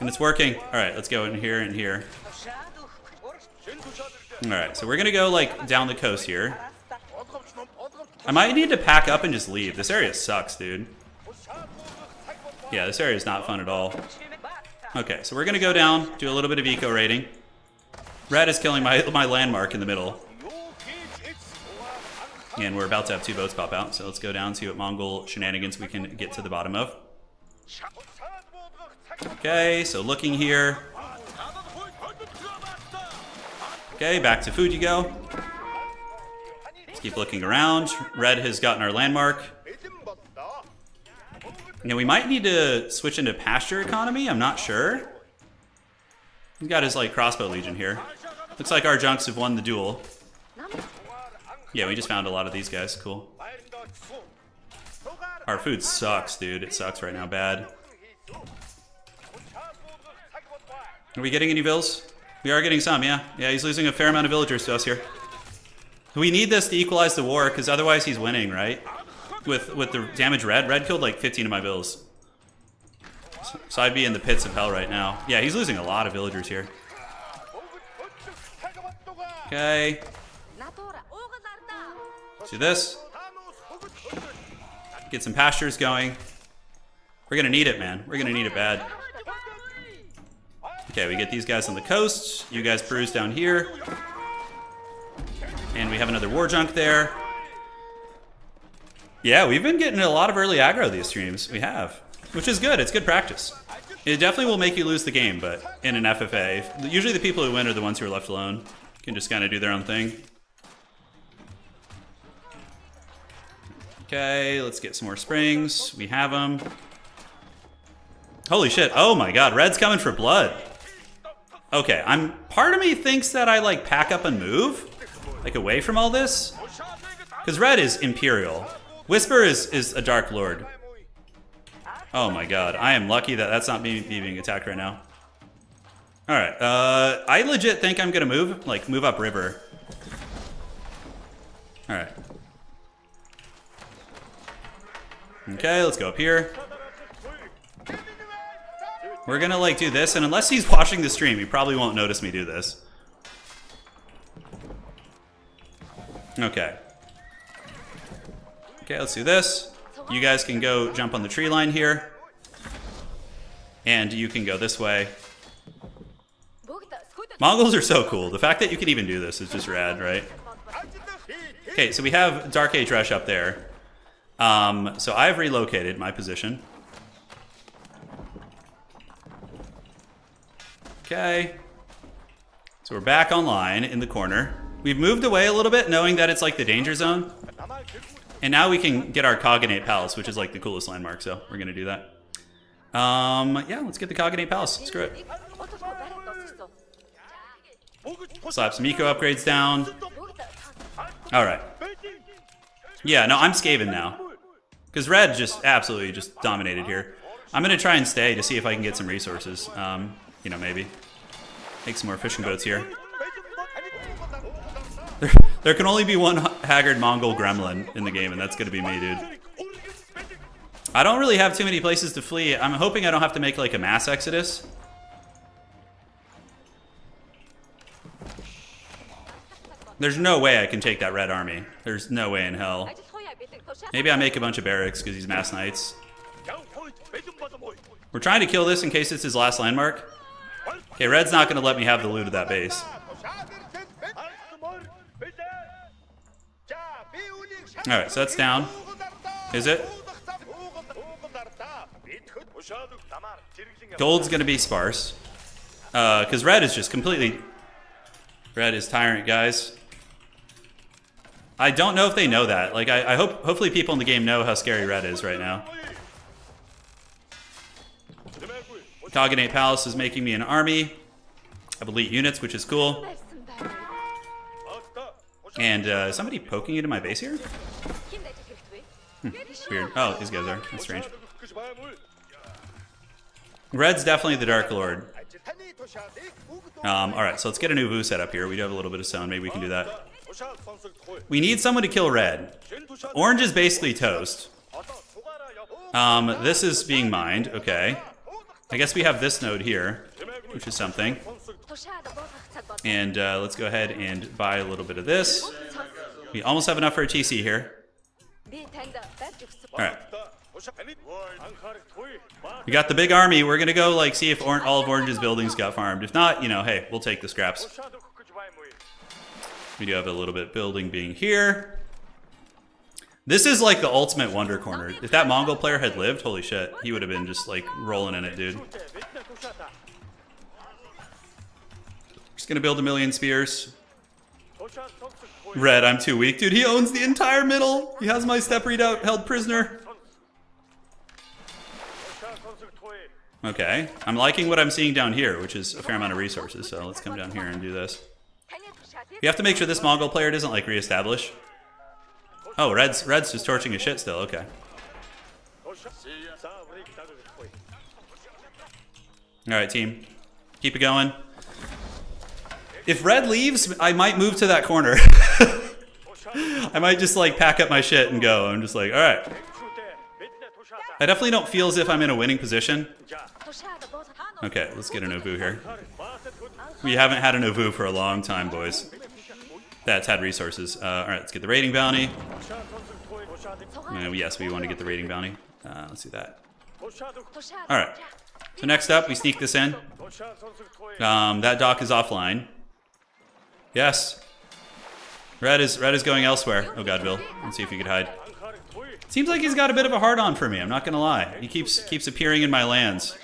And it's working. All right, let's go in here and here. All right, so we're gonna go like down the coast here. I might need to pack up and just leave. This area sucks, dude. Yeah, this area is not fun at all. Okay, so we're gonna go down, do a little bit of eco rating. Red is killing my my landmark in the middle. And we're about to have two boats pop out, so let's go down see what Mongol shenanigans we can get to the bottom of. Okay, so looking here. Okay, back to food you go. Keep looking around. Red has gotten our landmark. Now we might need to switch into pasture economy. I'm not sure. He's got his like crossbow legion here. Looks like our junks have won the duel. Yeah, we just found a lot of these guys. Cool. Our food sucks, dude. It sucks right now, bad. Are we getting any vills? We are getting some, yeah. Yeah, he's losing a fair amount of villagers to us here. We need this to equalize the war, because otherwise he's winning, right? With with the damage red. Red killed like 15 of my vills. So I'd be in the pits of hell right now. Yeah, he's losing a lot of villagers here. Okay. Do this. Get some pastures going. We're gonna need it, man. We're gonna need it bad. Okay, we get these guys on the coast. You guys bruise down here. And we have another war junk there. Yeah, we've been getting a lot of early aggro these streams. We have. Which is good. It's good practice. It definitely will make you lose the game, but in an FFA, usually the people who win are the ones who are left alone. Can just kind of do their own thing. Okay, let's get some more springs. We have them. Holy shit. Oh my god, red's coming for blood. Okay, I'm part of me thinks that I like pack up and move like away from all this cuz red is imperial. Whisper is is a dark lord. Oh my god, I am lucky that that's not me, me being attacked right now. All right, uh I legit think I'm to move like move up river. All right. Okay, let's go up here. We're gonna like do this, and unless he's watching the stream, he probably won't notice me do this. Okay. Okay, let's do this. You guys can go jump on the tree line here. And you can go this way. Mongols are so cool. The fact that you can even do this is just rad, right? Okay, so we have Dark Age Rush up there. Um, so I've relocated my position. Okay. So we're back online in the corner. We've moved away a little bit, knowing that it's like the danger zone. And now we can get our Khaganate Palace, which is like the coolest landmark, so we're gonna do that. Um, yeah, let's get the Khaganate Palace. Screw it. Slap some eco upgrades down. Alright. Yeah, no, I'm Skaven now. Because red just absolutely just dominated here. I'm going to try and stay to see if I can get some resources. Um, you know, maybe. Make some more fishing boats here. There, there can only be one haggard Mongol gremlin in the game, and that's to be me, dude. I don't really have too many places to flee. I'm hoping I don't have to make, like, a mass exodus. There's no way I can take that red army. There's no way in hell. Maybe I make a bunch of barracks because he's mass knights. We're trying to kill this in case it's his last landmark. Okay, red's not going to let me have the loot of that base. Alright, so that's down. Is it? Gold's to be sparse. Uh, Because uh, red is just completely... Red is tyrant, guys. I don't know if they know that. Like, I, I hope, hopefully people in the game know how scary red is right now. Khaganate Palace is making me an army of elite units, which is cool. And uh, is somebody poking into my base here? Hmm, weird. Oh, these guys are. That's strange. Red's definitely the Dark Lord. Um, Alright, so let's get a new Vu set up here. We do have a little bit of sound. Maybe we can do that. We need someone to kill red. Orange is basically toast. Um, this is being mined. Okay. I guess we have this node here, which is something. And uh, let's go ahead and buy a little bit of this. We almost have enough for a TC here. All right. We got the big army. We're gonna go like see if all of Orange's buildings got farmed. If not, you know, hey, we'll take the scraps. We do have a little bit building being here. This is like the ultimate wonder corner. If that Mongol player had lived, holy shit, he would have been just like rolling in it, dude. Gonna build a million spears. Red, I'm too weak. Dude, he owns the entire middle. He has my Steppe Redoubt held prisoner. Okay, I'm liking what I'm seeing down here, which is a fair amount of resources, so let's come down here and do this. You have to make sure this Mongol player doesn't like reestablish. Oh, Red's Red's just torching his shit still, okay. Alright, team. Keep it going. If Red leaves, I might move to that corner. I might just like pack up my shit and go. I'm just like, alright. I definitely don't feel as if I'm in a winning position. Okay, let's get an Ovoo here. We haven't had an Ovoo for a long time, boys. That's had resources. Uh, Alright, let's get the raiding bounty. Uh, yes, we want to get the raiding bounty. Uh, let's do that. Alright. So next up, we sneak this in. Um, that dock is offline. Yes. Red is red is going elsewhere. Oh Godville. Let's see if he could hide. Seems like he's got a bit of a hard on for me. I'm not gonna lie. He keeps keeps appearing in my lands.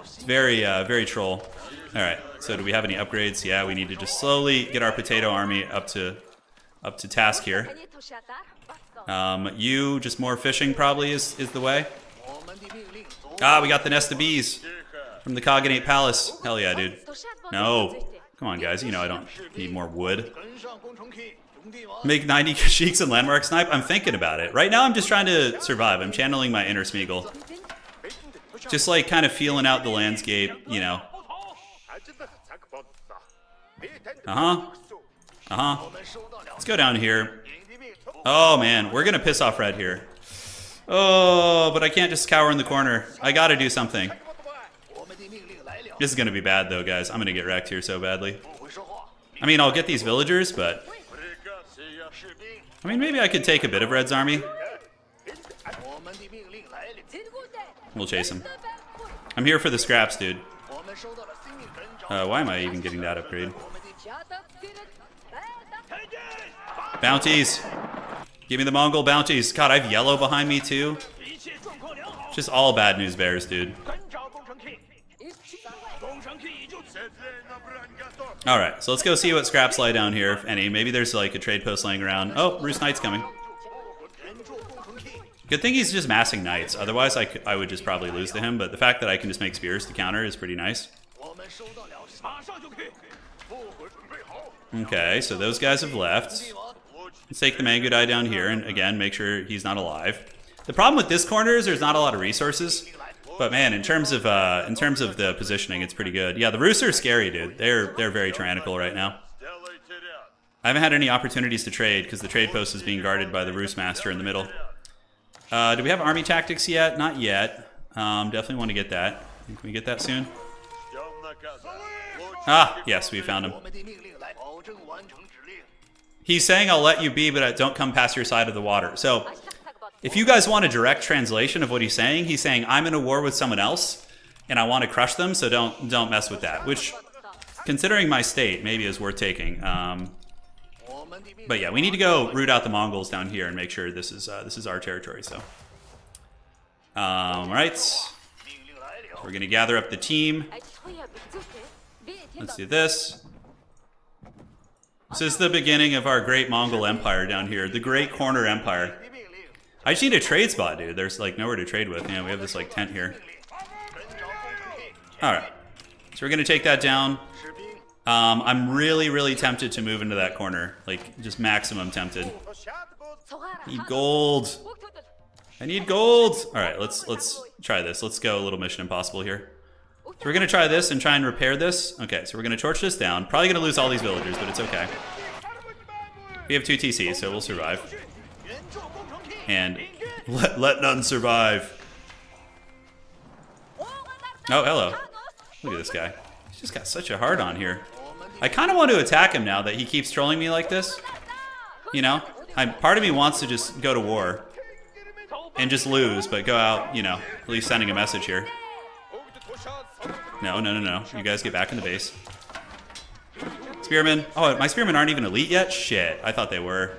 It's very uh, very troll. All right. So do we have any upgrades? Yeah, we need to just slowly get our potato army up to up to task here. Um, you just more fishing probably is is the way. Ah, we got the nest of bees from the Khaganate Palace. Hell yeah, dude. No. Come on, guys. You know I don't need more wood. Make 90 Keshiks and Landmark Snipe? I'm thinking about it. Right now, I'm just trying to survive. I'm channeling my inner Smeagol. Just like kind of feeling out the landscape, you know. Uh-huh. Uh-huh. Let's go down here. Oh, man. We're going to piss off Red here. Oh, but I can't just cower in the corner. I got to do something. This is going to be bad, though, guys. I'm going to get wrecked here so badly. I mean, I'll get these villagers, but... I mean, maybe I could take a bit of Red's army. We'll chase him. I'm here for the scraps, dude. Uh, why am I even getting that upgrade? Bounties! Give me the Mongol bounties. God, I have yellow behind me, too. Just all bad news bears, dude. Alright, so let's go see what scraps lie down here, if any. Maybe there's like a trade post laying around. Oh, Rus Knight's coming. Good thing he's just massing knights. Otherwise, I, I would just probably lose to him. But the fact that I can just make spears to counter is pretty nice. Okay, so those guys have left. Let's take the Mangudai down here and again make sure he's not alive. The problem with this corner is there's not a lot of resources. But man, in terms of uh, in terms of the positioning, it's pretty good. Yeah, the Roosts are scary, dude. They're they're very tyrannical right now. I haven't had any opportunities to trade because the trade post is being guarded by the Rus Master in the middle. Uh, do we have army tactics yet? Not yet. Um, definitely want to get that. Can we get that soon? Ah, yes, we found him. He's saying I'll let you be, but don't come past your side of the water. So if you guys want a direct translation of what he's saying, he's saying I'm in a war with someone else and I want to crush them, so don't don't mess with that. Which, considering my state, maybe is worth taking. Um, but yeah, we need to go root out the Mongols down here and make sure this is uh, this is our territory. So, um, right, we're gonna gather up the team. Let's do this. This is the beginning of our great Mongol Empire down here, the Great Corner Empire. I just need a trade spot, dude. There's like nowhere to trade with. You know, we have this like tent here. All right, so we're gonna take that down. Um, I'm really, really tempted to move into that corner, like just maximum tempted. I need gold. I need gold. All right, let's let's try this. Let's go a little Mission Impossible here. So we're gonna try this and try and repair this. Okay, so we're gonna torch this down. Probably gonna lose all these villagers, but it's okay. We have two TCs, so we'll survive and let, let none survive. Oh, hello. Look at this guy. He's just got such a hard on here. I kind of want to attack him now that he keeps trolling me like this. You know? I'm, part of me wants to just go to war and just lose, but go out, you know, at least sending a message here. No, no, no, no. You guys get back in the base. Spearmen. Oh, my spearmen aren't even elite yet? Shit. I thought they were.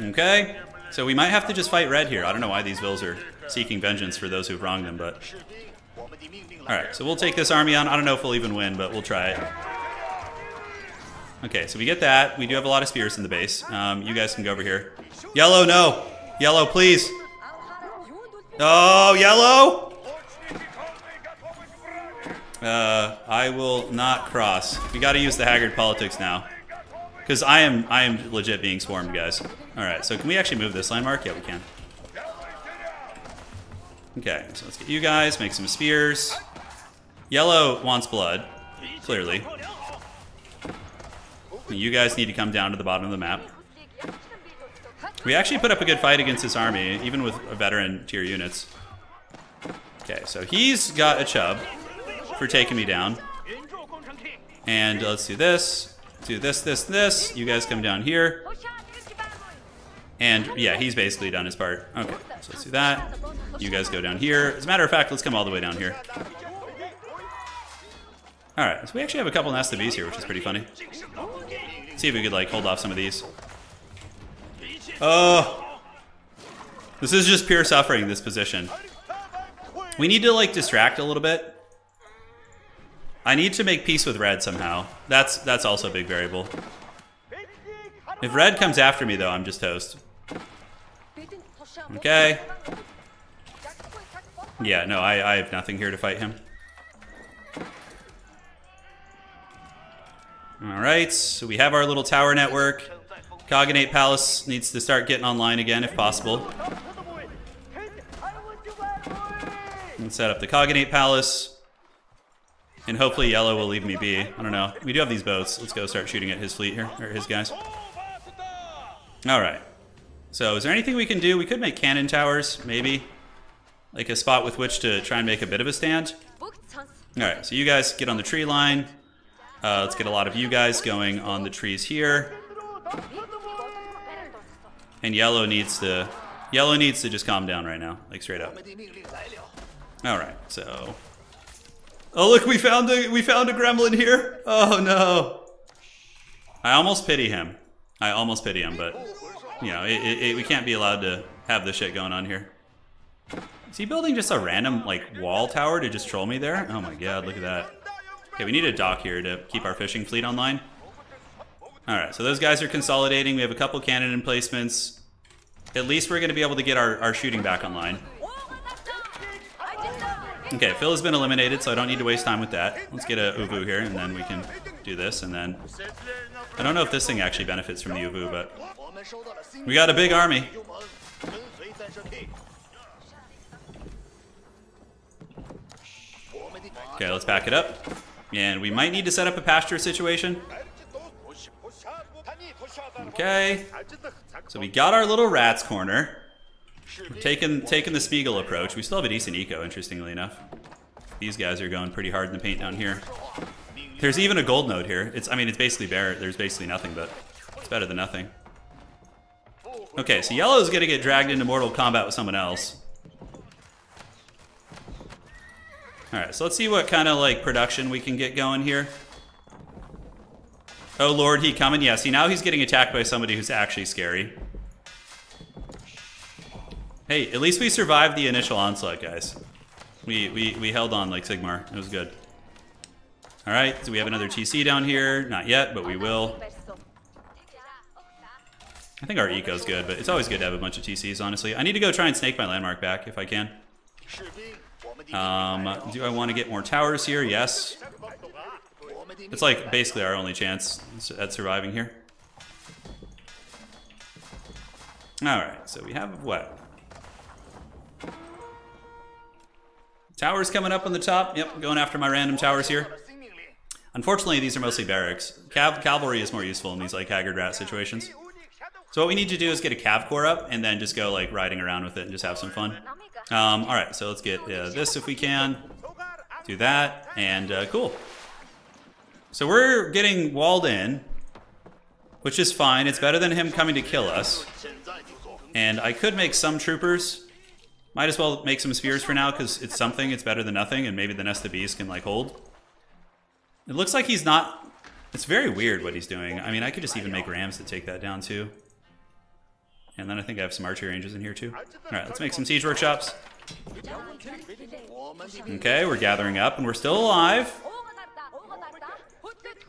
Okay. So we might have to just fight red here. I don't know why these vills are seeking vengeance for those who've wronged them, but... Alright, so we'll take this army on. I don't know if we'll even win, but we'll try it. Okay, so we get that. We do have a lot of spears in the base. Um, you guys can go over here. Yellow, no! Yellow, please! Oh, yellow! Uh, I will not cross. We gotta use the Haggard politics now. Because I am I am legit being swarmed, guys. Alright, so can we actually move this landmark? Yeah, we can. Okay, so let's get you guys, make some spears. Yellow wants blood, clearly. You guys need to come down to the bottom of the map. We actually put up a good fight against this army, even with a veteran tier units. Okay, so he's got a chub for taking me down. And let's do this, do this, this, this. You guys come down here. And yeah, he's basically done his part. Okay, so let's do that. You guys go down here. As a matter of fact, let's come all the way down here. Alright, so we actually have a couple Nest of Bees here, which is pretty funny. see if we could like hold off some of these. Oh! This is just pure suffering, this position. We need to like distract a little bit. I need to make peace with red somehow. That's that's also a big variable. If red comes after me though, I'm just toast. Okay. Yeah, no, I, I have nothing here to fight him. Alright, so we have our little tower network. Khaganate Palace needs to start getting online again if possible. And set up the Khaganate Palace. And hopefully yellow will leave me be. I don't know. We do have these boats. Let's go start shooting at his fleet here, or his guys. Alright. So is there anything we can do? We could make cannon towers, maybe. Like a spot with which to try and make a bit of a stand. Alright, so you guys get on the tree line. Uh, let's get a lot of you guys going on the trees here. And yellow needs to... Yellow needs to just calm down right now, like straight up. Alright, so... Oh look, we found a we found a gremlin here. Oh no. I almost pity him. I almost pity him, but you know, it, it, it, we can't be allowed to have this shit going on here. Is he building just a random like wall tower to just troll me there? Oh my god, look at that. Okay, we need a dock here to keep our fishing fleet online. Alright, so those guys are consolidating. We have a couple cannon emplacements. At least we're going to be able to get our, our shooting back online. Okay, Phil has been eliminated, so I don't need to waste time with that. Let's get a Ovoo here, and then we can do this, and then... I don't know if this thing actually benefits from the Ovoo, but... We got a big army. Okay, let's back it up. And we might need to set up a pasture situation. Okay. So we got our little rat's corner. Taking, taking the Spiegel approach. We still have a decent eco, interestingly enough. These guys are going pretty hard in the paint down here. There's even a gold node here. It's, I mean, it's basically bare. There's basically nothing, but it's better than nothing. Okay, so yellow is going to get dragged into Mortal Kombat with someone else. Alright, so let's see what kind of, like, production we can get going here. Oh lord, he coming? Yeah, see, now he's getting attacked by somebody who's actually scary. Hey, at least we survived the initial onslaught, guys. We, we, we held on like Sigmar. It was good. Alright, so we have another TC down here. Not yet, but we will. I think our eco's good, but it's always good to have a bunch of TCs, honestly. I need to go try and snake my landmark back, if I can. Um, do I want to get more towers here? Yes. It's like basically our only chance at surviving here. Alright, so we have what? Towers coming up on the top. Yep, going after my random towers here. Unfortunately, these are mostly barracks. Cav cavalry is more useful in these like Haggard Rat situations. So what we need to do is get a cav core up and then just go like riding around with it and just have some fun. Um, all right, so let's get uh, this if we can. Do that and uh, cool. So we're getting walled in, which is fine. It's better than him coming to kill us. And I could make some troopers. Might as well make some spheres for now because it's something. It's better than nothing, and maybe the Nest of Bees can like hold. It looks like he's not. It's very weird what he's doing. I mean, I could just even make rams to take that down too. And then I think I have some archery ranges in here too. All right, let's make some siege workshops. Okay, we're gathering up, and we're still alive.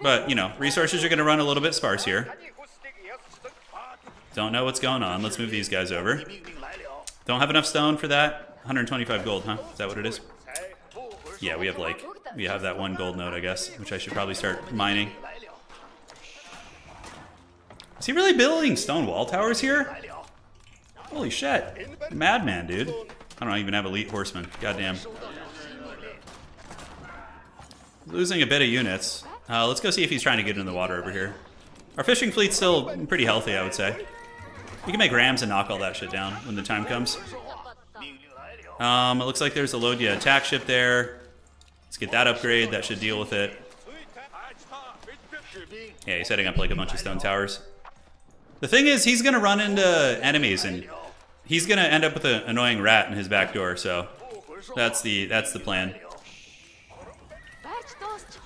But, you know, resources are going to run a little bit sparse here. Don't know what's going on. Let's move these guys over. Don't have enough stone for that? 125 gold, huh? Is that what it is? Yeah, we have like, we have that one gold note, I guess, which I should probably start mining. Is he really building stone wall towers here? Holy shit. Madman, dude. I don't even have elite horsemen. Goddamn. Losing a bit of units. Uh, let's go see if he's trying to get in the water over here. Our fishing fleet's still pretty healthy, I would say. We can make rams and knock all that shit down when the time comes. Um, it looks like there's a Lodya attack ship there. Let's get that upgrade. That should deal with it. Yeah, he's setting up like a bunch of stone towers. The thing is, he's going to run into enemies, and he's going to end up with an annoying rat in his back door, so that's the, that's the plan.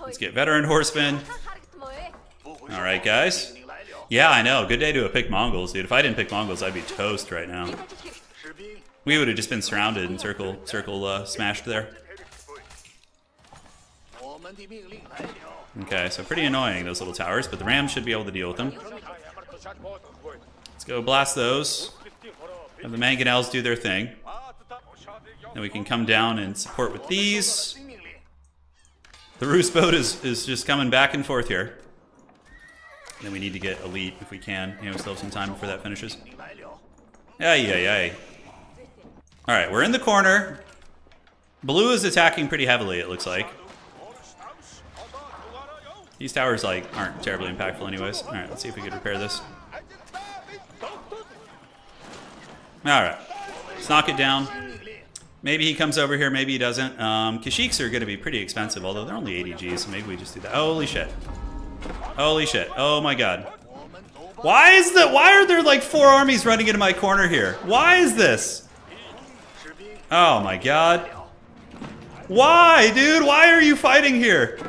Let's get veteran horsemen. All right, guys. Yeah, I know. Good day to have picked Mongols, dude. If I didn't pick Mongols, I'd be toast right now. We would have just been surrounded and circle, circle uh, smashed there. Okay, so pretty annoying, those little towers, but the Rams should be able to deal with them. Let's go blast those. Have the Mangonels do their thing. Then we can come down and support with these. The Rus boat is, is just coming back and forth here. And then we need to get elite if we can. You know, we still have some time before that finishes. Yeah, yeah, yeah. Alright, we're in the corner. Blue is attacking pretty heavily, it looks like. These towers, like, aren't terribly impactful anyways. Alright, let's see if we can repair this. Alright. Let's knock it down. Maybe he comes over here, maybe he doesn't. Um, Keshiks are going to be pretty expensive, although they're only 80 Gs, so maybe we just do that. Holy shit. Holy shit. Oh my god. Why is that? Why are there like four armies running into my corner here? Why is this? Oh my god. Why, dude? Why are you fighting here?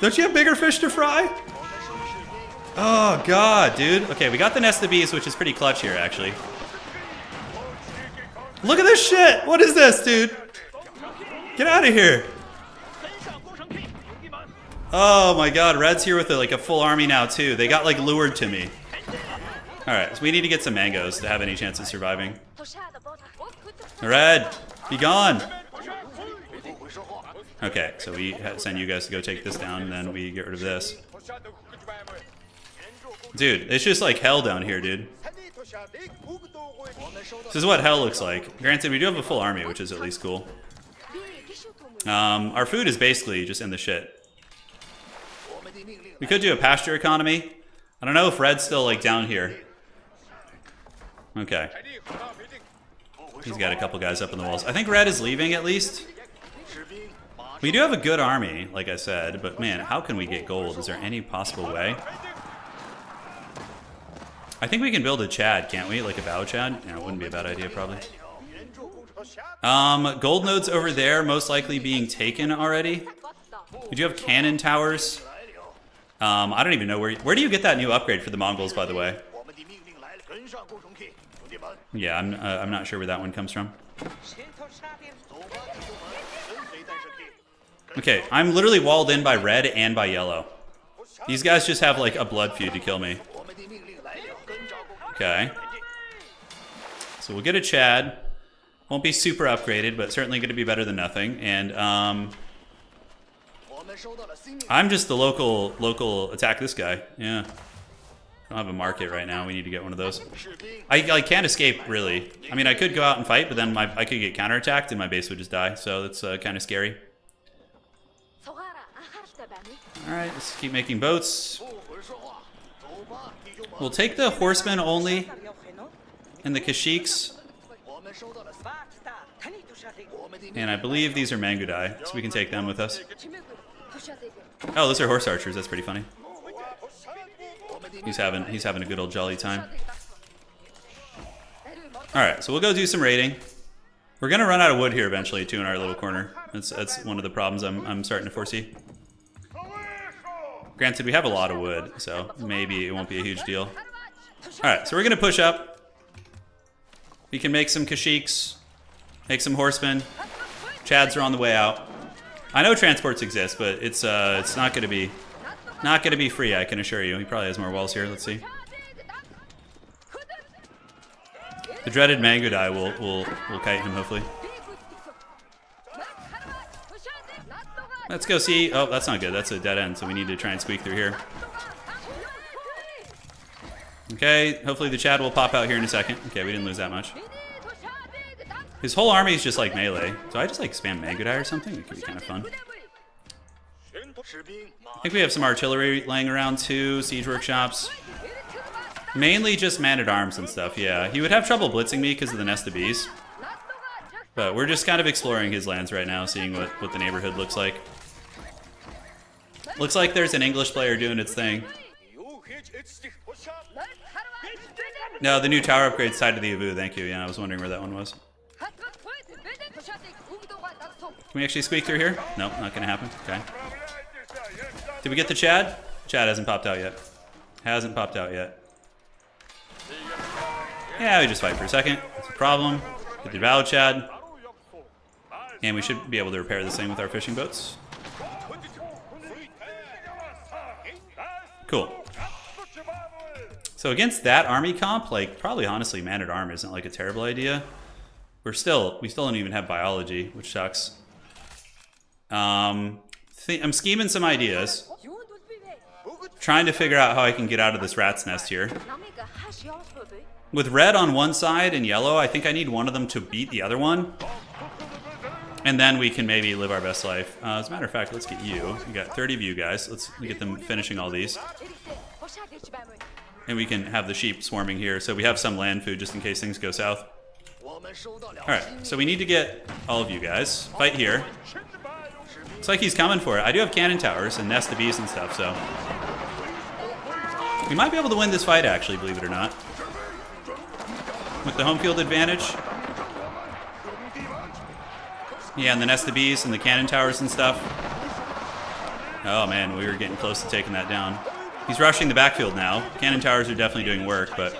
Don't you have bigger fish to fry? Oh god, dude. Okay, we got the nest of bees, which is pretty clutch here, actually. Look at this shit! What is this, dude? Get out of here! Oh my god, Red's here with a, like a full army now too. They got like lured to me. Alright, so we need to get some mangoes to have any chance of surviving. Red, be gone! Okay, so we send you guys to go take this down, and then we get rid of this. Dude, it's just like hell down here, dude. This is what hell looks like. Granted, we do have a full army, which is at least cool. Um, our food is basically just in the shit. We could do a pasture economy. I don't know if Red's still like down here. Okay. He's got a couple guys up in the walls. I think Red is leaving at least. We do have a good army, like I said, but man, how can we get gold? Is there any possible way? I think we can build a Chad, can't we? Like a Bow Chad? Yeah, it wouldn't be a bad idea, probably. Um, gold nodes over there, most likely being taken already. We do have cannon towers. Um, I don't even know where. Where do you get that new upgrade for the Mongols, by the way? Yeah, I'm. Uh, I'm not sure where that one comes from. Okay, I'm literally walled in by red and by yellow. These guys just have like a blood feud to kill me. Okay. So we'll get a Chad. Won't be super upgraded, but certainly going to be better than nothing. And um, I'm just the local local attack this guy. Yeah. I don't have a market right now. We need to get one of those. I, I can't escape, really. I mean, I could go out and fight, but then my, I could get counterattacked and my base would just die. So that's uh, kind of scary. Alright, let's keep making boats. We'll take the horsemen only and the Keshiks. And I believe these are Mangudai, so we can take them with us. Oh, those are horse archers. That's pretty funny. He's having he's having a good old jolly time. All right, so we'll go do some raiding. We're gonna run out of wood here eventually too in our little corner. That's that's one of the problems I'm I'm starting to foresee. Granted, we have a lot of wood, so maybe it won't be a huge deal. All right, so we're gonna push up. We can make some Keshiks, make some horsemen. Chads are on the way out. I know transports exist, but it's uh it's not gonna be not gonna be free. I can assure you. He probably has more walls here. Let's see. The dreaded Mangudai will will will kite him hopefully. Let's go see. Oh, that's not good. That's a dead end, so we need to try and squeak through here. Okay, hopefully the Chad will pop out here in a second. Okay, we didn't lose that much. His whole army is just like melee. So I just like spam Mangudai or something? It could be kind of fun. I think we have some artillery laying around too, siege workshops. Mainly just man-at-arms and stuff, yeah. He would have trouble blitzing me because of the nest of bees. But we're just kind of exploring his lands right now, seeing what, what the neighborhood looks like. Looks like there's an English player doing its thing. No, the new tower upgrade side of the Ovoo, thank you. Yeah, I was wondering where that one was. Can we actually squeak through here? Nope, not gonna happen. Okay. Did we get the Chad? Chad hasn't popped out yet. Hasn't popped out yet. Yeah, we just fight for a second. That's a problem. Get the valid Chad. And we should be able to repair this thing with our fishing boats. Cool. So against that army comp, like probably honestly man at arm isn't like a terrible idea. We're still we still don't even have biology, which sucks. Um, I'm scheming some ideas, trying to figure out how I can get out of this rat's nest here. With red on one side and yellow, I think I need one of them to beat the other one. And then we can maybe live our best life. Uh, as a matter of fact, let's get you. We got 30 of you guys. Let's get them finishing all these. And we can have the sheep swarming here. So we have some land food just in case things go south. Alright, so we need to get all of you guys. Fight here. Looks like he's coming for it. I do have cannon towers and nest of bees and stuff, so... We might be able to win this fight, actually, believe it or not. With the home field advantage. Yeah, and the nest of bees and the cannon towers and stuff. Oh man, we were getting close to taking that down. He's rushing the backfield now. Cannon towers are definitely doing work, but...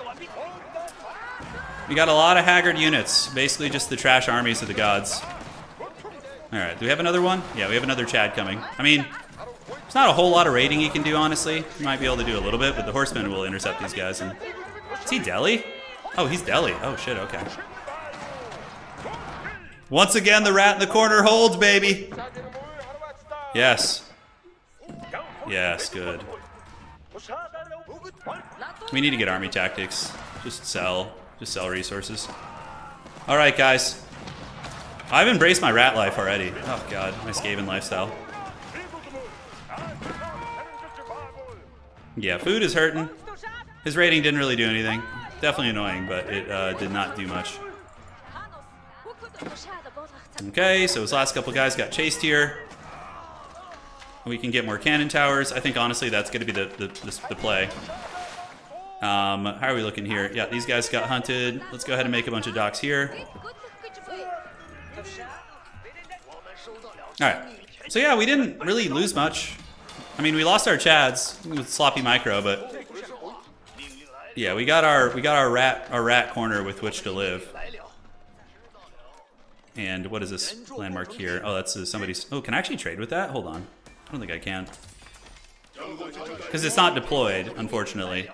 We got a lot of Haggard units. Basically just the trash armies of the gods. Alright, do we have another one? Yeah, we have another Chad coming. I mean, there's not a whole lot of raiding he can do, honestly. He might be able to do a little bit, but the horsemen will intercept these guys. And Is he Delhi? Oh, he's Delhi. Oh, shit, okay. Once again, the rat in the corner holds, baby. Yes. Yes, good. We need to get army tactics. Just sell. Just sell resources. All right, guys. I've embraced my rat life already. Oh, God. My Skaven lifestyle. Yeah, food is hurting. His rating didn't really do anything. Definitely annoying, but it uh, did not do much. Okay, so his last couple guys got chased here. We can get more cannon towers. I think, honestly, that's going to be the, the, the, the play. Um, how are we looking here? Yeah, these guys got hunted. Let's go ahead and make a bunch of docks here. Alright. So yeah, we didn't really lose much. I mean, we lost our Chads with sloppy micro, but yeah, we got our we got our rat our rat corner with which to live. And what is this landmark here? Oh, that's uh, somebody's. Oh, can I actually trade with that? Hold on. I don't think I can. Because it's not deployed, unfortunately.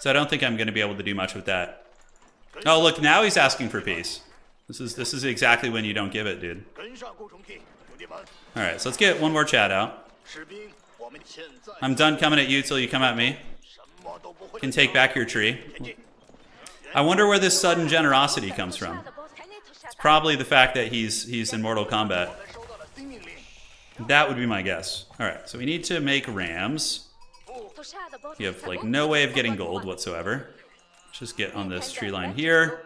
So I don't think I'm going to be able to do much with that. Oh, look, now he's asking for peace. This is this is exactly when you don't give it, dude. All right, so let's get one more chat out. I'm done coming at you till you come at me. Can take back your tree. I wonder where this sudden generosity comes from. It's probably the fact that he's he's in Mortal Kombat. That would be my guess. All right, so we need to make rams. You have like no way of getting gold whatsoever. Just get on this tree line here.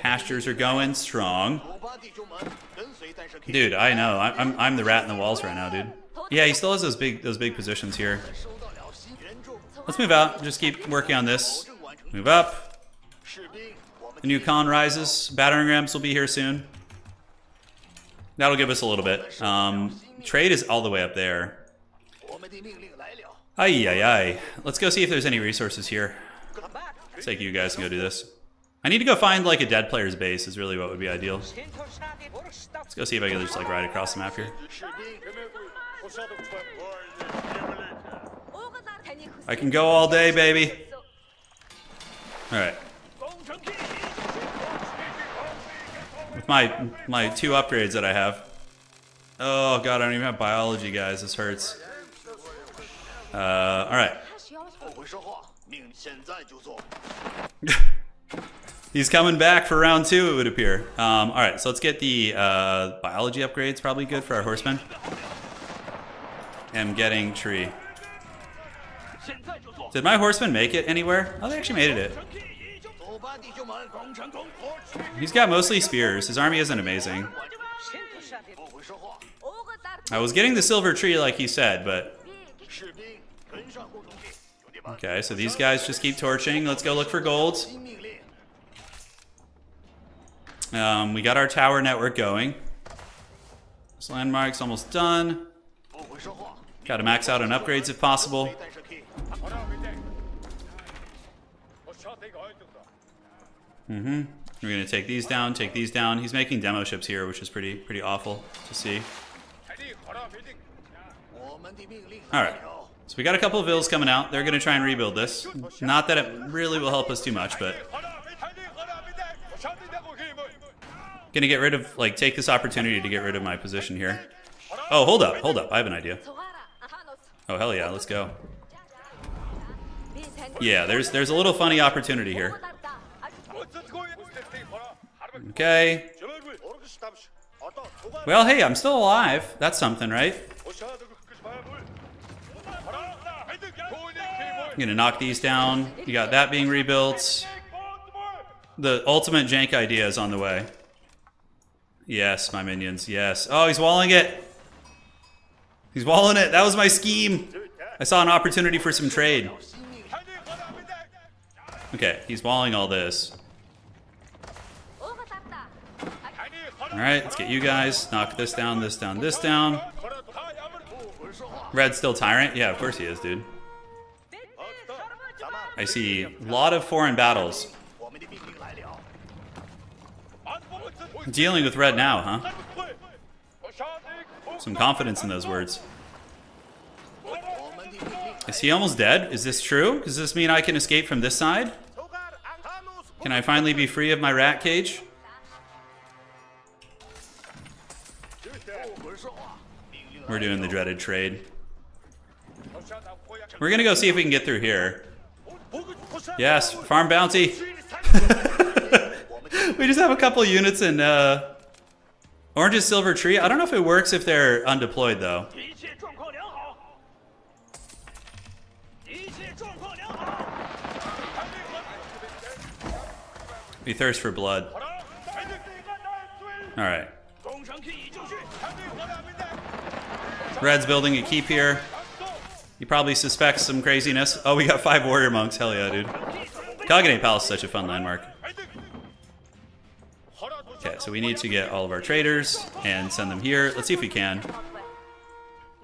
Pastures are going strong. Dude, I know. I'm, I'm the rat in the walls right now, dude. Yeah, he still has those big those big positions here. Let's move out. Just keep working on this. Move up. The new Khan rises. Battering rams will be here soon. That'll give us a little bit. Um, trade is all the way up there. Ay, ay, ay. Let's go see if there's any resources here. Let's take you guys and go do this. I need to go find like a dead player's base is really what would be ideal. Let's go see if I can just like ride across the map here. I can go all day, baby. All right. With my my two upgrades that I have. Oh god, I don't even have biology, guys. This hurts. Uh, all right. he's coming back for round two, it would appear. Um, all right, so let's get the uh, biology upgrades. Probably good for our horsemen. I'm getting tree. Did my horsemen make it anywhere? Oh, they actually made it. He's got mostly spears. His army isn't amazing. I was getting the silver tree like he said, but... Okay, so these guys just keep torching. Let's go look for gold. Um, we got our tower network going. This landmark's almost done. Gotta max out on upgrades if possible. Mm-hmm. We're gonna take these down, take these down. He's making demo ships here, which is pretty pretty awful to see. Alright. So we got a couple of vills coming out. They're gonna try and rebuild this. Not that it really will help us too much, but gonna get rid of like take this opportunity to get rid of my position here. Oh, hold up, hold up. I have an idea. Oh hell yeah, let's go. Yeah, there's there's a little funny opportunity here. Okay. Well, hey, I'm still alive. That's something, right? I'm gonna knock these down. You got that being rebuilt. The ultimate jank idea is on the way. Yes, my minions. Yes. Oh, he's walling it. He's walling it. That was my scheme. I saw an opportunity for some trade. Okay, he's walling all this. All right, let's get you guys. Knock this down, this down, this down. Red's still tyrant. Yeah, of course he is, dude. I see a lot of foreign battles. Dealing with red now, huh? Some confidence in those words. Is he almost dead? Is this true? Does this mean I can escape from this side? Can I finally be free of my rat cage? We're doing the dreaded trade. We're gonna go see if we can get through here. Yes, farm bounty. we just have a couple units in uh, Orange's Silver Tree. I don't know if it works if they're undeployed, though. We thirst for blood. All right. Red's building a keep here. He probably suspects some craziness. Oh, we got five warrior monks. Hell yeah, dude. Khaganate Palace is such a fun landmark. Okay, so we need to get all of our traders and send them here. Let's see if we can.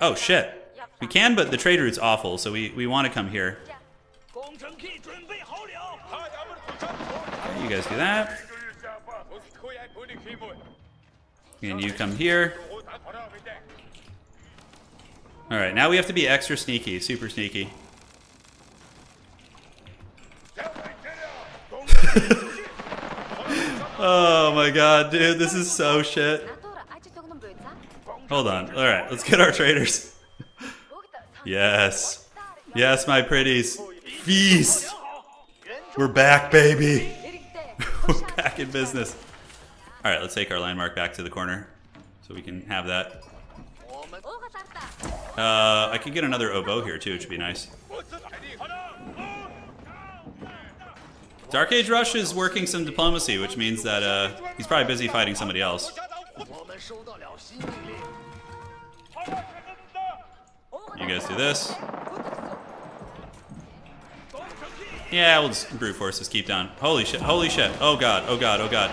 Oh, shit. We can, but the trade route's awful, so we, we want to come here. Okay, you guys do that. And you come here. Alright, now we have to be extra sneaky, super sneaky. oh my god, dude, this is so shit. Hold on. Alright, let's get our traders. Yes. Yes, my pretties. Feast! We're back, baby! We're back in business. Alright, let's take our landmark back to the corner so we can have that. Uh, I could get another Ovoo here too, which would be nice. Dark Age Rush is working some diplomacy, which means that uh, he's probably busy fighting somebody else. You guys do this. Yeah, we'll just brute force keep down. Holy shit, holy shit. Oh god, oh god, oh god.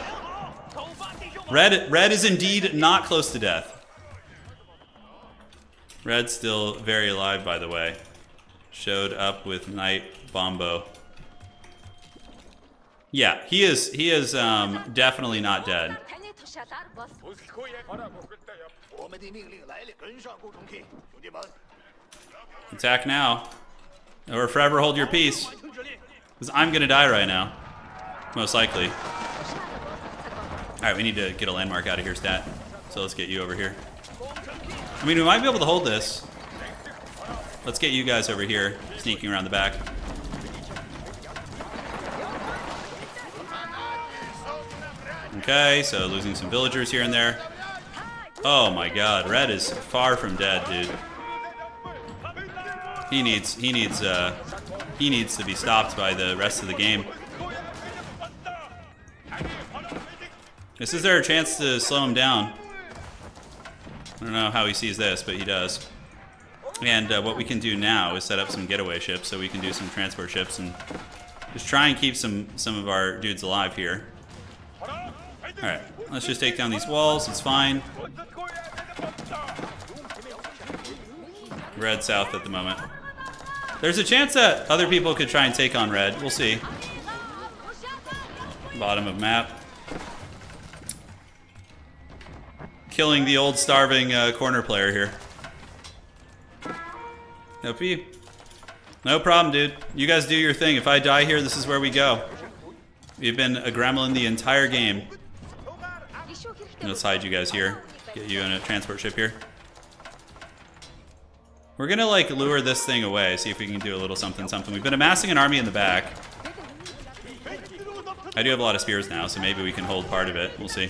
Red, red is indeed not close to death. Red's still very alive, by the way. Showed up with Knight Bombo. Yeah, he is. He is um, definitely not dead. Attack now, or forever hold your peace. Because I'm gonna die right now, most likely. All right, we need to get a landmark out of here, stat. So let's get you over here. I mean, we might be able to hold this. Let's get you guys over here, sneaking around the back. Okay, so losing some villagers here and there. Oh my god, Red is far from dead, dude. He needs, he needs, uh, he needs to be stopped by the rest of the game. This is their chance to slow him down. I don't know how he sees this, but he does. And uh, what we can do now is set up some getaway ships so we can do some transport ships and just try and keep some, some of our dudes alive here. Alright, let's just take down these walls, it's fine. Red south at the moment. There's a chance that other people could try and take on red. We'll see. Bottom of map. Killing the old starving uh, corner player here. Nope. No problem, dude. You guys do your thing. If I die here, this is where we go. We've been a gremlin the entire game. Let's hide you guys here. Get you in a transport ship here. We're gonna like lure this thing away, see if we can do a little something something. We've been amassing an army in the back. I do have a lot of spears now, so maybe we can hold part of it. We'll see.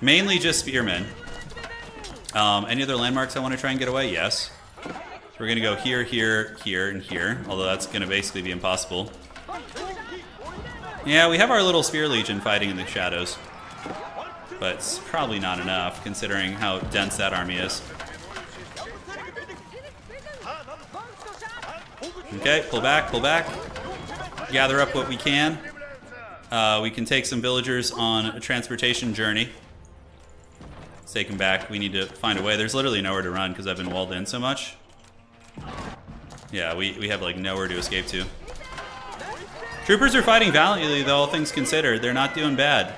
Mainly just spearmen. Um, any other landmarks I want to try and get away? Yes. So we're gonna go here, here, here, and here. Although that's gonna basically be impossible. Yeah, we have our little spear legion fighting in the shadows. But it's probably not enough, considering how dense that army is. Okay, pull back, pull back. Gather up what we can. Uh, we can take some villagers on a transportation journey. Let's take them back. We need to find a way. There's literally nowhere to run because I've been walled in so much. Yeah, we, we have like nowhere to escape to. Troopers are fighting valiantly though, all things considered. They're not doing bad.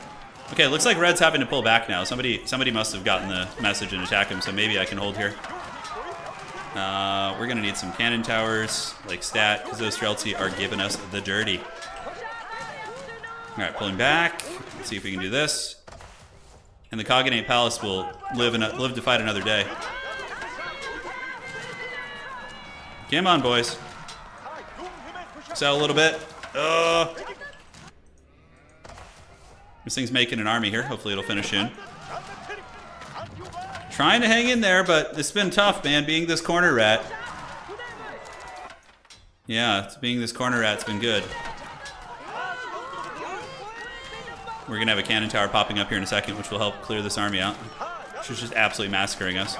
Okay, looks like Red's having to pull back now. Somebody somebody must have gotten the message and attack him, so maybe I can hold here. Uh, we're gonna need some cannon towers, like stat, because those Streltsy are giving us the dirty. Alright, pulling back. Let's see if we can do this. And the Khaganate Palace will live, in a, live to fight another day. Come on, boys. Sell a little bit. Uh, this thing's making an army here. Hopefully it'll finish in. Trying to hang in there, but it's been tough, man, being this corner rat. Yeah, being this corner rat's been good. We're gonna have a cannon tower popping up here in a second, which will help clear this army out. She's just absolutely massacring us.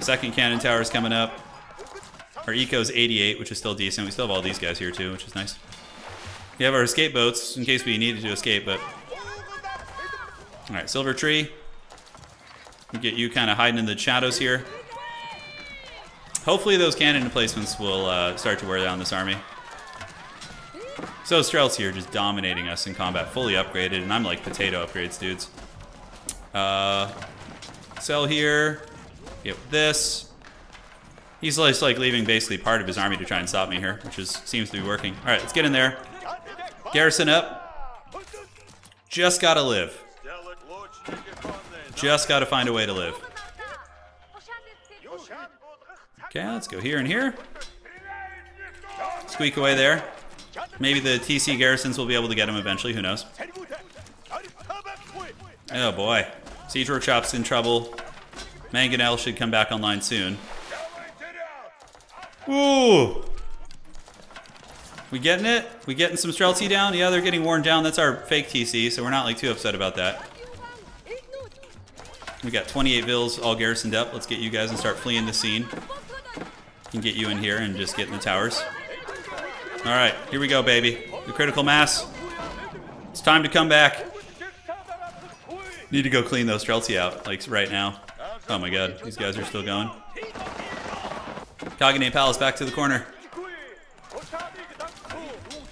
Second cannon tower is coming up. Our eco's 88, which is still decent. We still have all these guys here too, which is nice. We have our escape boats in case we needed to escape, but... Alright, Silver Tree. Get you kind of hiding in the shadows here. Hopefully those cannon placements will uh, start to wear down this army. So Strelts here just dominating us in combat, fully upgraded, and I'm like potato upgrades, dudes. Uh, sell here. Get this. He's like leaving basically part of his army to try and stop me here, which is seems to be working. All right, let's get in there. Garrison up. Just gotta live. Just gotta find a way to live. Okay, let's go here and here. Squeak away there. Maybe the TC garrisons will be able to get him eventually, who knows. Oh boy. Siege Workshop's in trouble. Mangonel should come back online soon. Ooh! We getting it? We getting some Streltsy down? Yeah, they're getting worn down. That's our fake TC, so we're not like too upset about that. We got 28 vills all garrisoned up. Let's get you guys and start fleeing the scene. Can get you in here and just get in the towers. All right, here we go, baby. The critical mass. It's time to come back. Need to go clean those Streltsy out, like right now. Oh my god, these guys are still going. Khaganate Palace back to the corner.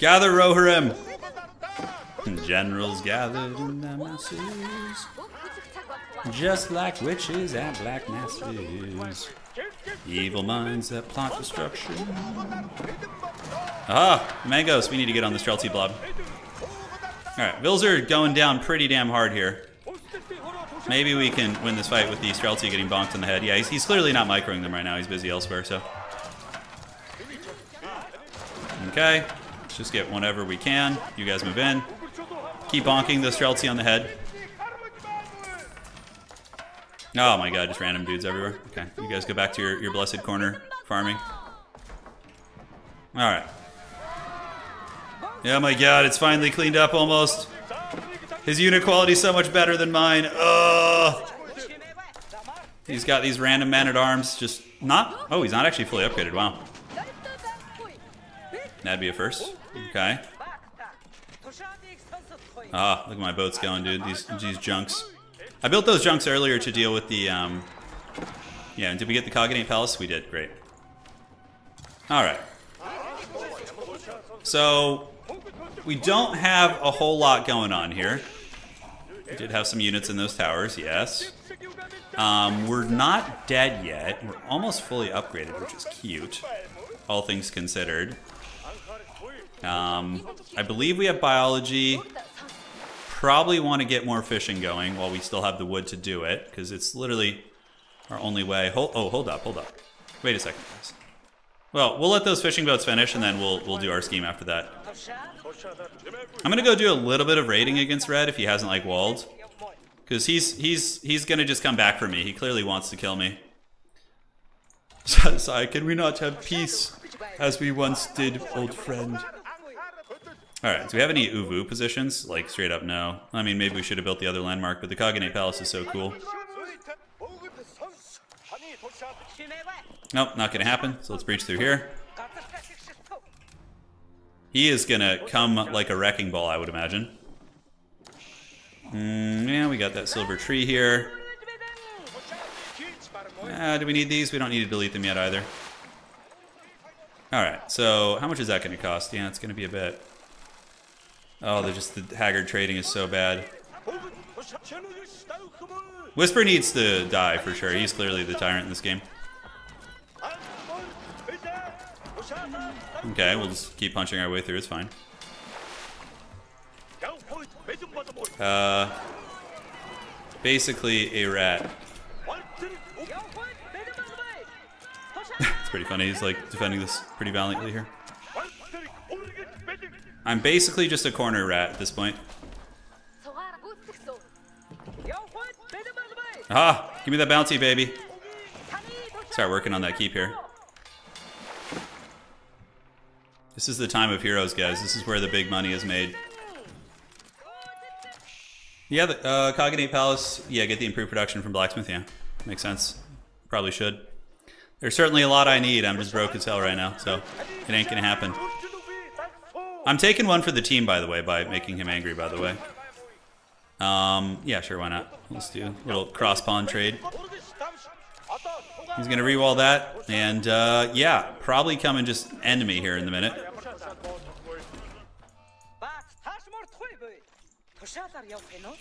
Gather, Rohirrim! Generals gathered in their masses. Just like witches and black masters. Evil minds that plot destruction. Ah, mangoes. We need to get on the Streltsy blob. Alright, Vills are going down pretty damn hard here. Maybe we can win this fight with the Streltsy getting bonked in the head. Yeah, he's, he's clearly not microing them right now. He's busy elsewhere, so. Okay. Let's just get whatever we can. You guys move in. Keep bonking the Streltsy on the head. Oh my god, just random dudes everywhere. Okay, you guys go back to your, your blessed corner farming. Alright. Yeah, my god, it's finally cleaned up almost. His unit quality is so much better than mine. Ugh. He's got these random man-at-arms just not... Oh, he's not actually fully upgraded. Wow. That'd be a first. Okay. Ah, look at my boats going, dude. These, these junks. I built those junks earlier to deal with the... Um, yeah, did we get the Khaganate Palace? We did. Great. Alright. So, we don't have a whole lot going on here. We did have some units in those towers, yes. Um, we're not dead yet. We're almost fully upgraded, which is cute, all things considered. Um, I believe we have biology. Probably want to get more fishing going while we still have the wood to do it, because it's literally our only way. Hold, oh, hold up, hold up. Wait a second, guys. Well, we'll let those fishing boats finish, and then we'll we'll do our scheme after that. I'm gonna go do a little bit of raiding against Red if he hasn't like walled, because he's he's he's gonna just come back for me. He clearly wants to kill me. Sai, can we not have peace as we once did, old friend? Alright, do we have any Ovoo positions? Like, straight up, no. I mean, maybe we should have built the other landmark, but the Khaganate Palace is so cool. Nope, not gonna happen, so let's breach through here. He is gonna come like a wrecking ball, I would imagine. Mm, yeah, we got that silver tree here. Ah, do we need these? We don't need to delete them yet either. Alright, so how much is that going to cost? Yeah, it's going to be a bit. Oh, they're just the Haggard trading is so bad. Whisper needs to die for sure. He's clearly the tyrant in this game. Okay, we'll just keep punching our way through. It's fine. Uh, basically a rat. it's pretty funny. He's like defending this pretty valiantly here. I'm basically just a corner rat at this point. Ah, give me that bounty, baby. Start working on that keep here. This is the time of heroes, guys. This is where the big money is made. Yeah, the uh, Palace. Yeah, get the improved production from Blacksmith. Yeah, makes sense. Probably should. There's certainly a lot I need. I'm just broke as hell right now, so it ain't gonna happen. I'm taking one for the team, by the way, by making him angry, by the way. Um, yeah, sure, why not? Let's do a little cross-pawn trade. He's going to rewall that, and uh, yeah, probably come and just end me here in a minute.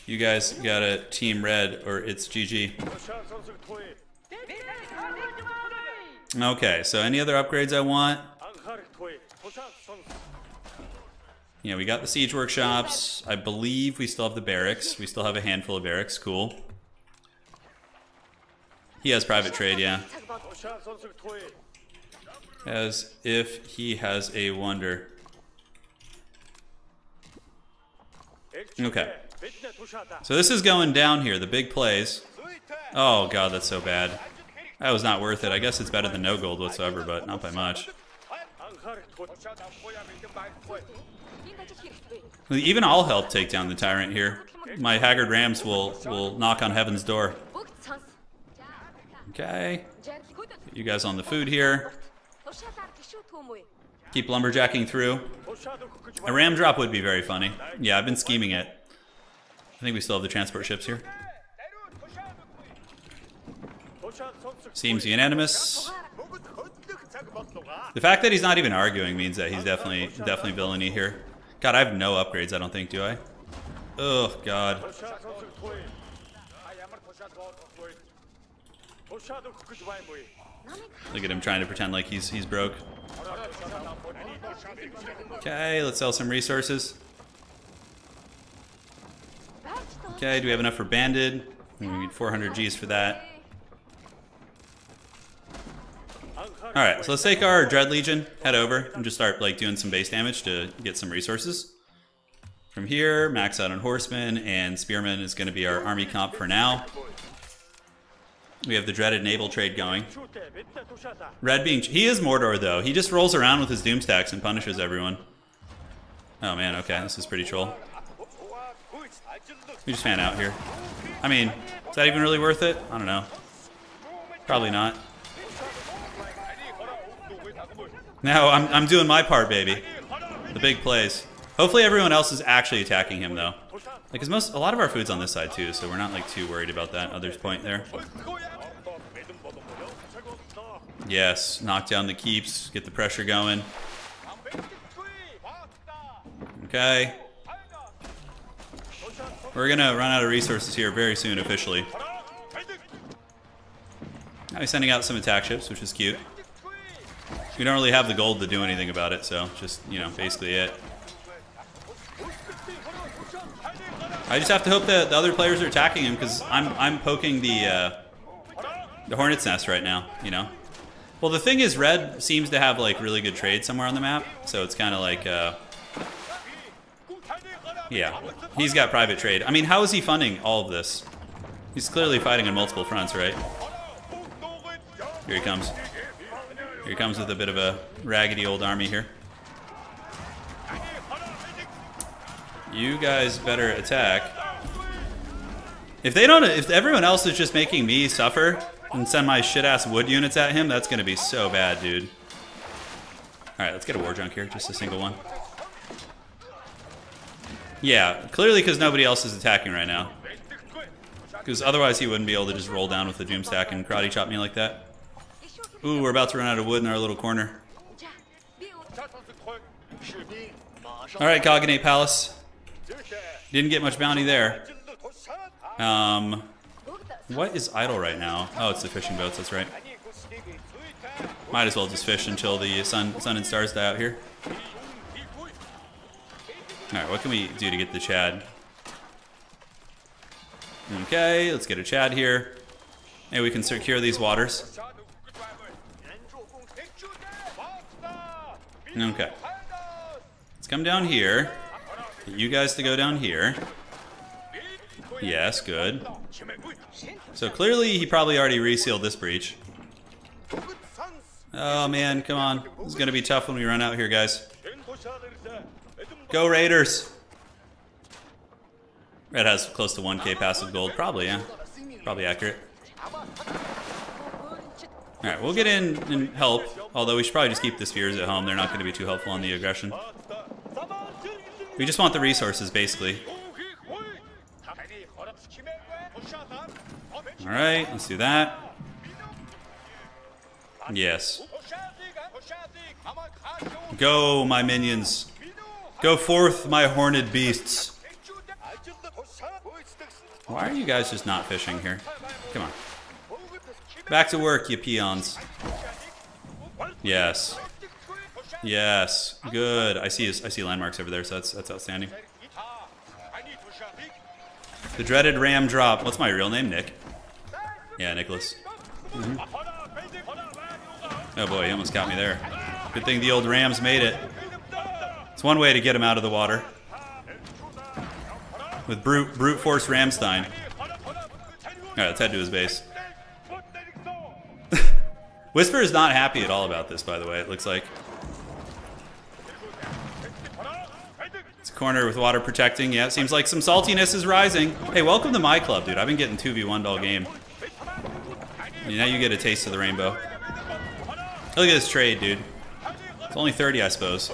You guys got a team red, or it's GG. Okay, so any other upgrades I want? Yeah, we got the siege workshops. I believe we still have the barracks. We still have a handful of barracks. Cool. He has private trade, yeah. As if he has a wonder. Okay. So this is going down here, the big plays. Oh god, that's so bad. That was not worth it. I guess it's better than no gold whatsoever, but not by much. Even I'll help take down the tyrant here. My haggard rams will will knock on heaven's door. Okay. You guys on the food here. Keep lumberjacking through. A ram drop would be very funny. Yeah, I've been scheming it. I think we still have the transport ships here. Seems unanimous. The fact that he's not even arguing means that he's definitely definitely villainy here. God, I have no upgrades, I don't think, do I? Oh, God. Look at him trying to pretend like he's he's broke. Okay, let's sell some resources. Okay, do we have enough for banded? We need 400 G's for that. Alright, so let's take our Dread Legion, head over, and just start like doing some base damage to get some resources. From here, max out on Horsemen, and Spearman is going to be our army comp for now. We have the dreaded naval trade going. Red being... He is Mordor, though. He just rolls around with his doom stacks and punishes everyone. Oh, man, okay. This is pretty troll. We just fan out here. I mean, is that even really worth it? I don't know. Probably not. No, I'm, I'm doing my part, baby. The big plays. Hopefully everyone else is actually attacking him, though. Like, cause most, a lot of our food's on this side, too, so we're not, like, too worried about that other's point there. Yes, knock down the keeps, get the pressure going. Okay. We're gonna run out of resources here very soon, officially. Now he's sending out some attack ships, which is cute. We don't really have the gold to do anything about it, so just, you know, basically it. I just have to hope that the other players are attacking him because I'm I'm poking the uh, the hornet's nest right now. You know. Well, the thing is, red seems to have like really good trade somewhere on the map, so it's kind of like, uh, yeah, he's got private trade. I mean, how is he funding all of this? He's clearly fighting on multiple fronts, right? Here he comes. Here he comes with a bit of a raggedy old army here. You guys better attack. If they don't, if everyone else is just making me suffer and send my shit ass wood units at him, that's gonna be so bad, dude. All right, let's get a war junk here, just a single one. Yeah, clearly because nobody else is attacking right now. Because otherwise he wouldn't be able to just roll down with the doom stack and karate chop me like that. Ooh, we're about to run out of wood in our little corner. All right, Khaganate Palace. Didn't get much bounty there. Um, what is idle right now? Oh, it's the fishing boats, that's right. Might as well just fish until the sun, sun and stars die out here. All right, what can we do to get the Chad? Okay, let's get a Chad here. Maybe we can secure these waters. Okay. Let's come down here. Get you guys to go down here. Yes, good. So clearly he probably already resealed this breach. Oh man, come on. This is gonna be tough when we run out here, guys. Go Raiders! Red has close to 1k passive gold. Probably, yeah. Probably accurate. Alright, we'll get in and help. Although we should probably just keep the spheres at home. They're not going to be too helpful on the aggression. We just want the resources, basically. Alright, let's do that. Yes. Go, my minions. Go forth, my horned beasts. Why are you guys just not fishing here? Come on. Back to work, you peons. Yes. Yes. Good. I see I see landmarks over there, so that's that's outstanding. The dreaded ram drop. What's my real name? Nick. Yeah, Nicholas. Mm -hmm. Oh boy, he almost got me there. Good thing the old Rams made it. It's one way to get him out of the water. With brute brute force Ramstein. Alright, let's head to his base. Whisper is not happy at all about this, by the way, it looks like. It's a corner with water protecting. Yeah, it seems like some saltiness is rising. Hey, welcome to my club, dude. I've been getting 2v1 all game. now you get a taste of the rainbow. Look at this trade, dude. It's only 30, I suppose.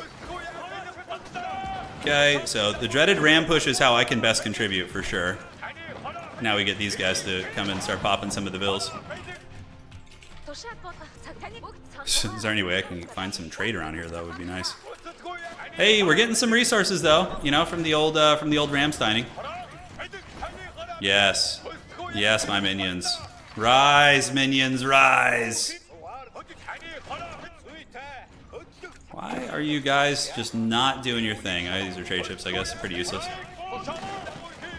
Okay, so the dreaded ram push is how I can best contribute, for sure. Now we get these guys to come and start popping some of the vills. Is there any way I can find some trade around here? That would be nice. Hey, we're getting some resources though. You know, from the old uh, from the old Ramsteining. Yes, yes, my minions, rise, minions, rise. Why are you guys just not doing your thing? Oh, these are trade ships, I guess. Pretty useless.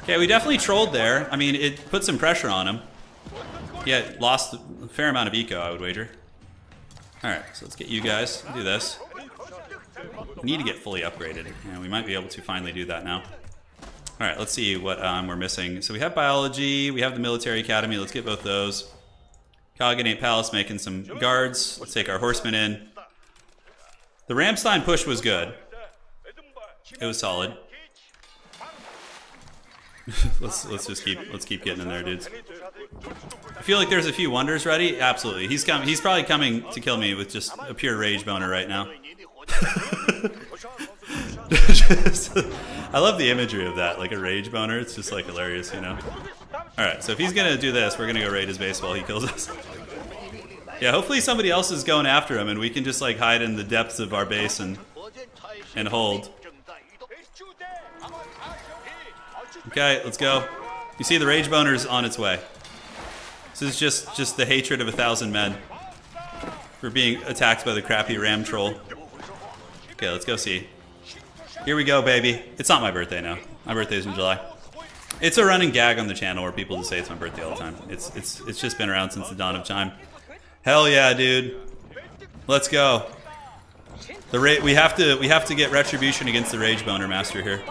Okay, we definitely trolled there. I mean, it put some pressure on him. Yeah, lost a fair amount of eco, I would wager. Alright, so let's get you guys do this. We need to get fully upgraded. and we might be able to finally do that now. Alright, let's see what um, we're missing. So we have biology, we have the military academy. Let's get both those. Khaganate Palace making some guards. Let's take our horsemen in. The Ramstein push was good. It was solid. let's let's just keep let's keep getting in there, dudes. I feel like there's a few wonders ready. Absolutely, he's come. He's probably coming to kill me with just a pure rage boner right now. just, I love the imagery of that, like a rage boner. It's just like hilarious, you know. All right, so if he's gonna do this, we're gonna go raid his base while he kills us. yeah, hopefully somebody else is going after him, and we can just like hide in the depths of our base and and hold. Okay, let's go. You see the rage boner's on its way. This is just just the hatred of a thousand men for being attacked by the crappy ram troll. Okay, let's go see. Here we go, baby. It's not my birthday now. My birthday's in July. It's a running gag on the channel where people just say it's my birthday all the time. It's it's it's just been around since the dawn of time. Hell yeah, dude. Let's go. The ra we have to we have to get retribution against the rage boner master here.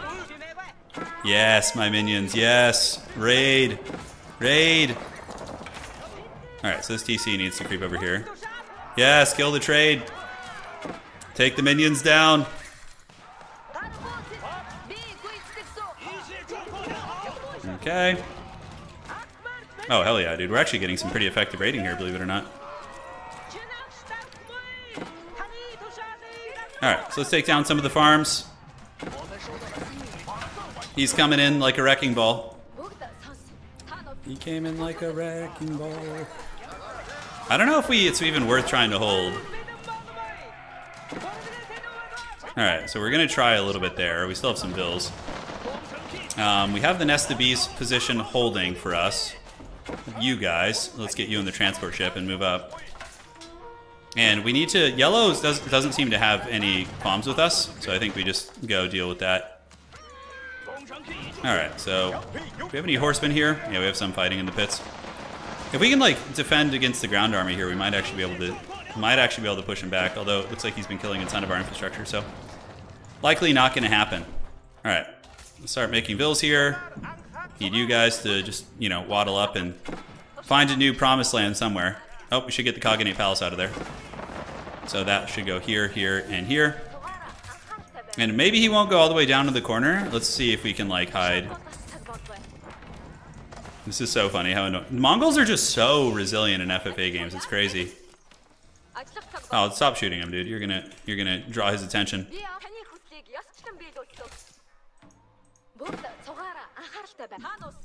Yes, my minions. Yes. Raid. Raid. Alright, so this TC needs to creep over here. Yes, kill the trade. Take the minions down. Okay. Oh, hell yeah, dude. We're actually getting some pretty effective raiding here, believe it or not. Alright, so let's take down some of the farms. He's coming in like a wrecking ball. He came in like a wrecking ball. I don't know if we it's even worth trying to hold. Alright, so we're going to try a little bit there. We still have some vills. Um, we have the Nest of Bees position holding for us. You guys. Let's get you in the transport ship and move up. And we need to... Yellow does, doesn't seem to have any bombs with us, so I think we just go deal with that. Alright, so do we have any horsemen here? Yeah, we have some fighting in the pits. If we can like defend against the ground army here, we might actually be able to might actually be able to push him back, although it looks like he's been killing a ton of our infrastructure, so likely not gonna happen. Alright. Let's start making vills here. Need you guys to just, you know, waddle up and find a new promised land somewhere. Oh, we should get the Khaganate Palace out of there. So that should go here, here, and here. And maybe he won't go all the way down to the corner. Let's see if we can, like, hide. This is so funny how anno Mongols are just so resilient in FFA games. It's crazy. Oh, stop shooting him, dude. You're gonna you're gonna draw his attention.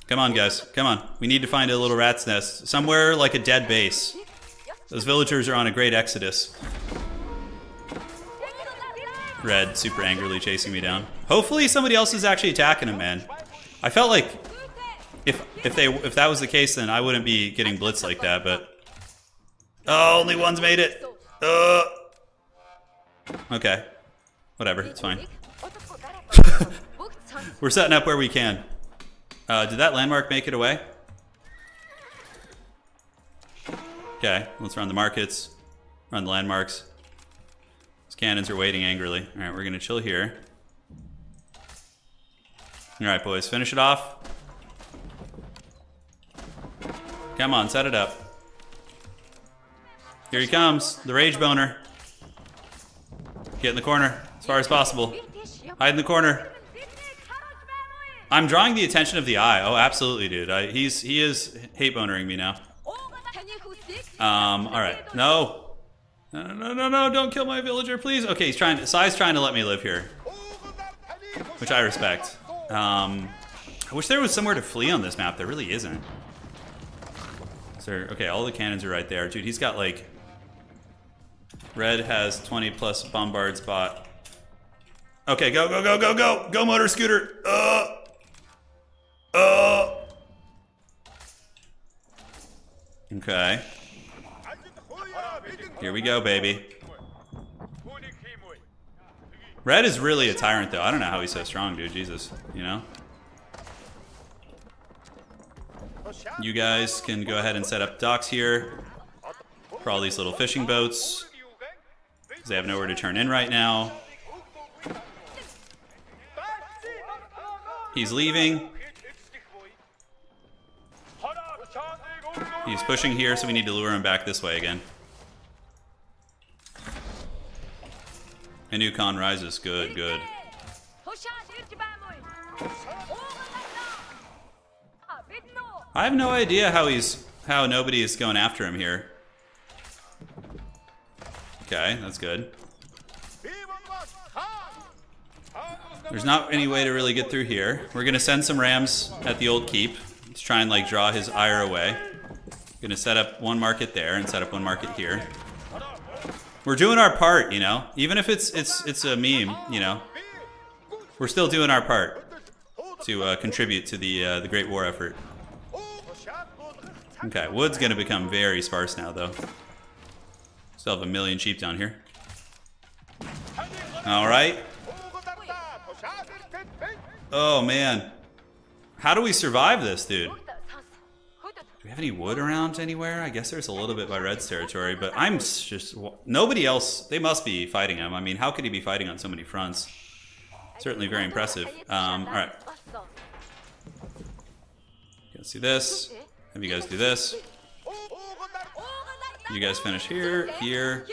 Come on, guys. Come on. We need to find a little rat's nest. Somewhere like a dead base. Those villagers are on a great exodus. Red super angrily chasing me down. Hopefully somebody else is actually attacking him, man. I felt like if if they if that was the case, then I wouldn't be getting blitz like that. But oh, only one's made it. Uh. Okay, whatever. It's fine. We're setting up where we can. Uh, did that landmark make it away? Okay, let's run the markets, run the landmarks. These cannons are waiting angrily. All right, we're gonna chill here. All right, boys, finish it off. Come on, set it up. Here he comes, the rage boner. Get in the corner as far as possible. Hide in the corner. I'm drawing the attention of the eye. Oh, absolutely, dude. I, he's he is hate bonering me now. Um, all right. No. No, no, no, no, don't kill my villager, please. Okay, he's trying to, Sai's trying to let me live here, which I respect. Um, I wish there was somewhere to flee on this map. There really isn't. There, okay, all the cannons are right there. Dude, he's got like, red has 20 plus bombard spot. Okay, go, go, go, go, go, go, motor scooter. Uh, uh. Okay. Here we go, baby. Red is really a tyrant, though. I don't know how he's so strong, dude. Jesus, you know? You guys can go ahead and set up docks here for all these little fishing boats. They have nowhere to turn in right now. He's leaving. He's pushing here, so we need to lure him back this way again. Inukon rises. Good, good. I have no idea how he's how nobody is going after him here. Okay, that's good. There's not any way to really get through here. We're gonna send some rams at the old keep. Let's try and like draw his ire away. Gonna set up one market there and set up one market here. We're doing our part, you know. Even if it's it's it's a meme, you know. We're still doing our part to uh, contribute to the uh, the Great War effort. Okay, wood's gonna become very sparse now, though. Still have a million sheep down here. All right. Oh man, how do we survive this, dude? Do we have any wood around anywhere? I guess there's a little bit by Red's territory, but I'm just nobody else. They must be fighting him. I mean, how could he be fighting on so many fronts? Certainly very impressive. Um, all right. Let's see this. Have you guys do this. You guys finish here, here,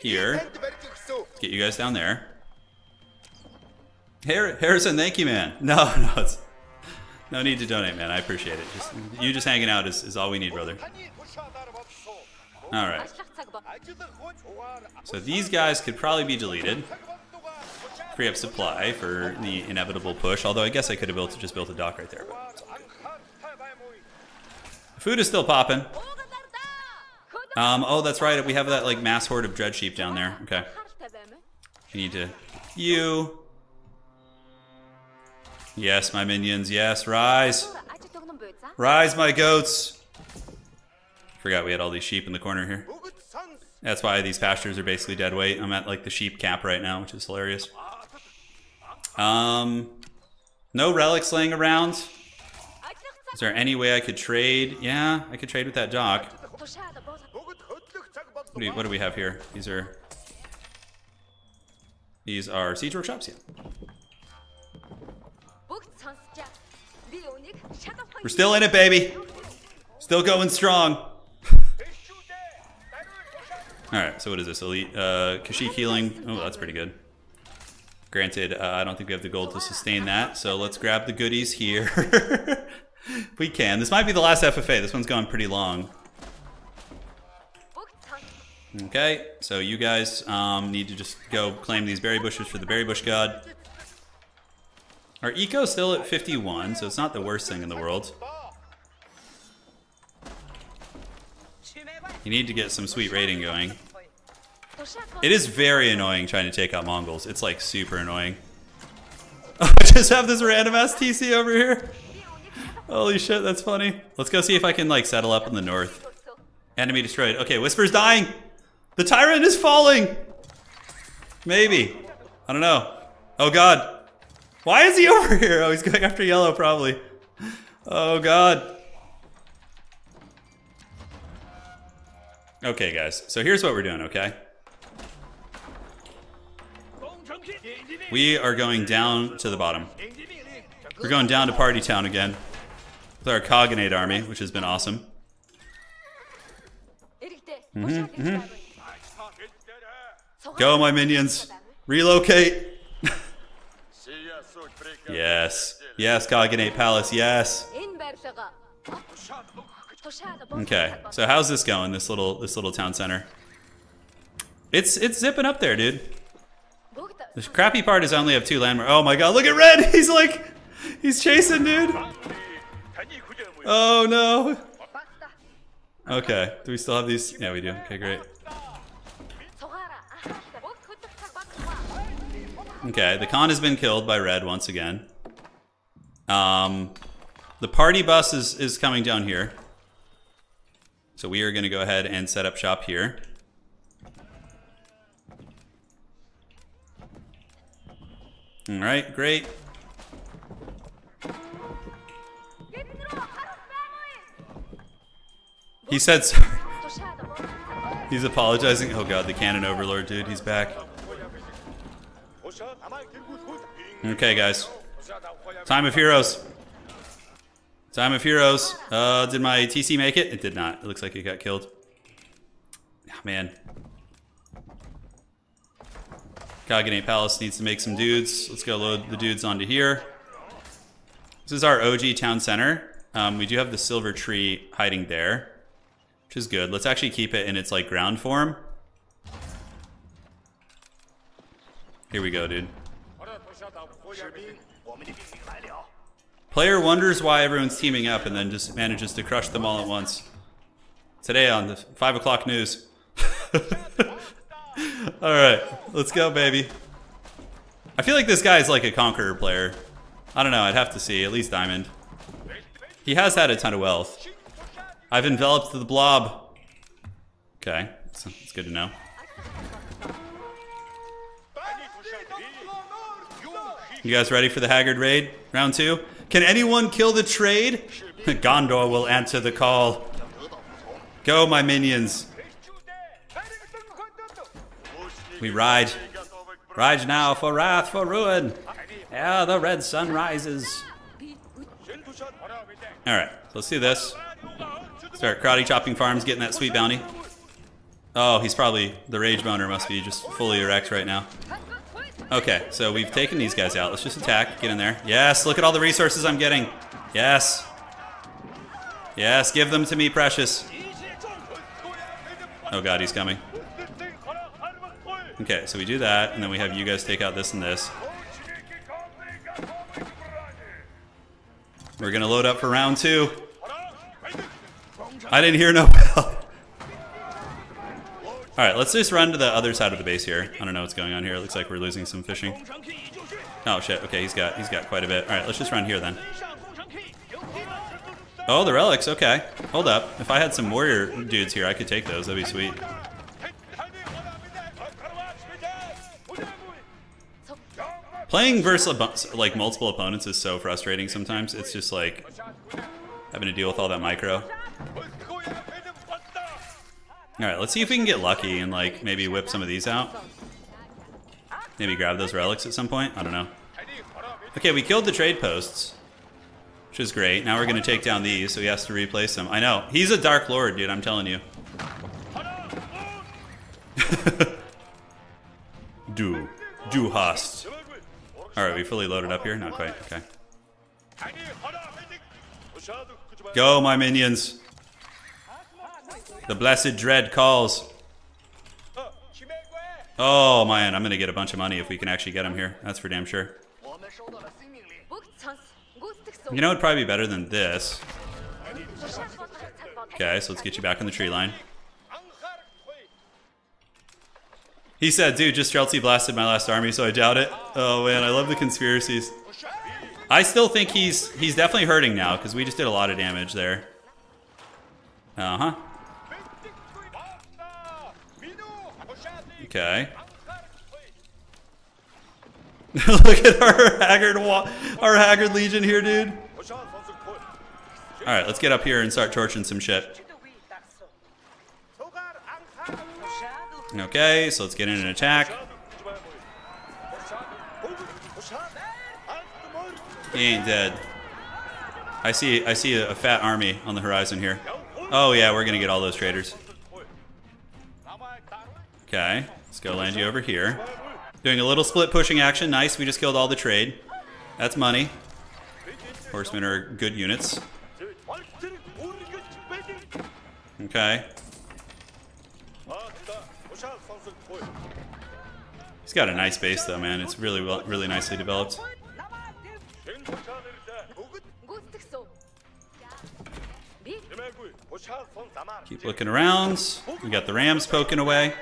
here. Get you guys down there. Harrison, thank you, man. No, no, no need to donate, man. I appreciate it. Just you just hanging out is, is all we need, brother. All right. So these guys could probably be deleted. Free up supply for the inevitable push. Although I guess I could have built just built a dock right there. Food is still popping. Um, oh, that's right. We have that like mass horde of dread sheep down there. Okay. You need to. You. Yes, my minions. Yes, rise. Rise, my goats. Forgot we had all these sheep in the corner here. That's why these pastures are basically dead weight. I'm at like the sheep cap right now, which is hilarious. Um, no relics laying around. Is there any way I could trade? Yeah, I could trade with that dock. What do, you, what do we have here? These are these are siege workshops. Yeah. We're still in it, baby. Still going strong. All right. So what is this? Elite uh, Keshik healing. Oh, that's pretty good. Granted, uh, I don't think we have the gold to sustain that. So let's grab the goodies here. we can. This might be the last FFA. This one's gone pretty long. Okay, so you guys um, need to just go claim these berry bushes for the berry bush god. Our eco still at 51, so it's not the worst thing in the world. You need to get some sweet raiding going. It is very annoying trying to take out Mongols. It's like super annoying. I just have this random ass TC over here. Holy shit, that's funny. Let's go see if I can like settle up in the north. Enemy destroyed. Okay, Whisper's dying. The tyrant is falling. Maybe. I don't know. Oh god. Why is he over here? Oh, he's going after yellow probably. Oh god. Okay, guys. So here's what we're doing, okay? We are going down to the bottom. We're going down to Party Town again with our Khaganate army, which has been awesome. Mm-hmm, Go, my minions. Relocate. yes. Yes, Khaganate Palace. Yes. Okay. So how's this going? This little this little town center. It's it's zipping up there, dude. The crappy part is I only have two landmarks. Oh my god, look at Red! He's like, he's chasing, dude. Oh no. Okay, do we still have these? Yeah, we do. Okay, great. Okay, the Khan has been killed by Red once again. Um, the party bus is, is coming down here. So we are going to go ahead and set up shop here. All right, great. He said sorry. He's apologizing. Oh god, the cannon overlord, dude. He's back. Okay, guys. Time of heroes. Time of heroes. Uh, did my TC make it? It did not. It looks like it got killed. Oh, man. Khaganate Palace needs to make some dudes. Let's go load the dudes onto here. This is our OG town center. Um, we do have the silver tree hiding there, which is good. Let's actually keep it in its like ground form. Here we go, dude. Player wonders why everyone's teaming up and then just manages to crush them all at once. Today on the 5 o'clock news. Alright, let's go, baby. I feel like this guy is like a Conqueror player. I don't know, I'd have to see, at least Diamond. He has had a ton of wealth. I've enveloped the blob. Okay, that's good to know. You guys ready for the Haggard raid? Round two? Can anyone kill the trade? Gondor will answer the call. Go, my minions. We ride. Ride now for wrath, for ruin. Yeah, the red sun rises. Alright, let's do this. Start karate chopping farms, getting that sweet bounty. Oh, he's probably, the rage boner must be just fully erect right now. Okay, so we've taken these guys out. Let's just attack. Get in there. Yes, look at all the resources I'm getting. Yes. Yes, give them to me, precious. Oh god, he's coming. Okay, so we do that, and then we have you guys take out this and this. We're gonna load up for round two. I didn't hear no bell. All right, let's just run to the other side of the base here. I don't know what's going on here. It looks like we're losing some fishing. Oh shit. Okay, he's got he's got quite a bit. All right, let's just run here then. Oh, the relics. Okay, hold up. If I had some warrior dudes here, I could take those. That'd be sweet. Playing versus like multiple opponents is so frustrating sometimes. It's just like having to deal with all that micro. Alright, let's see if we can get lucky and like maybe whip some of these out. Maybe grab those relics at some point. I don't know. Okay, we killed the trade posts. Which is great. Now we're going to take down these, so he has to replace them. I know. He's a Dark Lord, dude. I'm telling you. do. Do host. Alright, we fully loaded up here? Not quite. Okay. Go, my minions. The blessed dread calls. Oh man, I'm gonna get a bunch of money if we can actually get him here. That's for damn sure. You know, it'd probably be better than this. Okay, so let's get you back on the tree line. He said, dude, just Streltsy blasted my last army, so I doubt it. Oh man, I love the conspiracies. I still think he's he's definitely hurting now, because we just did a lot of damage there. Uh-huh. Okay. Look at our haggard our haggard legion here, dude. All right, let's get up here and start torching some shit. Okay, so let's get in an attack. He ain't dead. I see I see a, a fat army on the horizon here. Oh yeah, we're gonna get all those traders. Okay, let's go land you over here. Doing a little split pushing action. Nice, we just killed all the trade. That's money. Horsemen are good units. Okay. He's got a nice base though, man. It's really well, really nicely developed. Keep looking around. We got the Rams poking away.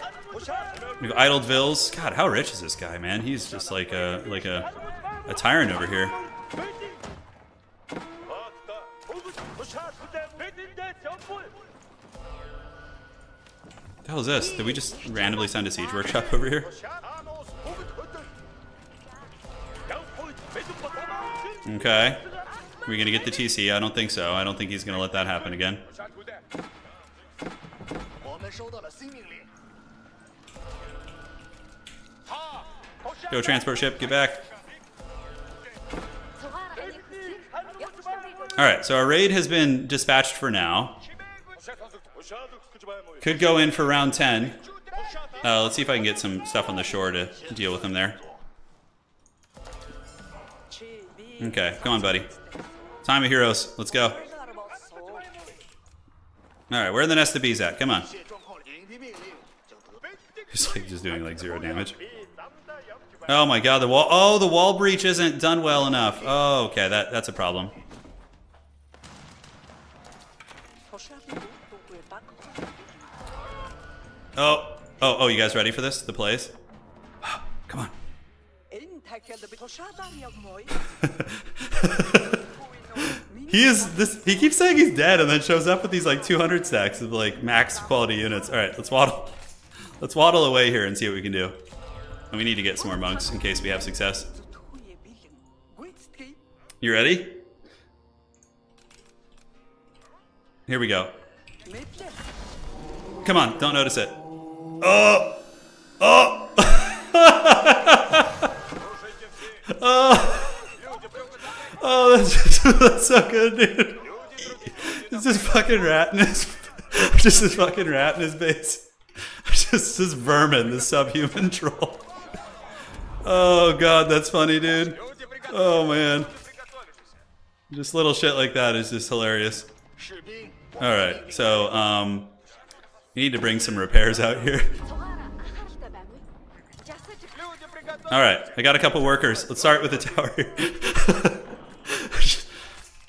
We've idled. God, how rich is this guy, man? He's just like a like a a tyrant over here. The hell is this? Did we just randomly send a siege workshop over here? Okay. Are we gonna get the TC? I don't think so. I don't think he's gonna let that happen again. Go transport ship, get back. Alright, so our raid has been dispatched for now. Could go in for round 10. Uh, let's see if I can get some stuff on the shore to deal with him there. Okay, come on, buddy. Time of heroes. Let's go. Alright, where are the nest of bees at? Come on. He's like just doing like zero damage. Oh my god, the wall oh the wall breach isn't done well enough. Oh, okay, that that's a problem. Oh, oh, oh, you guys ready for this? The plays? Come on. he is this he keeps saying he's dead and then shows up with these like 200 stacks of like max quality units. All right, let's waddle. Let's waddle away here and see what we can do. We need to get some more monks in case we have success. You ready? Here we go. Come on, don't notice it. Oh! Oh! oh! Oh, that's, just, that's so good, dude. It's just fucking rat in his, just this fucking rat in his base. Just this vermin, this subhuman troll. Oh god, that's funny, dude. Oh man. Just little shit like that is just hilarious. Alright, so, um, you need to bring some repairs out here. Alright, I got a couple workers. Let's start with the tower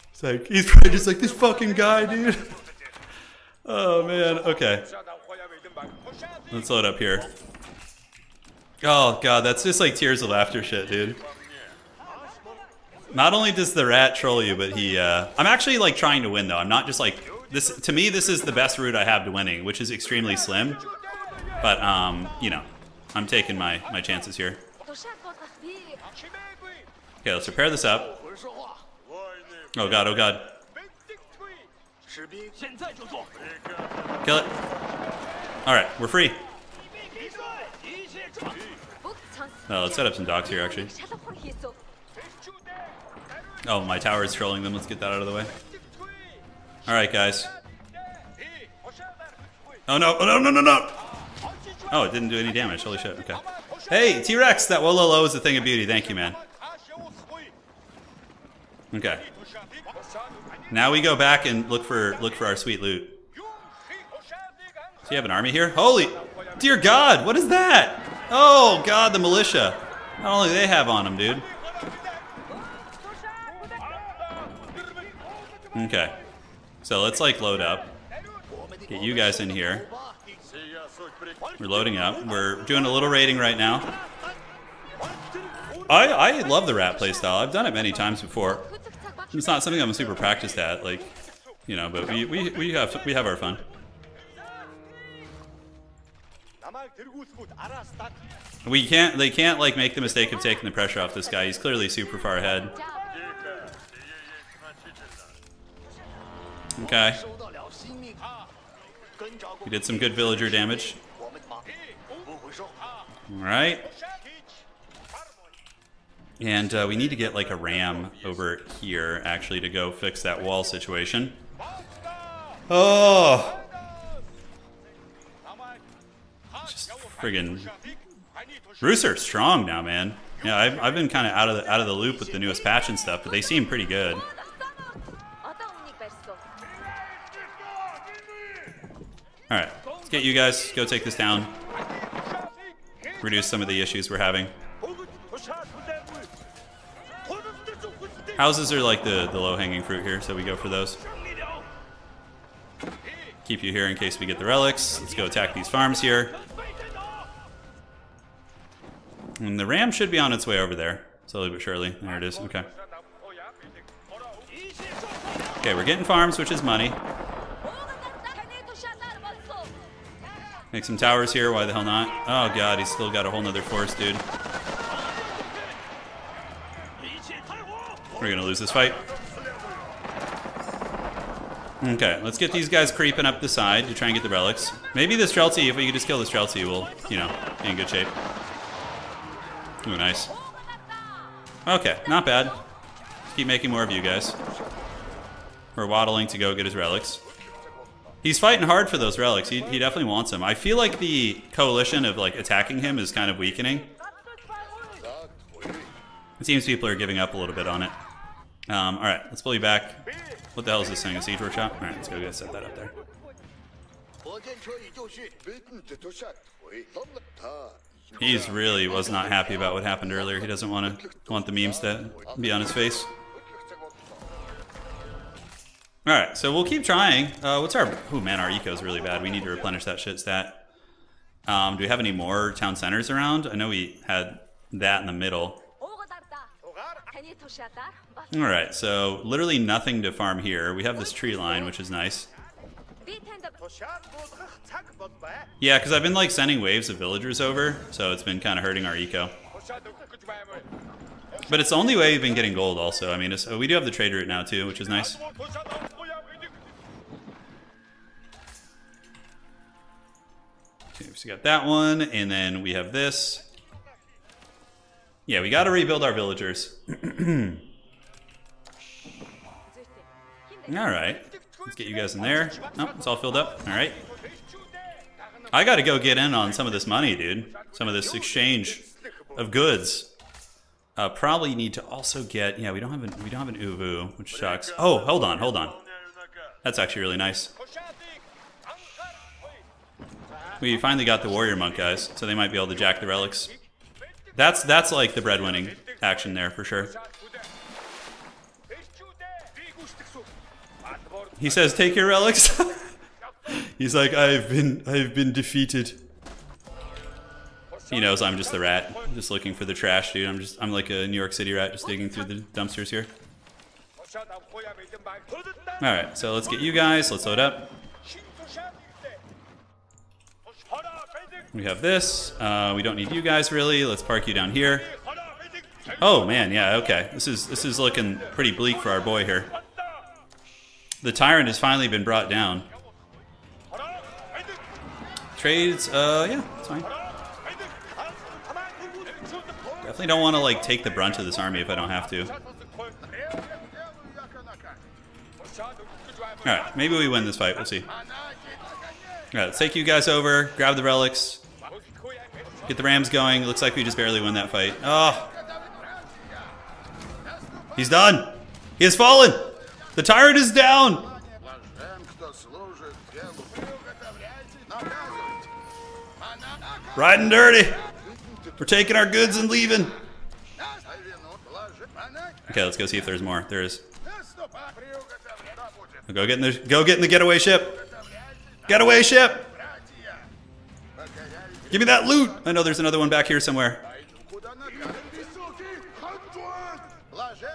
it's like, he's probably just like, this fucking guy, dude. Oh man, okay. Let's load up here. Oh god, that's just like tears of laughter shit, dude. Not only does the rat troll you, but he, uh... I'm actually like trying to win though. I'm not just like, this, to me, this is the best route I have to winning, which is extremely slim. But, um, you know, I'm taking my, my chances here. Okay, let's repair this up. Oh god, oh god. Kill it. Alright, we're free. Oh, let's set up some docks here, actually. Oh, my tower is trolling them. Let's get that out of the way. Alright, guys. Oh, no. Oh, no, no, no, no. Oh, it didn't do any damage. Holy shit. Okay. Hey, T-Rex, that Wololo is a thing of beauty. Thank you, man. Okay. Now we go back and look for look for our sweet loot. Do you have an army here? Holy, dear God, what is that? Oh God, the militia. Not only they have on them, dude. Okay, so let's like load up. Get you guys in here. We're loading up. We're doing a little raiding right now. I I love the rat playstyle. I've done it many times before. It's not something I'm super practiced at, like, you know, but we, we, we have we have our fun. We can't they can't like make the mistake of taking the pressure off this guy. He's clearly super far ahead. Okay. We did some good villager damage. Alright. And uh, we need to get like a ram over here actually to go fix that wall situation. Oh! Friggin' Rooster strong now, man. Yeah, I've, I've been kind of out of the out of the loop with the newest patch and stuff, but they seem pretty good. All right, let's get you guys go take this down. Reduce some of the issues we're having. Houses are like the the low hanging fruit here, so we go for those. Keep you here in case we get the relics. Let's go attack these farms here. And the ram should be on its way over there, slowly but surely. There it is. Okay. Okay, we're getting farms, which is money. Make some towers here. Why the hell not? Oh god, he's still got a whole nother force, dude. We're gonna lose this fight. Okay, let's get these guys creeping up the side to try and get the relics. Maybe the Streltsy, if we could just kill the Streltsy, we'll, you know, be in good shape. Ooh, nice. Okay, not bad. keep making more of you guys. We're waddling to go get his relics. He's fighting hard for those relics. He, he definitely wants them. I feel like the coalition of like attacking him is kind of weakening. It seems people are giving up a little bit on it. Um, all right, let's pull you back. What the hell is this thing? A siege workshop? All right, let's go get set that up there. He's really was not happy about what happened earlier. He doesn't want to want the memes to be on his face. All right, so we'll keep trying. Uh, what's our? Oh man, our eco is really bad. We need to replenish that shit stat. Um, do we have any more town centers around? I know we had that in the middle. All right, so literally nothing to farm here. We have this tree line, which is nice. Yeah, because I've been like sending waves of villagers over, so it's been kind of hurting our eco. But it's the only way we've been getting gold also. I mean, we do have the trade route now too, which is nice. Okay, so we got that one, and then we have this. Yeah, we got to rebuild our villagers. all right. Let's get you guys in there. Oh, it's all filled up. All right. I got to go get in on some of this money, dude. Some of this exchange of goods. Uh, probably need to also get. Yeah, we don't have an we don't have an Ovoo, which sucks. Oh, hold on, hold on. That's actually really nice. We finally got the warrior monk guys, so they might be able to jack the relics. That's that's like the breadwinning action there for sure. He says, "Take your relics." He's like, "I've been, I've been defeated." He knows I'm just the rat, just looking for the trash, dude. I'm just, I'm like a New York City rat, just digging through the dumpsters here. All right, so let's get you guys. Let's load up. We have this. Uh, we don't need you guys really. Let's park you down here. Oh man, yeah, okay. This is this is looking pretty bleak for our boy here. The tyrant has finally been brought down. Trades, uh, yeah, it's fine. Definitely don't want to like take the brunt of this army if I don't have to. Alright, maybe we win this fight, we'll see. Alright, let's take you guys over, grab the relics, get the rams going. Looks like we just barely win that fight. Oh! He's done! He has fallen! The tyrant is down! Riding dirty! We're taking our goods and leaving! Okay, let's go see if there's more. There is. Go get in the go get in the getaway ship. Getaway ship. Give me that loot. I know there's another one back here somewhere.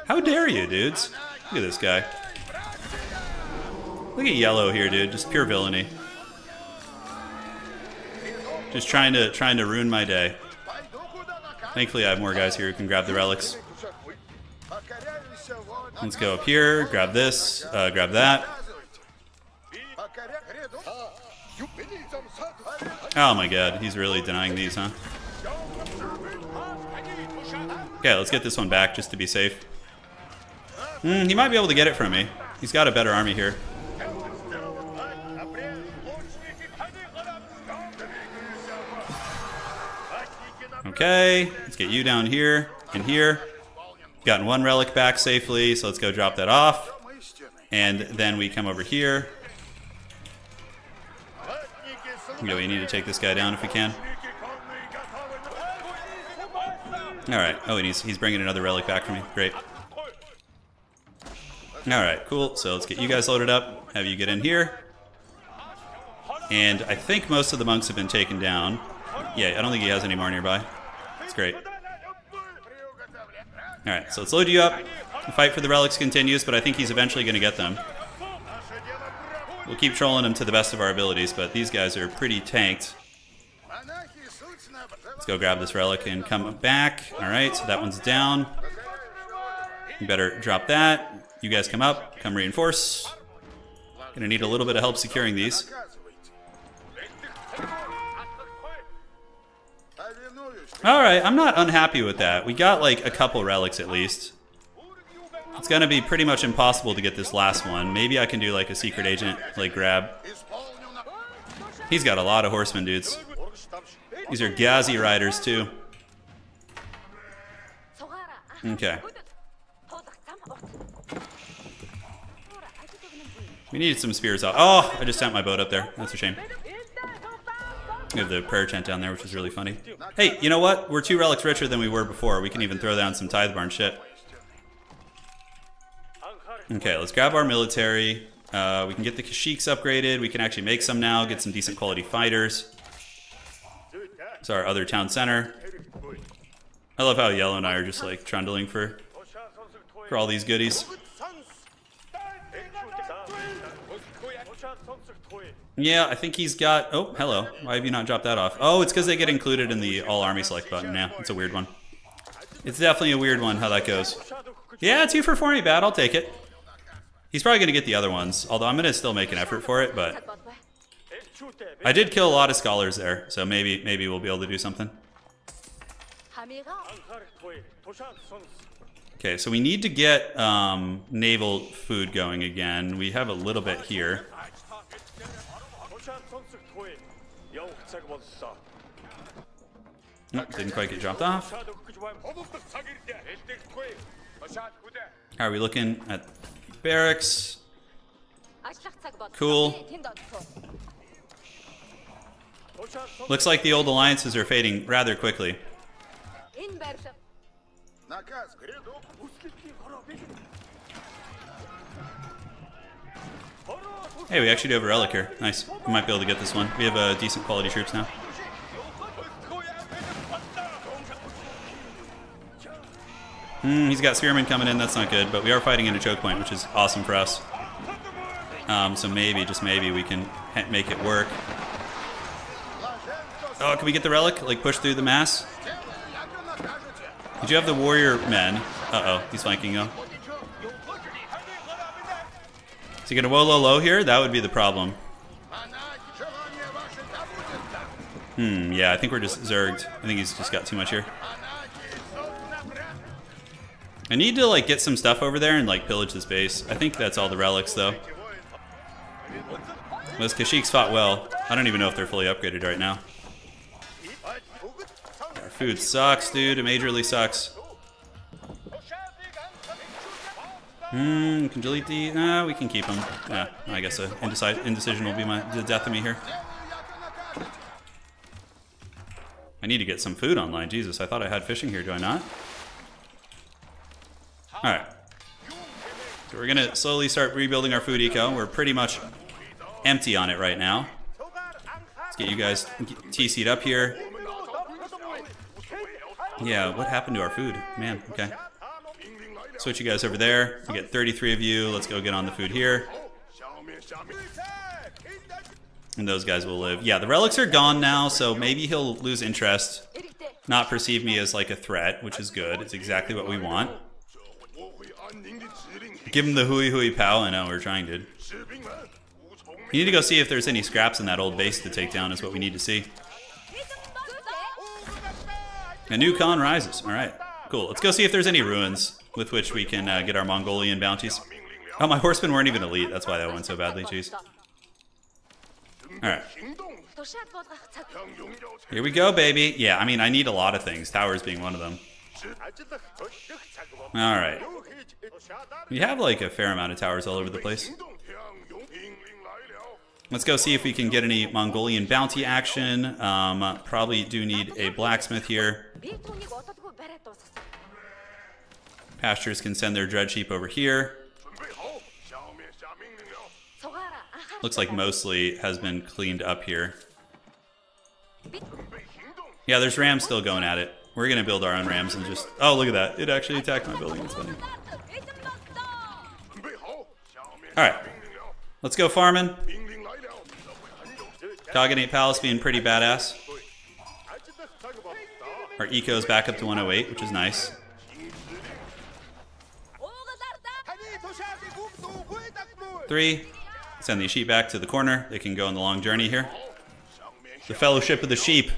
How dare you, dudes? Look at this guy. Look at yellow here, dude. Just pure villainy. Just trying to trying to ruin my day. Thankfully, I have more guys here who can grab the relics. Let's go up here, grab this, uh, grab that. Oh my god, he's really denying these, huh? Okay, let's get this one back just to be safe. Mm, he might be able to get it from me. He's got a better army here. Okay, let's get you down here and here. Gotten one relic back safely, so let's go drop that off. And then we come over here. Okay, we need to take this guy down if we can. Alright. Oh, and he's, he's bringing another relic back for me. Great. Alright, cool. So let's get you guys loaded up. Have you get in here. And I think most of the monks have been taken down. Yeah, I don't think he has any more nearby. That's great. Alright, so let's load you up. The fight for the relics continues, but I think he's eventually going to get them. We'll keep trolling him to the best of our abilities, but these guys are pretty tanked. Let's go grab this relic and come back. Alright, so that one's down. You better drop that. You guys come up, come reinforce. Gonna need a little bit of help securing these. Alright, I'm not unhappy with that. We got like a couple relics at least. It's gonna be pretty much impossible to get this last one. Maybe I can do like a secret agent, like grab. He's got a lot of horsemen, dudes. These are Ghazi riders too. Okay. We needed some spears out. Oh, I just sent my boat up there. That's a shame. We have the prayer tent down there, which is really funny. Hey, you know what? We're two relics richer than we were before. We can even throw down some tithe barn shit. Okay, let's grab our military. Uh, we can get the Keshiks upgraded. We can actually make some now, get some decent quality fighters. It's our other town center. I love how Yellow and I are just like trundling for, for all these goodies. Yeah, I think he's got... Oh, hello. Why have you not dropped that off? Oh, it's because they get included in the all army select button. Yeah, it's a weird one. It's definitely a weird one how that goes. Yeah, two for four ain't bad. I'll take it. He's probably going to get the other ones, although I'm going to still make an effort for it, but... I did kill a lot of scholars there, so maybe maybe we'll be able to do something. Okay, so we need to get um, naval food going again. We have a little bit here. Nope, didn't quite get dropped off. How are we looking at barracks? Cool. Looks like the old alliances are fading rather quickly. Hey, we actually do have a relic here. Nice. We might be able to get this one. We have uh, decent quality troops now. Hmm, he's got spearmen coming in. That's not good. But we are fighting in a choke point, which is awesome for us. Um, so maybe, just maybe, we can make it work. Oh, can we get the relic? Like push through the mass? Did you have the warrior men? Uh-oh, he's flanking though. He gonna Wololo here? That would be the problem. Hmm, yeah, I think we're just zerged. I think he's just got too much here. I need to like get some stuff over there and like pillage this base. I think that's all the relics though. Those Kashyyks fought well. I don't even know if they're fully upgraded right now. Our food sucks, dude. It majorly sucks. Hmm, can delete the... Nah, we can keep them. Yeah, I guess indecision will be my the death of me here. I need to get some food online. Jesus, I thought I had fishing here. Do I not? Alright. So we're going to slowly start rebuilding our food eco. We're pretty much empty on it right now. Let's get you guys TC'd up here. Yeah, what happened to our food? Man, okay. Switch you guys over there. We get 33 of you. Let's go get on the food here. And those guys will live. Yeah, the relics are gone now, so maybe he'll lose interest. Not perceive me as like a threat, which is good. It's exactly what we want. Give him the hui hui pow. I know, we're trying, to. You need to go see if there's any scraps in that old base to take down is what we need to see. A new Khan rises. All right, cool. Let's go see if there's any ruins with which we can uh, get our Mongolian bounties. Oh, my horsemen weren't even elite. That's why that went so badly. Jeez. Alright. Here we go, baby. Yeah, I mean, I need a lot of things. Towers being one of them. Alright. We have, like, a fair amount of towers all over the place. Let's go see if we can get any Mongolian bounty action. Um, probably do need a blacksmith here. Pastures can send their dread sheep over here. Looks like mostly has been cleaned up here. Yeah, there's rams still going at it. We're gonna build our own rams and just... Oh, look at that. It actually attacked my building. It's funny. Alright. Let's go farming. a Palace being pretty badass. Our eco is back up to 108, which is nice. three. Send these sheep back to the corner. They can go on the long journey here. The Fellowship of the Sheep.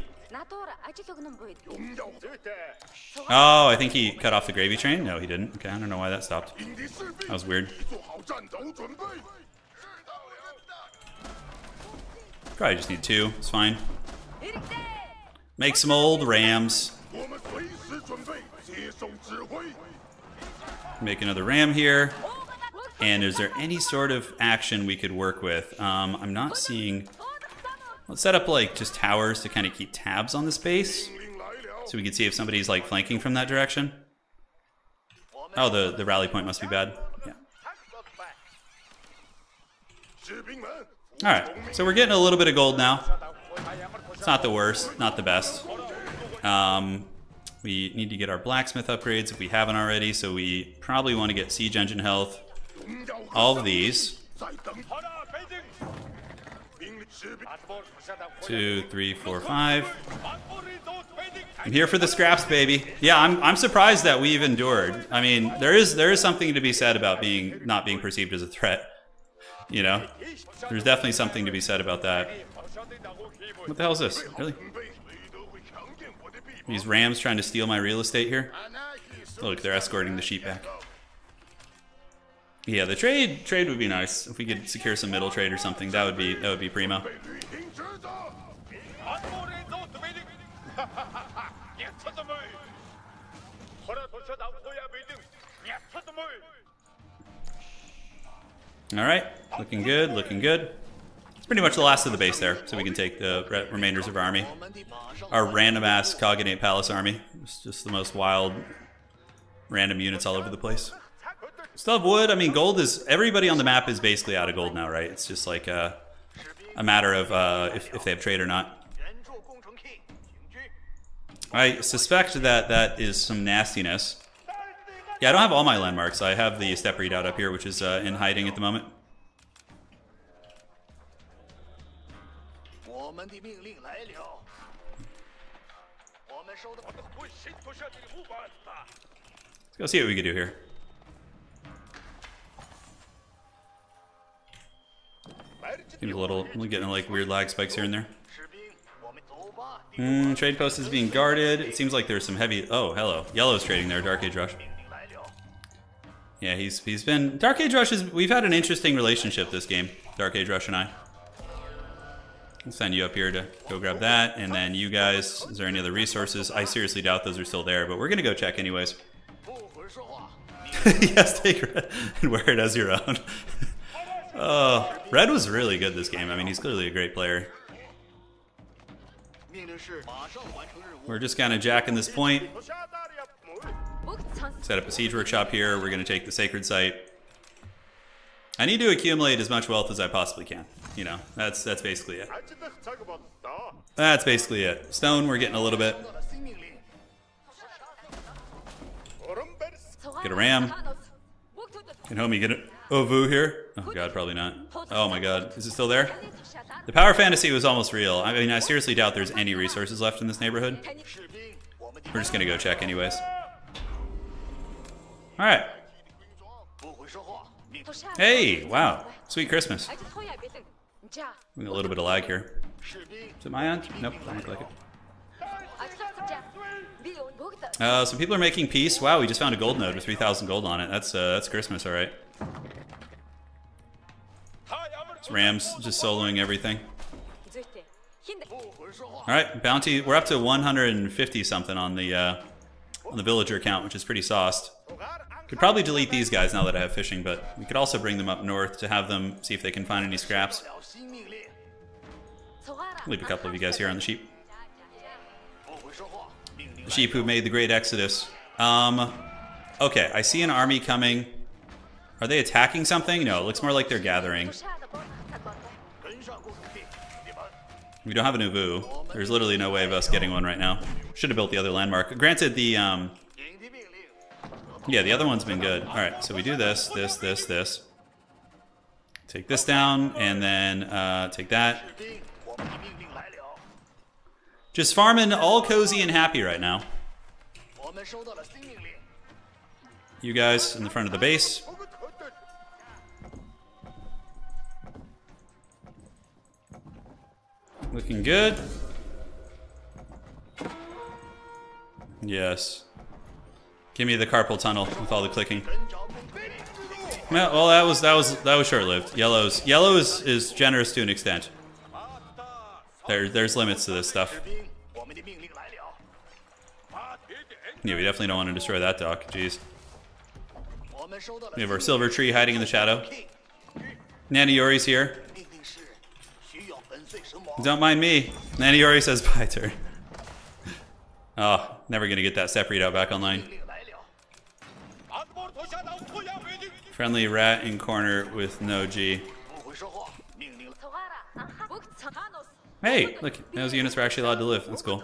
Oh, I think he cut off the gravy train. No, he didn't. Okay, I don't know why that stopped. That was weird. Probably just need two. It's fine. Make some old rams. Make another ram here. And is there any sort of action we could work with? Um, I'm not seeing... Let's set up like just towers to kind of keep tabs on the space. So we can see if somebody's like flanking from that direction. Oh, the, the rally point must be bad. Yeah. Alright, so we're getting a little bit of gold now. It's not the worst, not the best. Um, we need to get our blacksmith upgrades if we haven't already, so we probably want to get siege engine health all of these. Two, three, four, five. I'm here for the scraps, baby. Yeah, I'm, I'm surprised that we've endured. I mean, there is there is something to be said about being not being perceived as a threat. You know, there's definitely something to be said about that. What the hell is this? Really? These rams trying to steal my real estate here? Oh, look, they're escorting the sheep back. Yeah, the trade trade would be nice if we could secure some middle trade or something. That would be that would be primo. All right, looking good, looking good. It's pretty much the last of the base there, so we can take the re remainders of our army. Our random-ass Khaganate Palace army. It's just the most wild, random units all over the place. Still have wood. I mean, gold is everybody on the map is basically out of gold now, right? It's just like a, a matter of uh, if, if they have trade or not. I suspect that that is some nastiness. Yeah, I don't have all my landmarks. I have the Steppe Redoubt up here, which is uh, in hiding at the moment. Let's go see what we can do here. Give a little, getting like weird lag spikes here and there. Hmm, trade post is being guarded. It seems like there's some heavy. Oh, hello. Yellow's trading there. Dark Age Rush. Yeah, he's he's been Dark Age Rush is. We've had an interesting relationship this game. Dark Age Rush and I. I'll send you up here to go grab that, and then you guys. Is there any other resources? I seriously doubt those are still there, but we're gonna go check anyways. yes, take it and wear it as your own. Oh, Red was really good this game. I mean, he's clearly a great player. We're just kind of jacking this point. Set up a siege workshop here. We're going to take the sacred site. I need to accumulate as much wealth as I possibly can. You know, that's that's basically it. That's basically it. Stone, we're getting a little bit. Get a ram. Can homie get it? Oh, Vu here? Oh god, probably not. Oh my god, is it still there? The power fantasy was almost real. I mean, I seriously doubt there's any resources left in this neighborhood. We're just gonna go check anyways. Alright. Hey, wow. Sweet Christmas. a little bit of lag here. Is it my end? Nope, I don't like it. Uh, some people are making peace. Wow, we just found a gold node with 3,000 gold on it. That's uh, that's Christmas, all right. It's Rams just soloing everything. All right, bounty. We're up to 150 something on the uh, on the villager account, which is pretty sauced. Could probably delete these guys now that I have fishing, but we could also bring them up north to have them see if they can find any scraps. Leave a couple of you guys here on the sheep. The sheep who made the great exodus. Um, okay, I see an army coming. Are they attacking something? No, it looks more like they're gathering. We don't have an Ovoo. There's literally no way of us getting one right now. Should have built the other landmark. Granted, the um, yeah, the other one's been good. All right, so we do this, this, this, this. Take this down, and then uh, take that. Just farming all cozy and happy right now. You guys in the front of the base. Looking good. Yes. Give me the carpal tunnel with all the clicking. Well, that was that was that was short-lived. Yellow's yellow is, is generous to an extent. There there's limits to this stuff. Yeah, we definitely don't want to destroy that dock. Jeez. We have our silver tree hiding in the shadow. Naniori's here. Don't mind me. Naniori says bye Turin. Oh, ah, never gonna get that Steppe Redoubt back online. Friendly rat in corner with no G. Hey, look, those units were actually allowed to live. That's cool.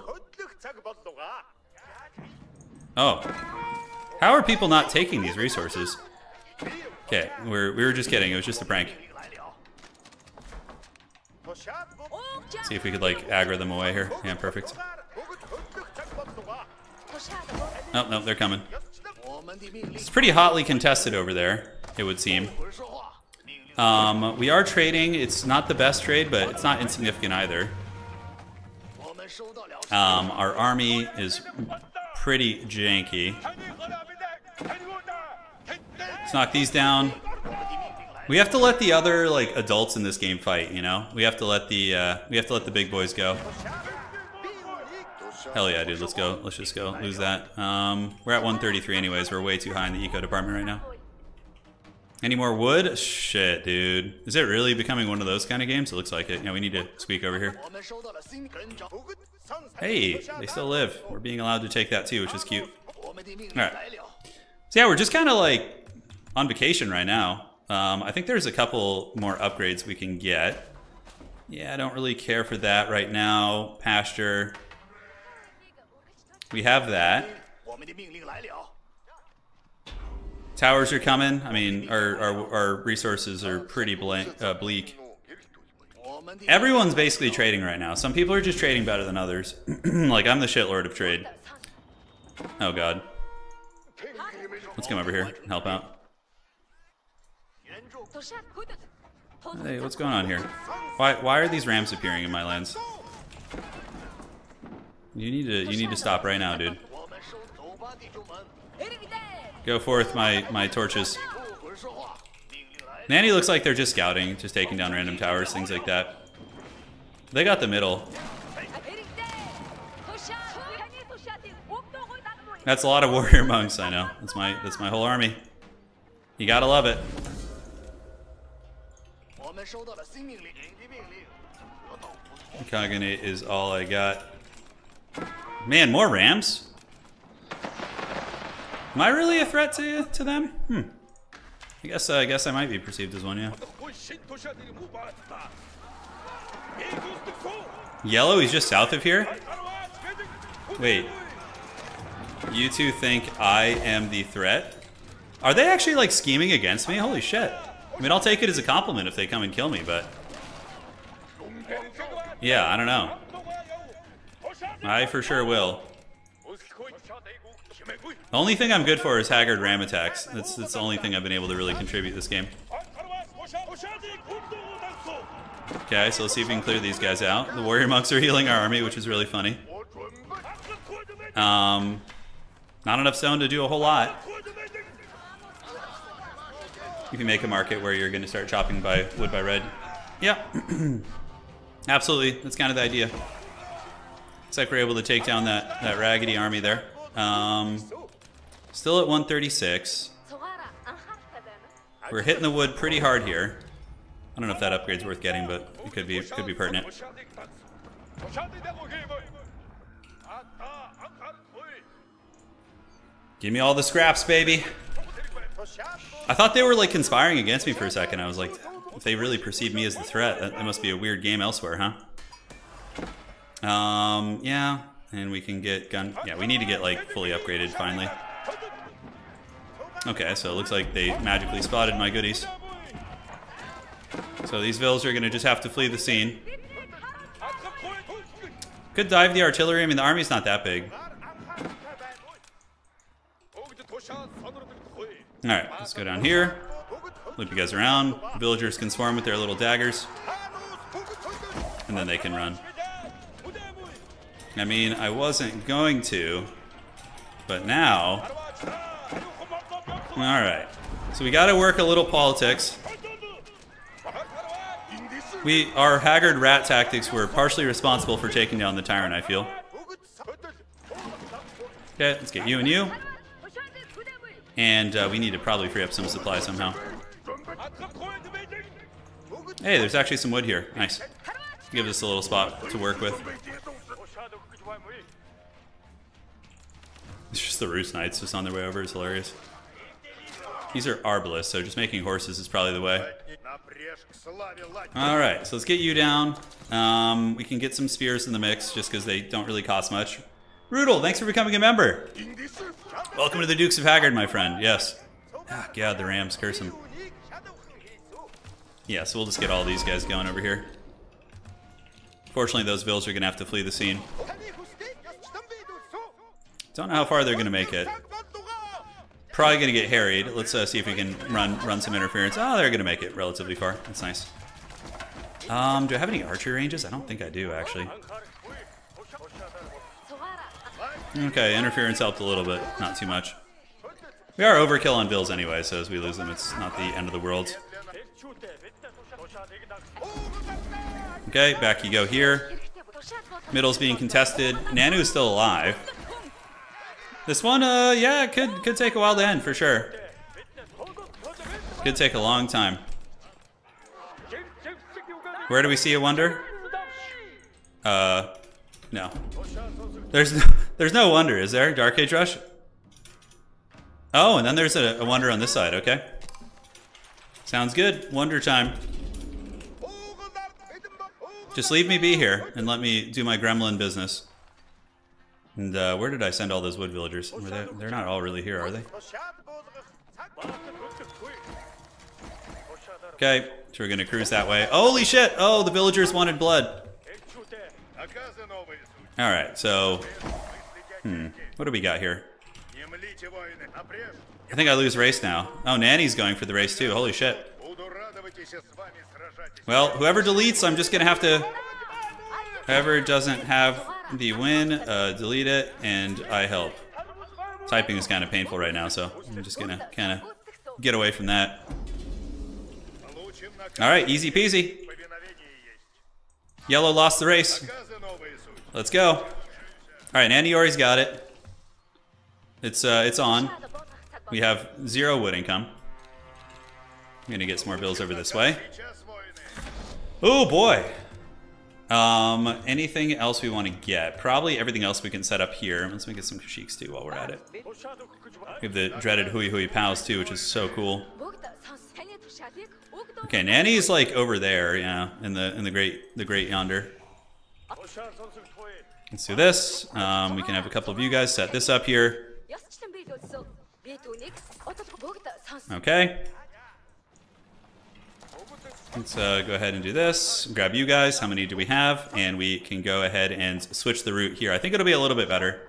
Oh. How are people not taking these resources? Okay, we're, we were just kidding. It was just a prank. See if we could, like, aggro them away here. Yeah, perfect. Oh, no, they're coming. It's pretty hotly contested over there, it would seem. Um, we are trading. It's not the best trade, but it's not insignificant either. Um, our army is pretty janky. Let's knock these down. We have to let the other like adults in this game fight. You know, we have to let the uh, we have to let the big boys go. Hell yeah, dude. Let's go. Let's just go. Lose that. Um, we're at 133 anyways. We're way too high in the eco department right now. Any more wood? Shit, dude. Is it really becoming one of those kind of games? It looks like it. Yeah, we need to squeak over here. Hey, they still live. We're being allowed to take that too, which is cute. Alright. So yeah, we're just kind of like on vacation right now. Um, I think there's a couple more upgrades we can get. Yeah, I don't really care for that right now. Pasture. We have that. Towers are coming. I mean, our, our, our resources are pretty blank, uh, bleak. Everyone's basically trading right now. Some people are just trading better than others. like, I'm the shitlord of trade. Oh, God. Let's come over here and help out. Hey, what's going on here? Why, why are these rams appearing in my lens? You need to you need to stop right now, dude. Go forth, my my torches. Nanny looks like they're just scouting, just taking down random towers, things like that. They got the middle. That's a lot of warrior monks, I know. That's my that's my whole army. You gotta love it. Khaganate is all I got. Man, more rams? Am I really a threat to to them? Hmm. I guess uh, I guess I might be perceived as one, yeah. Yellow, he's just south of here? Wait. You two think I am the threat? Are they actually like scheming against me? Holy shit. I mean, I'll take it as a compliment if they come and kill me, but... Yeah, I don't know. I for sure will. The only thing I'm good for is Haggard Ram attacks. That's, that's the only thing I've been able to really contribute this game. Okay, so let's see if we can clear these guys out. The warrior monks are healing our army, which is really funny. Um, not enough stone to do a whole lot. You can make a market where you're going to start chopping by wood by red. Yeah. Absolutely. That's kind of the idea. Looks like we're able to take down that, that raggedy army there. Um, still at 136. We're hitting the wood pretty hard here. I don't know if that upgrade's worth getting, but it could be could be pertinent. Give me all the scraps, baby. I thought they were like conspiring against me for a second. I was like, if they really perceive me as the threat, that, that must be a weird game elsewhere, huh? Um, yeah, and we can get gun. Yeah, we need to get like fully upgraded finally. Okay, so it looks like they magically spotted my goodies. So these vills are gonna just have to flee the scene. Could dive the artillery. I mean, the army's not that big. Alright, let's go down here. Loop you guys around. Villagers can swarm with their little daggers. And then they can run. I mean, I wasn't going to, but now... Alright. So we gotta work a little politics. We, our haggard rat tactics were partially responsible for taking down the tyrant, I feel. Okay, let's get you and you. And uh, we need to probably free up some supply somehow. Hey, there's actually some wood here. Nice. Give us a little spot to work with. It's just the Rus Knights just on their way over. It's hilarious. These are arbalests, so just making horses is probably the way. Alright, so let's get you down. Um, we can get some spears in the mix just because they don't really cost much. Rudel, thanks for becoming a member. Welcome to the Dukes of Haggard, my friend. Yes. Ah, God, the Rams, curse them. Yeah, so we'll just get all these guys going over here. Fortunately, those vills are going to have to flee the scene. Don't know how far they're going to make it. Probably going to get harried. Let's uh, see if we can run run some interference. Oh, they're going to make it relatively far. That's nice. Um, do I have any archery ranges? I don't think I do, actually. Okay, interference helped a little bit. Not too much. We are overkill on vills anyway, so as we lose them, it's not the end of the world. Okay, back you go here. Middle's being contested. Nanu is still alive. This one, uh, yeah, could could take a while to end for sure. Could take a long time. Where do we see a wonder? Uh, no. There's no, there's no wonder, is there? Dark Age Rush? Oh, and then there's a, a wonder on this side, okay. Sounds good. Wonder time. Just leave me be here and let me do my gremlin business. And uh, where did I send all those wood villagers? They, they're not all really here, are they? Okay, so we're gonna cruise that way. Holy shit! Oh, the villagers wanted blood. Alright, so... Hmm, what do we got here? I think I lose race now. Oh, Nanny's going for the race too. Holy shit. Well, whoever deletes, I'm just gonna have to... Whoever doesn't have the win, uh, delete it, and I help. Typing is kind of painful right now, so I'm just gonna kind of get away from that. Alright, easy peasy. Yellow lost the race. Let's go. Alright, Andiori's got it. It's uh, it's on. We have zero wood income. I'm gonna get some more vills over this way. Oh boy. Um, anything else we want to get? Probably everything else we can set up here. Let's make it some Keshiks too while we're at it. We have the dreaded Hui Hui Pao too, which is so cool. Okay, Nanny's like over there, yeah, in the in the great the great yonder. Let's do this. Um, we can have a couple of you guys set this up here. Okay. Let's uh, go ahead and do this. Grab you guys. How many do we have? And we can go ahead and switch the route here. I think it'll be a little bit better.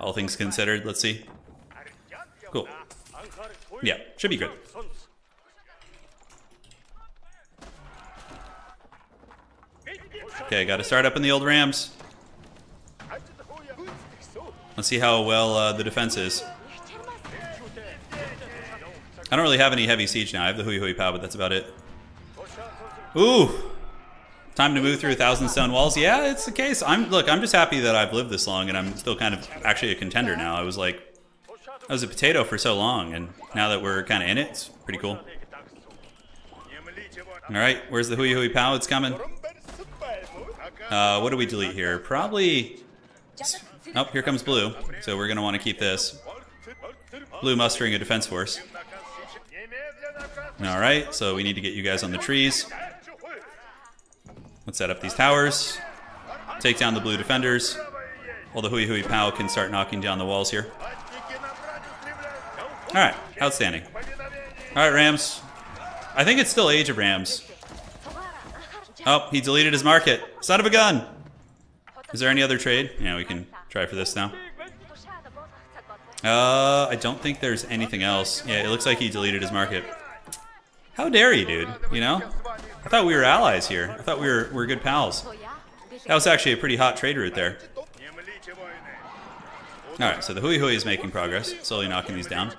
All things considered. Let's see. Cool. Yeah, should be good. Okay, got to start up in the old Rams. Let's see how well uh, the defense is. I don't really have any heavy siege now. I have the Hui Hui Pao, but that's about it. Ooh! Time to move through a thousand stone walls. Yeah, it's the case. I'm look. I'm just happy that I've lived this long and I'm still kind of actually a contender now. I was like, I was a potato for so long, and now that we're kind of in it, it's pretty cool. All right, where's the Hui Hui Pao? It's coming. Uh, what do we delete here? Probably. Oh, here comes blue. So we're gonna want to keep this. Blue mustering a defense force. All right, so we need to get you guys on the trees. Let's set up these towers. Take down the blue defenders. While the Hui Hui Pao can start knocking down the walls here. Alright, outstanding. Alright, Rams. I think it's still Age of Rams. Oh, he deleted his market. Son of a gun! Is there any other trade? Yeah, we can try for this now. Uh, I don't think there's anything else. Yeah, it looks like he deleted his market. How dare you, dude? You know? I thought we were allies here. I thought we were, we were good pals. That was actually a pretty hot trade route there. Alright, so the Hui Hui is making progress, slowly knocking these down.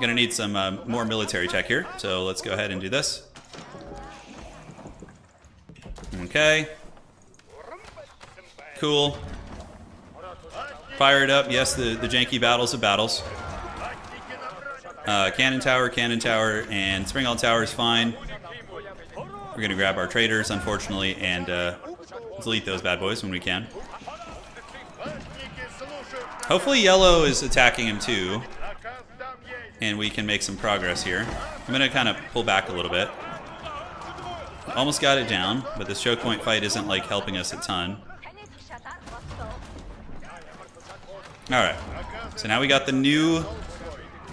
Gonna need some uh, more military tech here, so let's go ahead and do this. Okay. Cool. Fire it up. Yes, the, the janky battles of battles. Uh, cannon tower, cannon tower, and Springald tower is fine. We're gonna grab our traders, unfortunately, and uh, delete those bad boys when we can. Hopefully yellow is attacking him too, and we can make some progress here. I'm gonna kind of pull back a little bit. Almost got it down, but this choke point fight isn't like helping us a ton. Alright, so now we got the new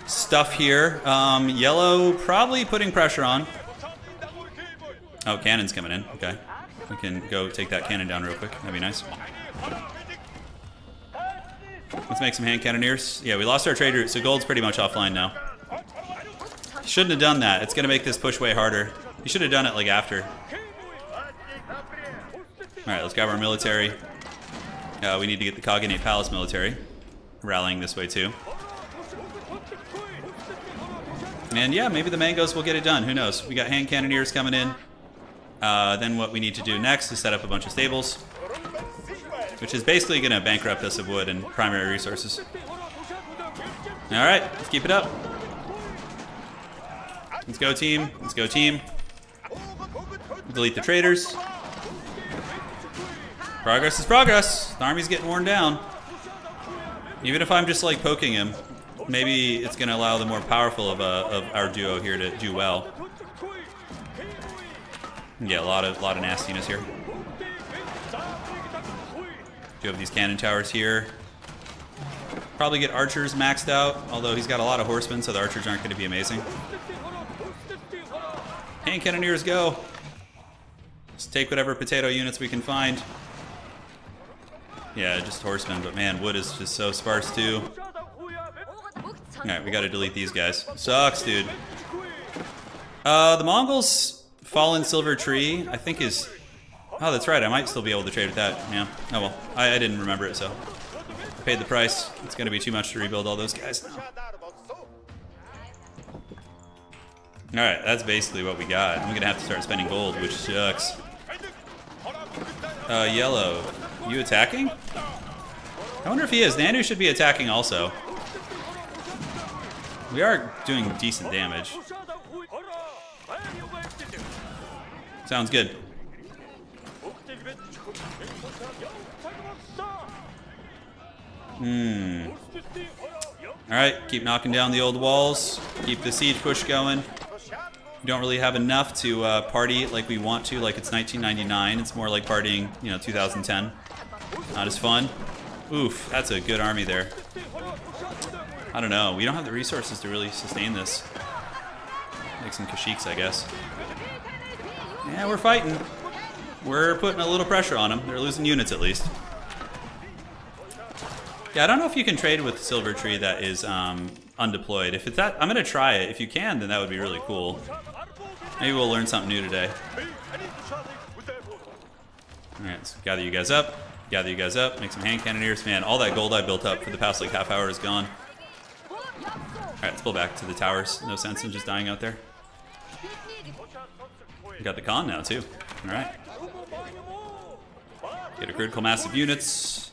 stuff here. Um, yellow probably putting pressure on. Oh, cannon's coming in. Okay. We can go take that cannon down real quick. That'd be nice. Let's make some hand cannoneers. Yeah, we lost our trade route, so gold's pretty much offline now. Shouldn't have done that. It's going to make this push way harder. You should have done it like after. Alright, let's grab our military. Uh, we need to get the Khaganate Palace military rallying this way too. And yeah, maybe the mangoes will get it done. Who knows? We got hand cannoneers coming in. Uh, then what we need to do next is set up a bunch of stables, which is basically going to bankrupt us of wood and primary resources. All right, let's keep it up. Let's go team. Let's go team. Delete the traders. Progress is progress. The army's getting worn down. Even if I'm just like poking him, maybe it's going to allow the more powerful of, uh, of our duo here to do well. Yeah, a lot of lot of nastiness here. Do have these cannon towers here. Probably get archers maxed out, although he's got a lot of horsemen, so the archers aren't going to be amazing. Hand cannoneers go. Let's take whatever potato units we can find. Yeah, just horsemen, but man, wood is just so sparse too. Alright, we gotta delete these guys. Sucks, dude. Uh, the Mongols Fallen Silver Tree, I think is... Oh, that's right, I might still be able to trade with that. Yeah, oh well. I, I didn't remember it, so... I paid the price. It's gonna be too much to rebuild all those guys now. Alright, that's basically what we got. I'm gonna have to start spending gold, which sucks. Uh, yellow. You attacking? I wonder if he is. Nanu should be attacking also. We are doing decent damage. Sounds good. Hmm. Alright, keep knocking down the old walls. Keep the siege push going. We don't really have enough to uh, party like we want to, like it's 1999. It's more like partying, you know, 2010. Not as fun. Oof, that's a good army there. I don't know. We don't have the resources to really sustain this. Make some Keshiks, I guess. Yeah, we're fighting. We're putting a little pressure on them. They're losing units at least. Yeah, I don't know if you can trade with Silver Tree that is um, undeployed. If it's that, I'm gonna try it. If you can, then that would be really cool. Maybe we'll learn something new today. Alright, let's gather you guys up. Gather you guys up, make some hand cannoneers. Man, all that gold I built up for the past like half hour is gone. Alright, let's pull back to the towers. No sense in just dying out there. We got the con now too. Alright. Get a critical mass of units.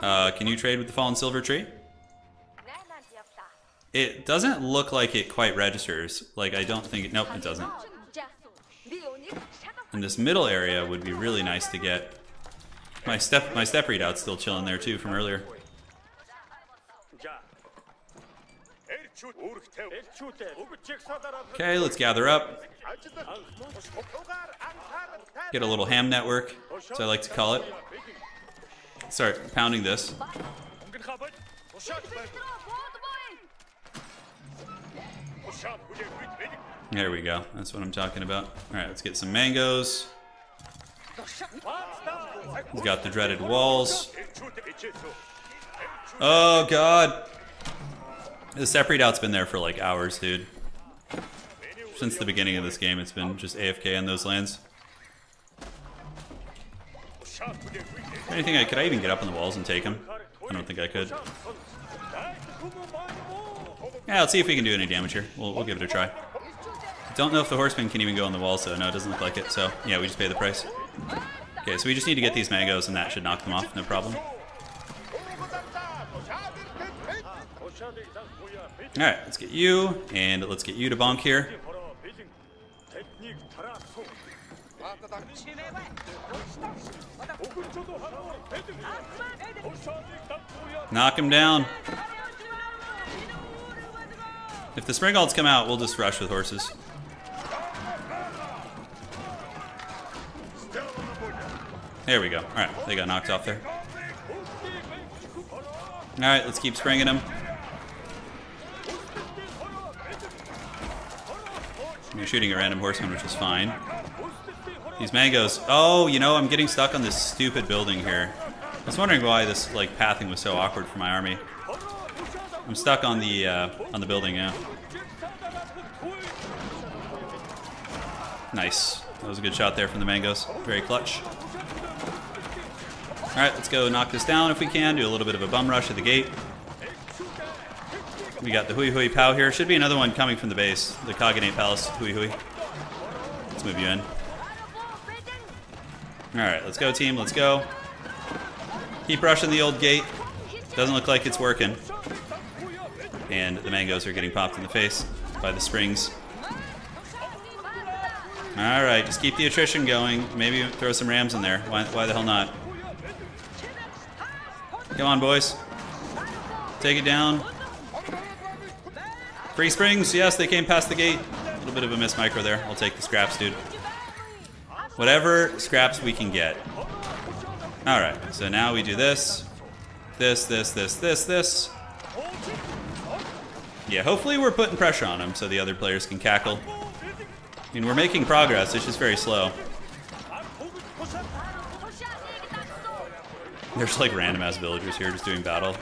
Uh, can you trade with the Fallen Silver Tree? It doesn't look like it quite registers. Like, I don't think it... Nope, it doesn't. And this middle area would be really nice to get. My step my Steppe Redoubt's still chilling there too from earlier. Okay, let's gather up. Get a little ham network, as I like to call it. Start pounding this. There we go. That's what I'm talking about. All right, let's get some mangoes. He's got the dreaded walls. Oh, God. The Steppe Redoubt's been there for like hours, dude. Since the beginning of this game, it's been just AFK on those lands. Anything I could I even get up on the walls and take him? I don't think I could. Yeah, let's see if we can do any damage here. We'll, we'll give it a try. Don't know if the horseman can even go on the wall, so No, it doesn't look like it. So, yeah, we just pay the price. Okay, so we just need to get these mangoes and that should knock them off, no problem. Alright, let's get you, and let's get you to bonk here. Knock him down. If the Springald's come out, we'll just rush with horses. There we go. Alright, they got knocked off there. Alright, let's keep springing them. You're shooting a random horseman, which is fine. These mangoes. Oh, you know, I'm getting stuck on this stupid building here. I was wondering why this like pathing was so awkward for my army. I'm stuck on the uh, on the building now. Nice. That was a good shot there from the mangoes. Very clutch. All right, let's go knock this down if we can. Do a little bit of a bum rush at the gate. We got the Hui Hui Pao here. Should be another one coming from the base. The Khaganate Palace Hui Hui. Let's move you in. All right, let's go, team. Let's go. Keep rushing the old gate. Doesn't look like it's working. And the mangoes are getting popped in the face by the springs. All right, just keep the attrition going. Maybe throw some rams in there. Why, why the hell not? Come on, boys. Take it down. Free springs. Yes, they came past the gate. A little bit of a miss micro there. I'll take the scraps, dude. Whatever scraps we can get. All right, so now we do this. This, this, this, this, this. Yeah, hopefully we're putting pressure on them so the other players can cackle. I mean, we're making progress, it's just very slow. There's like random ass villagers here just doing battle.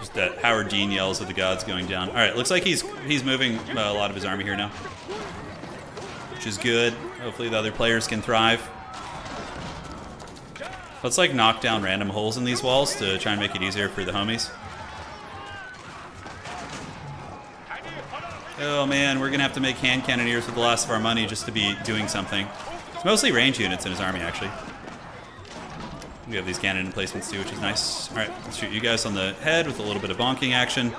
Just that Howard Dean yells at the gods going down. All right, looks like he's he's moving uh, a lot of his army here now, which is good. Hopefully the other players can thrive. Let's like knock down random holes in these walls to try and make it easier for the homies. Oh man, we're gonna have to make hand cannoneers with the last of our money just to be doing something. It's mostly range units in his army actually. We have these cannon emplacements too, which is nice. All right, let's shoot you guys on the head with a little bit of bonking action.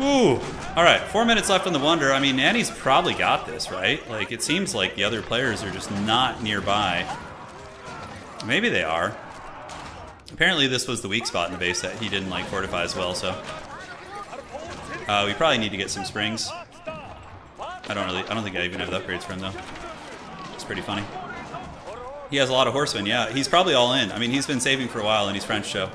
Ooh. All right, four minutes left on the Wonder. I mean, Nanny's probably got this, right? Like, it seems like the other players are just not nearby. Maybe they are. Apparently, this was the weak spot in the base that he didn't like fortify as well, so. Uh, we probably need to get some springs. I don't really, I don't think I even have the upgrades for him though. It's pretty funny. He has a lot of horsemen, yeah. He's probably all in. I mean, he's been saving for a while and he's French, so.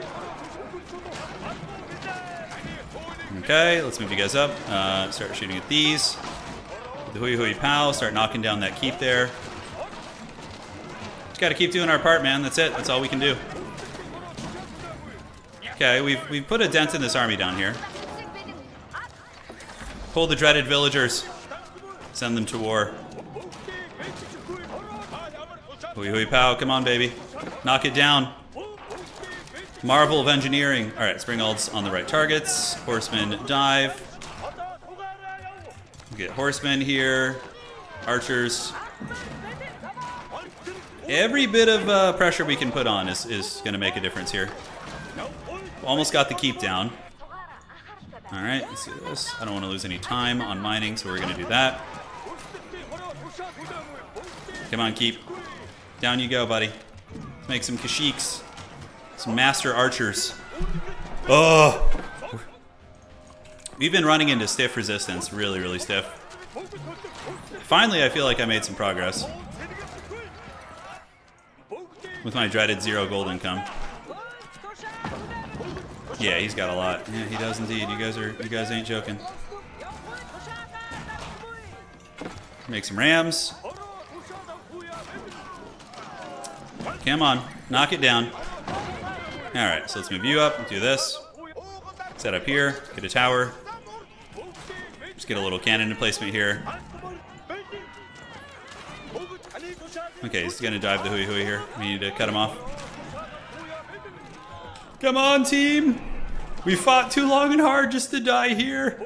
Okay, let's move you guys up. Uh, start shooting at these. The Hui Hui Pao, start knocking down that keep there. Just gotta keep doing our part, man. That's it. That's all we can do. Okay, we've, we've put a dent in this army down here. Pull the dreaded villagers. Send them to war. Hui Hui Pao, come on, baby. Knock it down. Marvel of engineering. All right, Springalds on the right targets. Horsemen dive. Get horsemen here. Archers. Every bit of uh, pressure we can put on is, is going to make a difference here. Almost got the keep down. Alright, let's do this. I don't want to lose any time on mining, so we're going to do that. Come on, keep. Down you go, buddy. Let's make some Keshiks. Some master archers. Oh! We've been running into stiff resistance, really, really stiff. Finally, I feel like I made some progress. With my dreaded zero gold income. Yeah, he's got a lot. Yeah, he does indeed. You guys are you guys ain't joking. Make some rams. Come on, knock it down. All right, so let's move you up. Do this. Set up here. Get a tower. Just get a little cannon placement here. Okay, he's gonna dive the hui hui here. We need to cut him off. Come on, team! We fought too long and hard just to die here.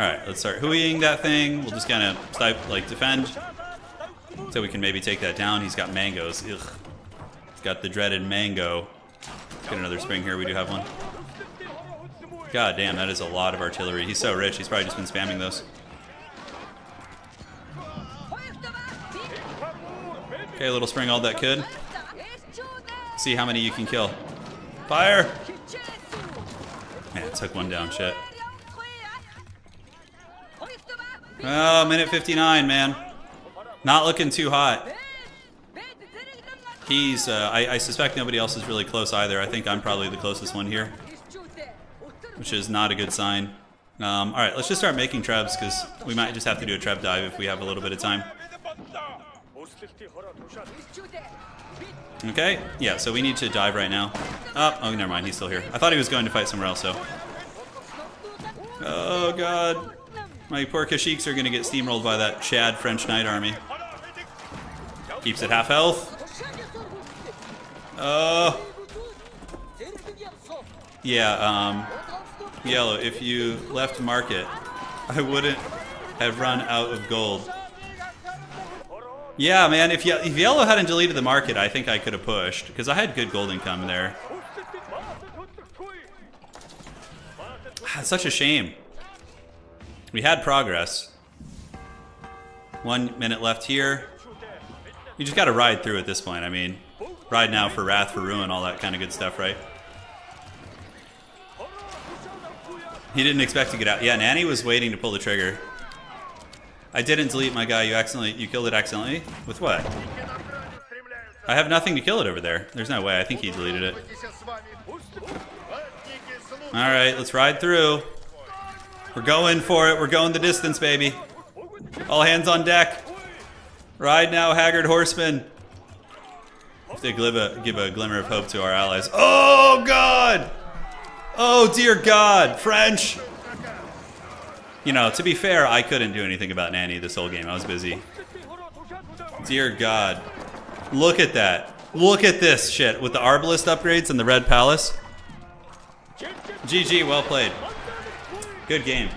Alright, let's start huiing that thing. We'll just kind of like defend. So we can maybe take that down. He's got mangoes. Ugh. He's got the dreaded mango. Get another spring here. We do have one. God damn, that is a lot of artillery. He's so rich. He's probably just been spamming those. Okay, little spring all that could. See how many you can kill. Fire! Man, took one down, shit. Oh, minute 59, man. Not looking too hot. He's, uh, I, I suspect nobody else is really close either. I think I'm probably the closest one here. Which is not a good sign. Um, Alright, let's just start making trebs, because we might just have to do a treb dive if we have a little bit of time. Okay, yeah, so we need to dive right now. Oh, oh, never mind, he's still here. I thought he was going to fight somewhere else, so. Oh, God. My poor Keshiks are going to get steamrolled by that Chad French Knight army. Keeps it half health. Oh. Yeah, um, Yellow, if you left market, I wouldn't have run out of gold. Yeah, man, if, Ye if Yellow hadn't deleted the market, I think I could have pushed, because I had good gold income there. Such a shame. We had progress. One minute left here. You just gotta ride through at this point, I mean. Ride now for Wrath, for Ruin, all that kind of good stuff, right? He didn't expect to get out. Yeah, Nanny was waiting to pull the trigger. I didn't delete my guy. You accidentally, you killed it accidentally? With what? I have nothing to kill it over there. There's no way. I think he deleted it. Alright, let's ride through. We're going for it. We're going the distance, baby. All hands on deck. Ride now, Haggard Horseman. If they give a, give a glimmer of hope to our allies. Oh, God! Oh, dear God. French! You know, to be fair, I couldn't do anything about Nanny this whole game. I was busy. Dear God. Look at that. Look at this shit with the Arbalest upgrades and the Red Palace. GG, well played. Good game.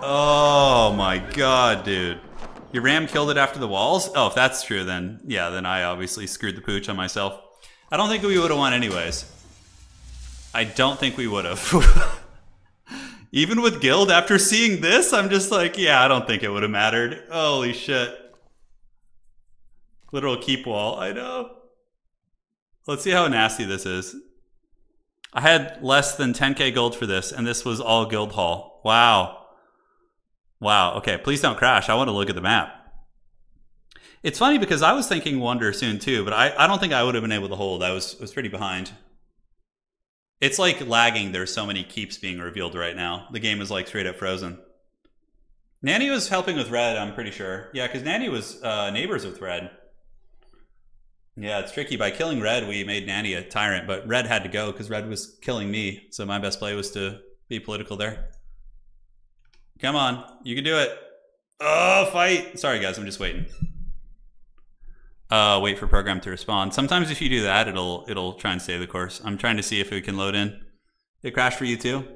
Oh my god, dude. Your ram killed it after the walls? Oh, if that's true, then yeah, then I obviously screwed the pooch on myself. I don't think we would have won anyways. I don't think we would have. Even with Guild, after seeing this, I'm just like, yeah, I don't think it would have mattered. Holy shit. Literal keep wall, I know. Let's see how nasty this is. I had less than 10k gold for this, and this was all guild hall. Wow. Wow, okay, please don't crash. I want to look at the map. It's funny because I was thinking Wonder soon too, but I, I don't think I would have been able to hold. I was, was pretty behind. It's like lagging. There's so many keeps being revealed right now. The game is like straight up frozen. Nanny was helping with Red, I'm pretty sure. Yeah, because Nanny was uh, neighbors with Red. Yeah, it's tricky. By killing Red, we made Nanny a tyrant, but Red had to go because Red was killing me. So my best play was to be political there. Come on, you can do it. Oh, fight! Sorry, guys, I'm just waiting. Uh, wait for program to respond. Sometimes if you do that, it'll it'll try and save the course. I'm trying to see if it can load in. It crashed for you too?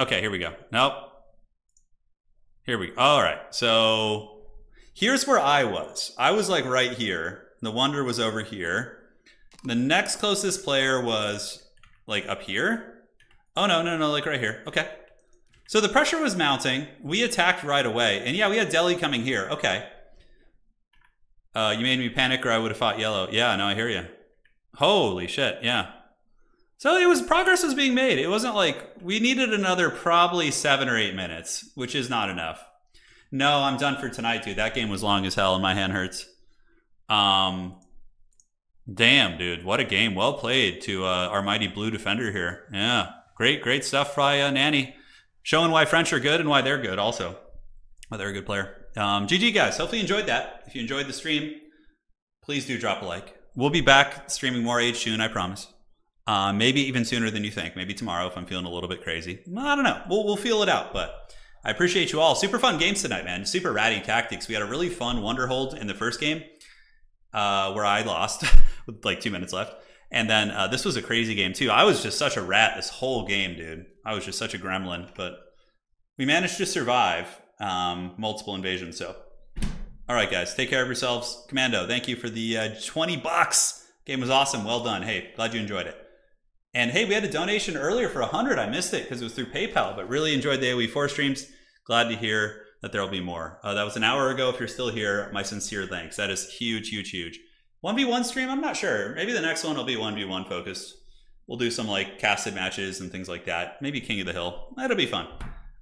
Okay, here we go. Nope. Here we go. All right. So here's where I was. I was like right here. The Wonder was over here. The next closest player was like up here. Oh no, no, no, like right here. Okay. So the pressure was mounting. We attacked right away. And yeah, we had Delhi coming here. Okay. Uh, you made me panic or I would have fought yellow. Yeah, no, I hear you. Holy shit, yeah. So it was progress was being made. It wasn't like we needed another probably seven or eight minutes, which is not enough. No, I'm done for tonight, dude. That game was long as hell and my hand hurts. Um damn, dude. What a game. Well played to uh, our mighty blue defender here. Yeah. Great, great stuff by uh, Nanny. Showing why French are good and why they're good also. Why they're a good player. Um, GG, guys. Hopefully you enjoyed that. If you enjoyed the stream, please do drop a like. We'll be back streaming more age soon, I promise. Uh, maybe even sooner than you think. Maybe tomorrow if I'm feeling a little bit crazy. I don't know. We'll, we'll feel it out. But I appreciate you all. Super fun games tonight, man. Super ratty tactics. We had a really fun Wonderhold in the first game uh, where I lost with like two minutes left. And then uh, this was a crazy game too. I was just such a rat this whole game, dude. I was just such a gremlin, but we managed to survive um, multiple invasions. So, all right, guys, take care of yourselves. Commando, thank you for the uh, 20 bucks. Game was awesome. Well done. Hey, glad you enjoyed it. And hey, we had a donation earlier for 100. I missed it because it was through PayPal, but really enjoyed the AoE4 streams. Glad to hear that there will be more. Uh, that was an hour ago. If you're still here, my sincere thanks. That is huge, huge, huge. 1v1 stream, I'm not sure. Maybe the next one will be 1v1 focused. We'll do some like casted matches and things like that. Maybe King of the Hill. That'll be fun.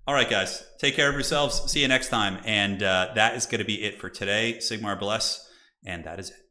All right, guys. Take care of yourselves. See you next time. And uh, that is going to be it for today. Sigmar bless. And that is it.